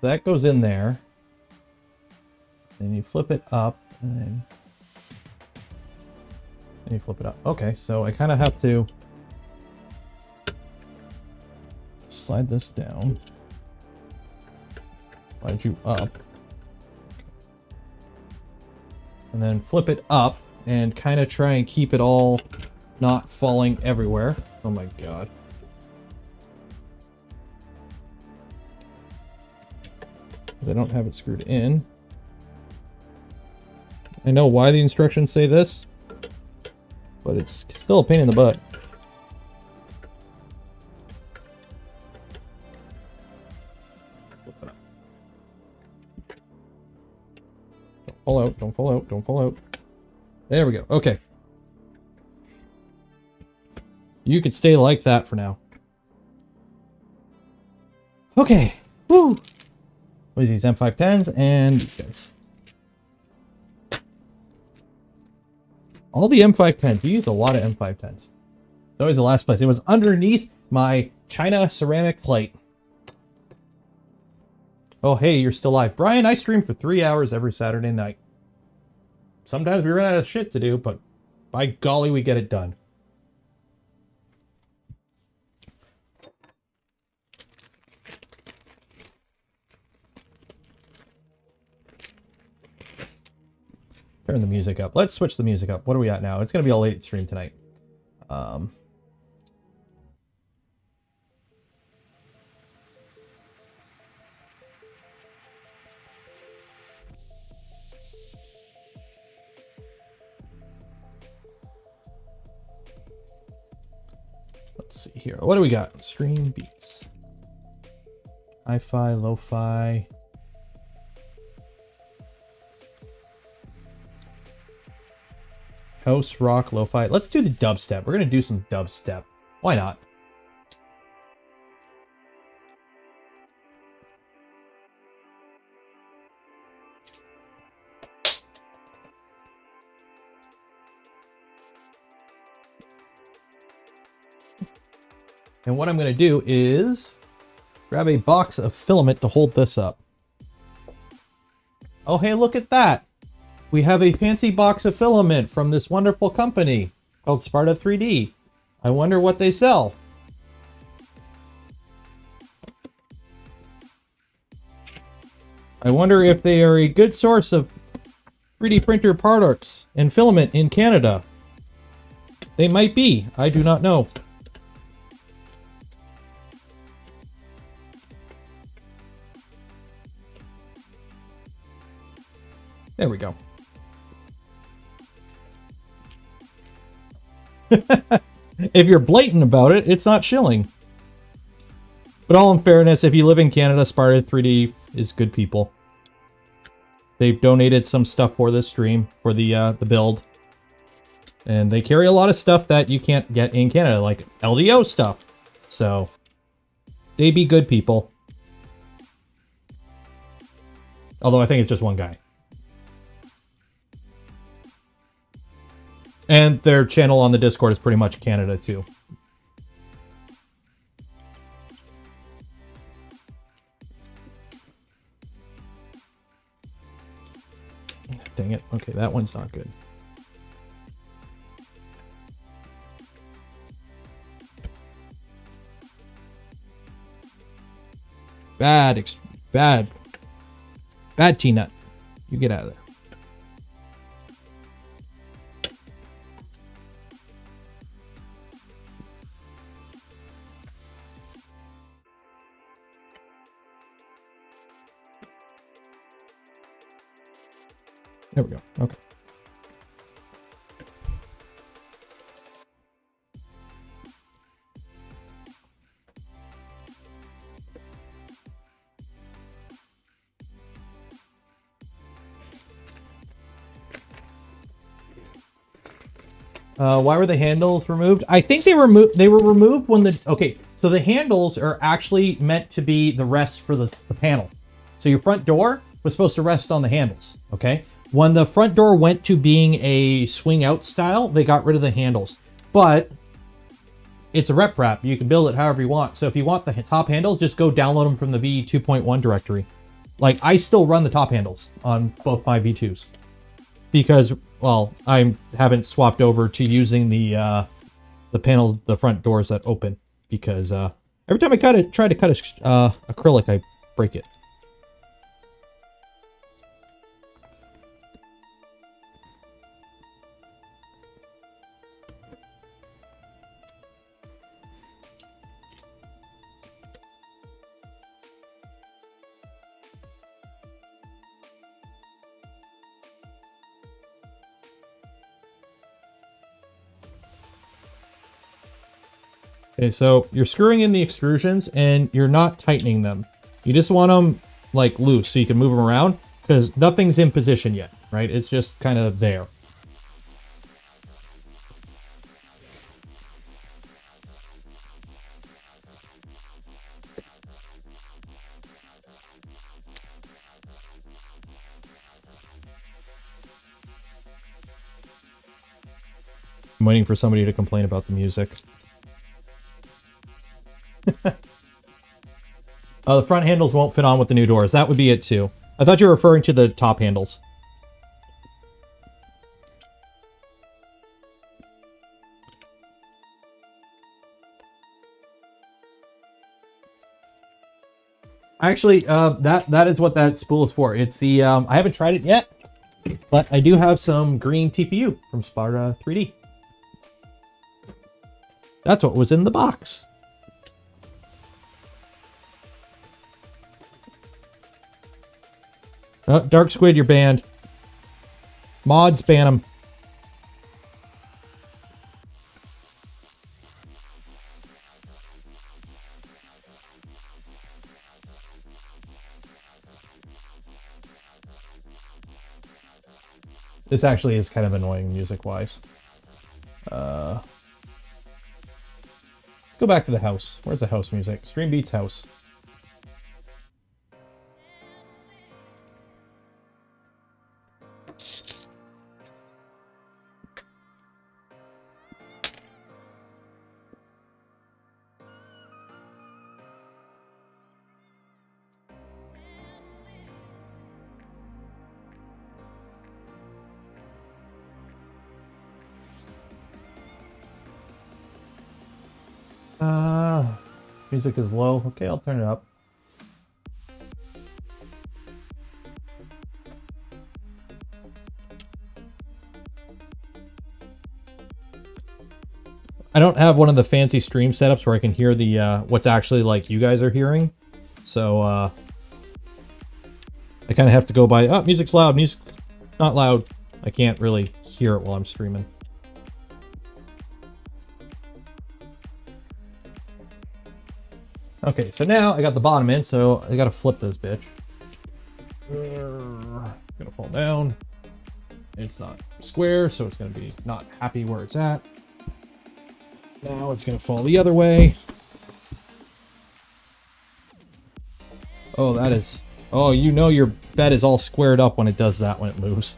That goes in there. Then you flip it up, and then... Then you flip it up. Okay, so I kind of have to... slide this down. Slide you up. And then flip it up and kind of try and keep it all not falling everywhere. Oh my god. I don't have it screwed in. I know why the instructions say this, but it's still a pain in the butt. Out, don't fall out, don't fall out. There we go, okay. You could stay like that for now. Okay. Woo. What are these M510s and these guys? All the M510s. We use a lot of M510s. It's always the last place. It was underneath my China ceramic plate. Oh, hey, you're still live. Brian, I stream for three hours every Saturday night. Sometimes we run out of shit to do, but by golly, we get it done. Turn the music up. Let's switch the music up. What are we at now? It's going to be a late stream tonight. Um, let's see here. What do we got? Stream beats. Hi-fi, lo-fi. House, rock, lo-fi. Let's do the dubstep. We're going to do some dubstep. Why not? And what I'm going to do is grab a box of filament to hold this up. Oh, hey, look at that. We have a fancy box of filament from this wonderful company called Sparta 3D. I wonder what they sell. I wonder if they are a good source of 3D printer products and filament in Canada. They might be. I do not know. There we go. if you're blatant about it, it's not shilling. But all in fairness, if you live in Canada, Sparta 3D is good people. They've donated some stuff for this stream, for the uh, the build. And they carry a lot of stuff that you can't get in Canada, like LDO stuff. So, they be good people. Although I think it's just one guy. And their channel on the Discord is pretty much Canada too. Dang it. Okay, that one's not good. Bad, bad, bad T-Nut. You get out of there. There we go. Okay. Uh, why were the handles removed? I think they were they were removed when the okay. So the handles are actually meant to be the rest for the, the panel. So your front door was supposed to rest on the handles. Okay. When the front door went to being a swing out style, they got rid of the handles. But it's a RepRap. You can build it however you want. So if you want the top handles, just go download them from the V2.1 directory. Like I still run the top handles on both my V2s because, well, I haven't swapped over to using the uh, the panels, the front doors that open because uh, every time I cut it, try to cut a, uh, acrylic, I break it. Okay, so you're screwing in the extrusions and you're not tightening them. You just want them like loose so you can move them around because nothing's in position yet, right? It's just kind of there. I'm waiting for somebody to complain about the music oh, the front handles won't fit on with the new doors. That would be it too. I thought you were referring to the top handles. Actually, uh, that that is what that spool is for. It's the um, I haven't tried it yet, but I do have some green TPU from Sparta 3D. That's what was in the box. Oh, Dark Squid, you're banned. Mods ban them. This actually is kind of annoying music-wise. Uh, let's go back to the house. Where's the house music? Stream Beats house. Uh, music is low. Okay, I'll turn it up. I don't have one of the fancy stream setups where I can hear the uh, what's actually like you guys are hearing. So uh, I kind of have to go by, oh, music's loud, music's not loud. I can't really hear it while I'm streaming. Okay, so now I got the bottom in, so I gotta flip this bitch. It's gonna fall down. It's not square, so it's gonna be not happy where it's at. Now it's gonna fall the other way. Oh, that is... Oh, you know your bed is all squared up when it does that when it moves.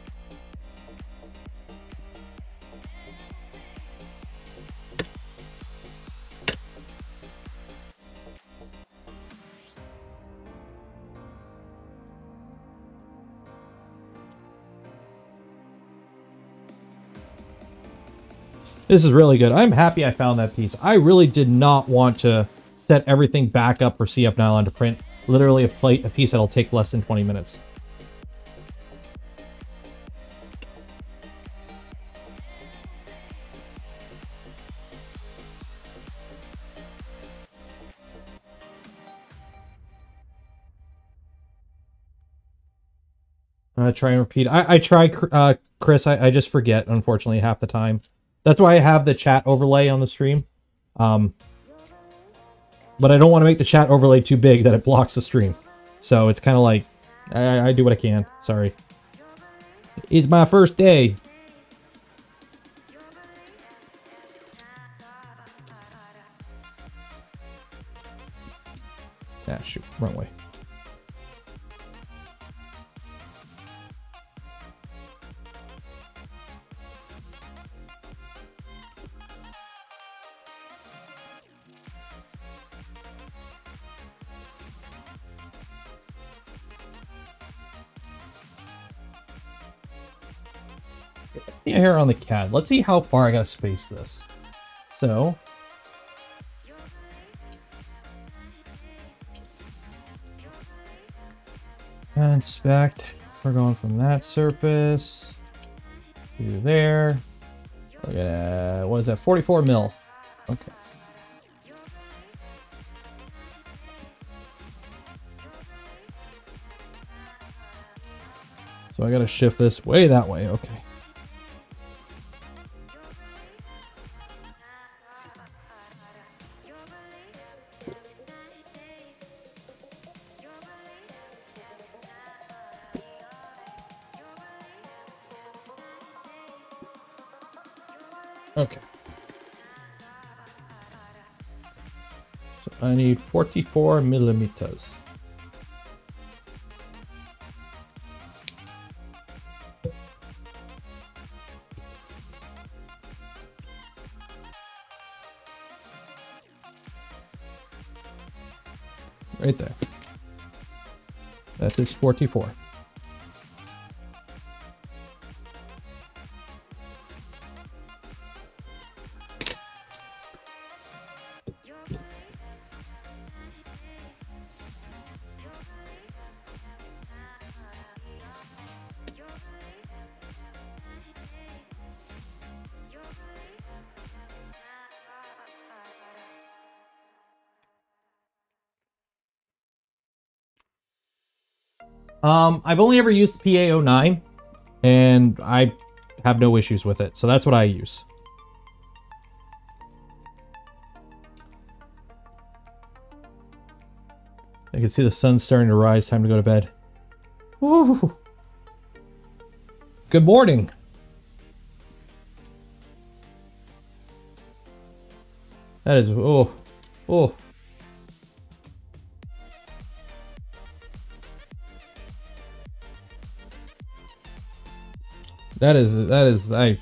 This is really good. I'm happy I found that piece. I really did not want to set everything back up for CF Nylon to print literally a plate, a piece that'll take less than 20 minutes. Uh, try and repeat. I, I try, uh, Chris. I, I just forget, unfortunately, half the time. That's why I have the chat overlay on the stream. Um, but I don't want to make the chat overlay too big that it blocks the stream. So it's kind of like, I, I do what I can. Sorry. It's my first day. Ah, shoot. Wrong way. Hair on the CAD. Let's see how far I gotta space this. So. Inspect. We're going from that surface to there. Look at that. What is that? 44 mil. Okay. So I gotta shift this way that way. Okay. I need 44 millimeters. Right there. That is 44. I've only ever used PA09, and I have no issues with it, so that's what I use. I can see the sun starting to rise. Time to go to bed. Woo! Good morning. That is oh oh. That is that is I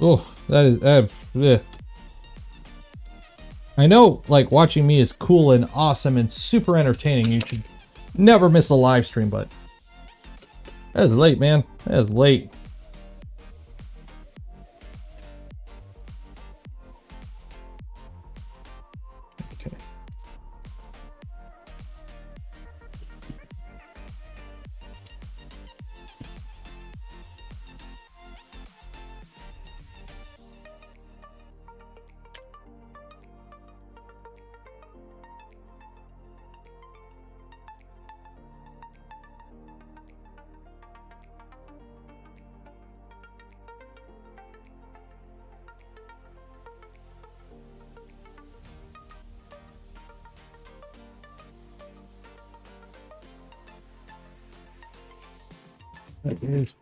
Oh, that is uh. I know like watching me is cool and awesome and super entertaining. You should never miss a live stream, but that's late, man. That's late.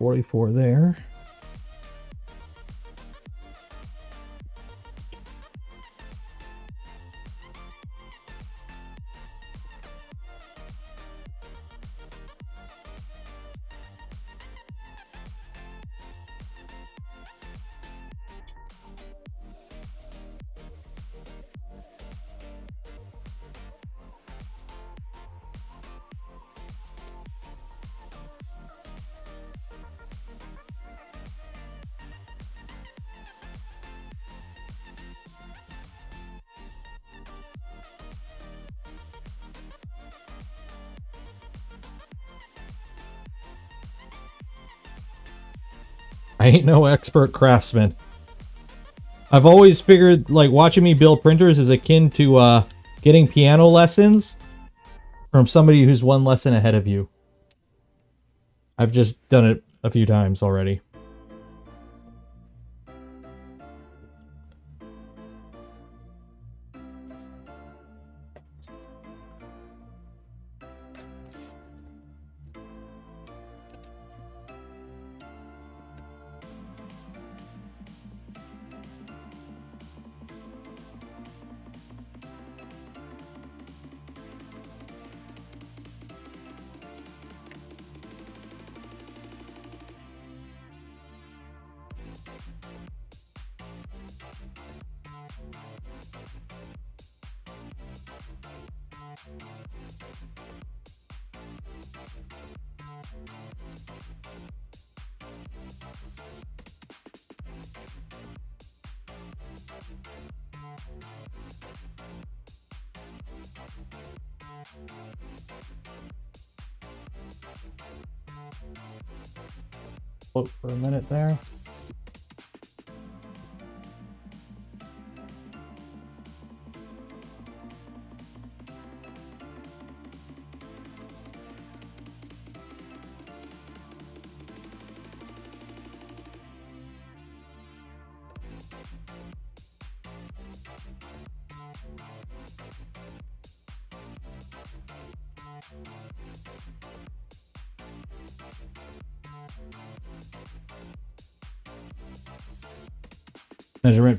44 there. I ain't no expert craftsman. I've always figured like watching me build printers is akin to uh, getting piano lessons from somebody who's one lesson ahead of you. I've just done it a few times already.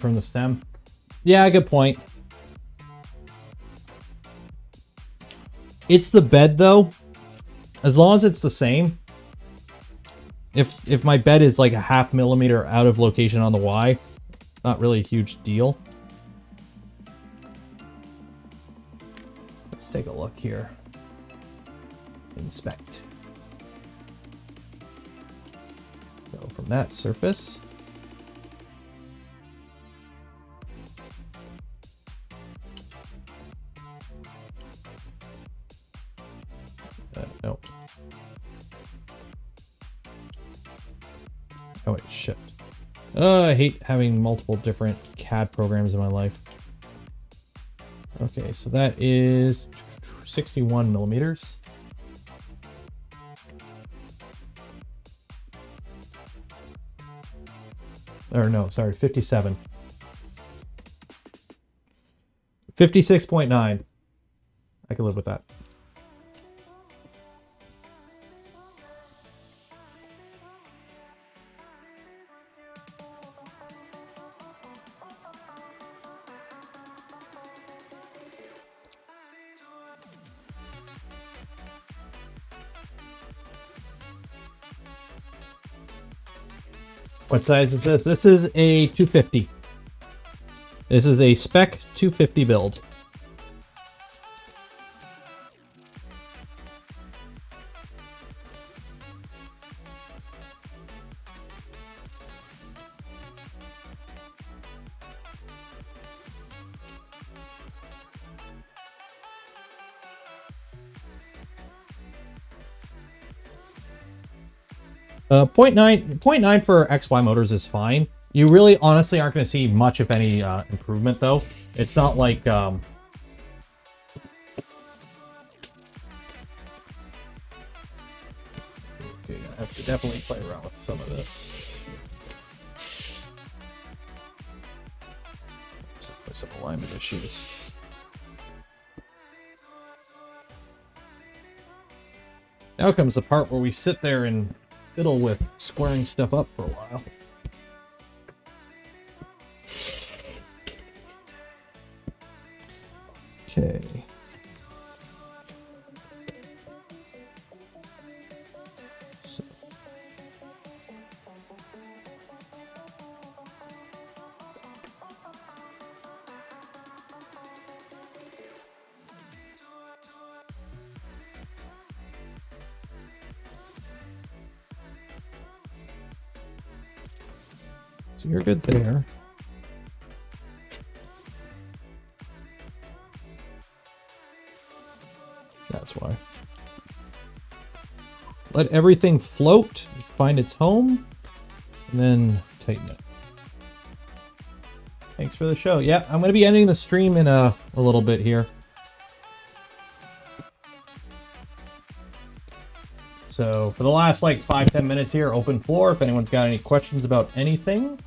From the stem. Yeah, good point. It's the bed though. As long as it's the same. If if my bed is like a half millimeter out of location on the Y, it's not really a huge deal. Let's take a look here. Inspect. Go from that surface. Hate having multiple different CAD programs in my life. Okay, so that is 61 millimeters. Or no, sorry, 57. 56.9. I can live with that. What size is this? This is a 250. This is a spec 250 build. 0.9, 0.9 for XY motors is fine. You really honestly aren't going to see much, if any, uh, improvement though. It's not like, um, Okay, I have to definitely play around with some of this. Some, alignment issues. Now comes the part where we sit there and fiddle with squaring stuff up for a while. Everything float, find its home, and then tighten it. Thanks for the show. Yeah, I'm going to be ending the stream in a, a little bit here. So for the last like five, 10 minutes here, open floor. If anyone's got any questions about anything,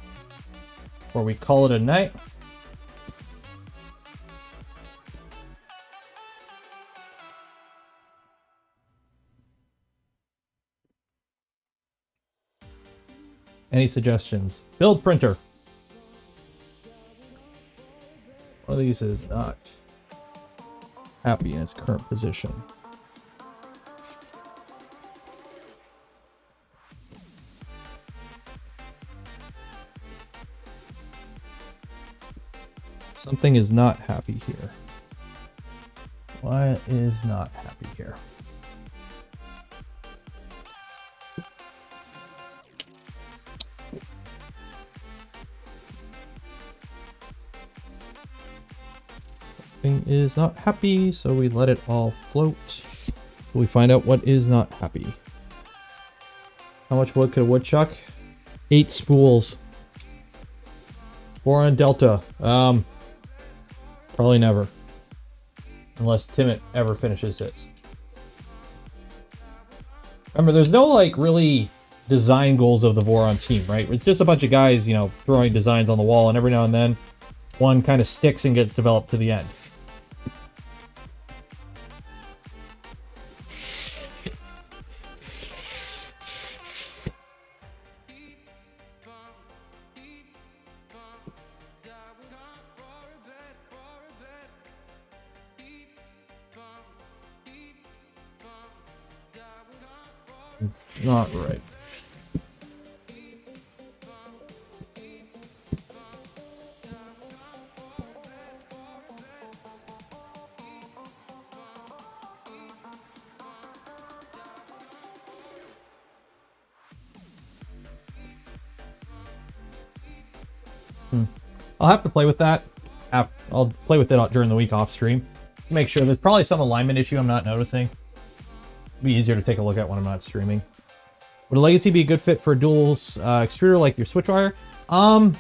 before we call it a night. Any suggestions? Build printer. One of these is not happy in its current position. Something is not happy here. Why is not happy here? Is not happy, so we let it all float. We find out what is not happy. How much wood could a woodchuck? Eight spools. Voron Delta. Um, probably never. Unless Timmet ever finishes this. Remember, there's no like really design goals of the Voron team, right? It's just a bunch of guys, you know, throwing designs on the wall, and every now and then one kind of sticks and gets developed to the end. Have to play with that. I'll play with it during the week off stream. Make sure there's probably some alignment issue I'm not noticing. It'd be easier to take a look at when I'm not streaming. Would a legacy be a good fit for a dual uh, extruder like your Switchwire? Um,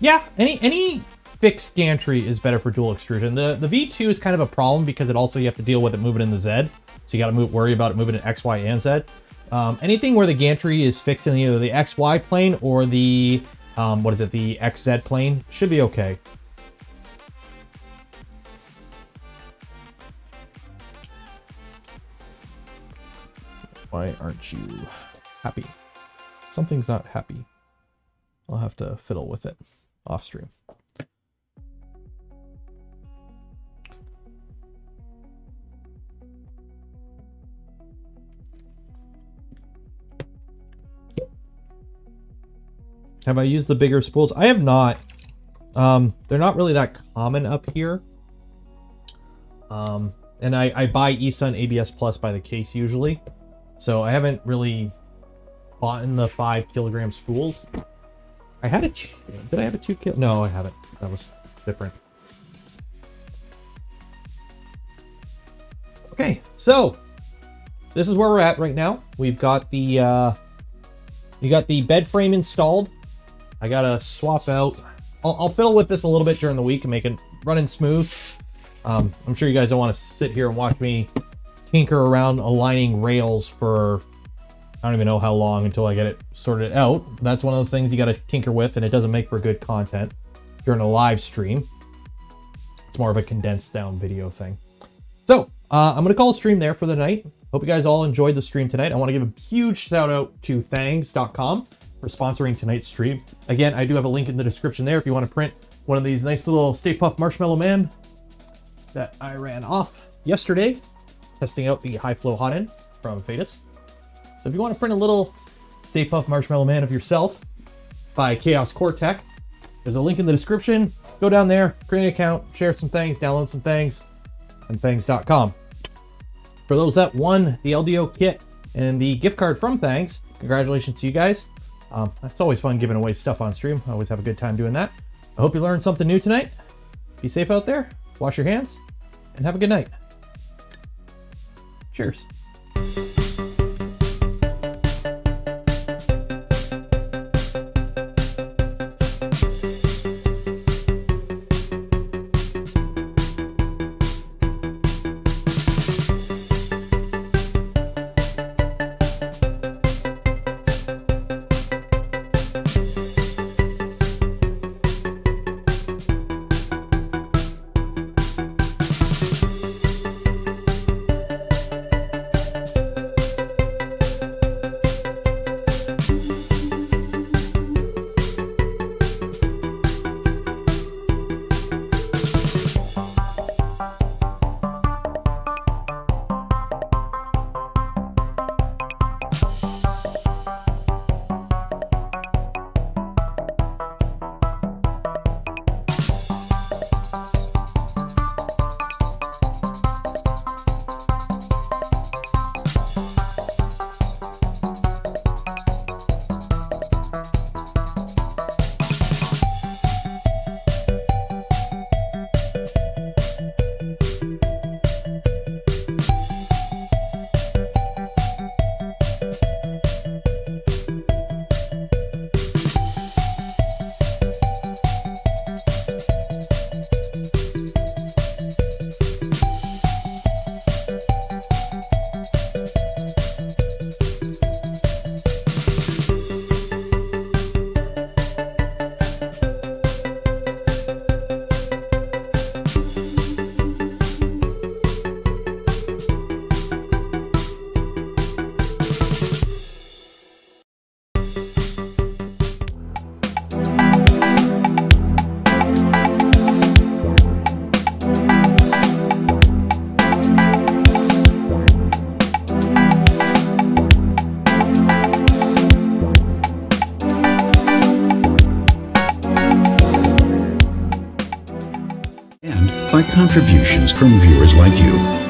yeah, any any fixed gantry is better for dual extrusion. The the V2 is kind of a problem because it also you have to deal with it moving in the Z. So you got to move worry about it moving in X, Y, and Z. Um, anything where the gantry is fixed in either the X, Y plane or the um, what is it, the XZ plane should be okay. Why aren't you happy? Something's not happy. I'll have to fiddle with it off stream. Have I used the bigger spools? I have not. Um, they're not really that common up here. Um, and I, I buy eSun ABS Plus by the case usually. So I haven't really bought in the five kilogram spools. I had a did I have a two kilo? No, I haven't. That was different. Okay, so this is where we're at right now. We've got the uh, you got the bed frame installed. I gotta swap out. I'll, I'll, fiddle with this a little bit during the week and make it running smooth. Um, I'm sure you guys don't want to sit here and watch me tinker around aligning rails for I don't even know how long until I get it sorted out. That's one of those things you got to tinker with, and it doesn't make for good content during a live stream. It's more of a condensed down video thing. So uh, I'm to call a stream there for the night. Hope you guys all enjoyed the stream tonight. I want to give a huge shout out to thangs.com for sponsoring tonight's stream. Again, I do have a link in the description there if you want to print one of these nice little Stay Puft Marshmallow Man that I ran off yesterday testing out the high flow hot end from Phaetus. So if you want to print a little Stay Puft Marshmallow Man of yourself by Chaos Core Tech, there's a link in the description. Go down there, create an account, share some things, download some things, and thangs.com. For those that won the LDO kit and the gift card from Thangs, congratulations to you guys. Um, it's always fun giving away stuff on stream. I always have a good time doing that. I hope you learned something new tonight. Be safe out there, wash your hands, and have a good night. Cheers. Contributions from viewers like you.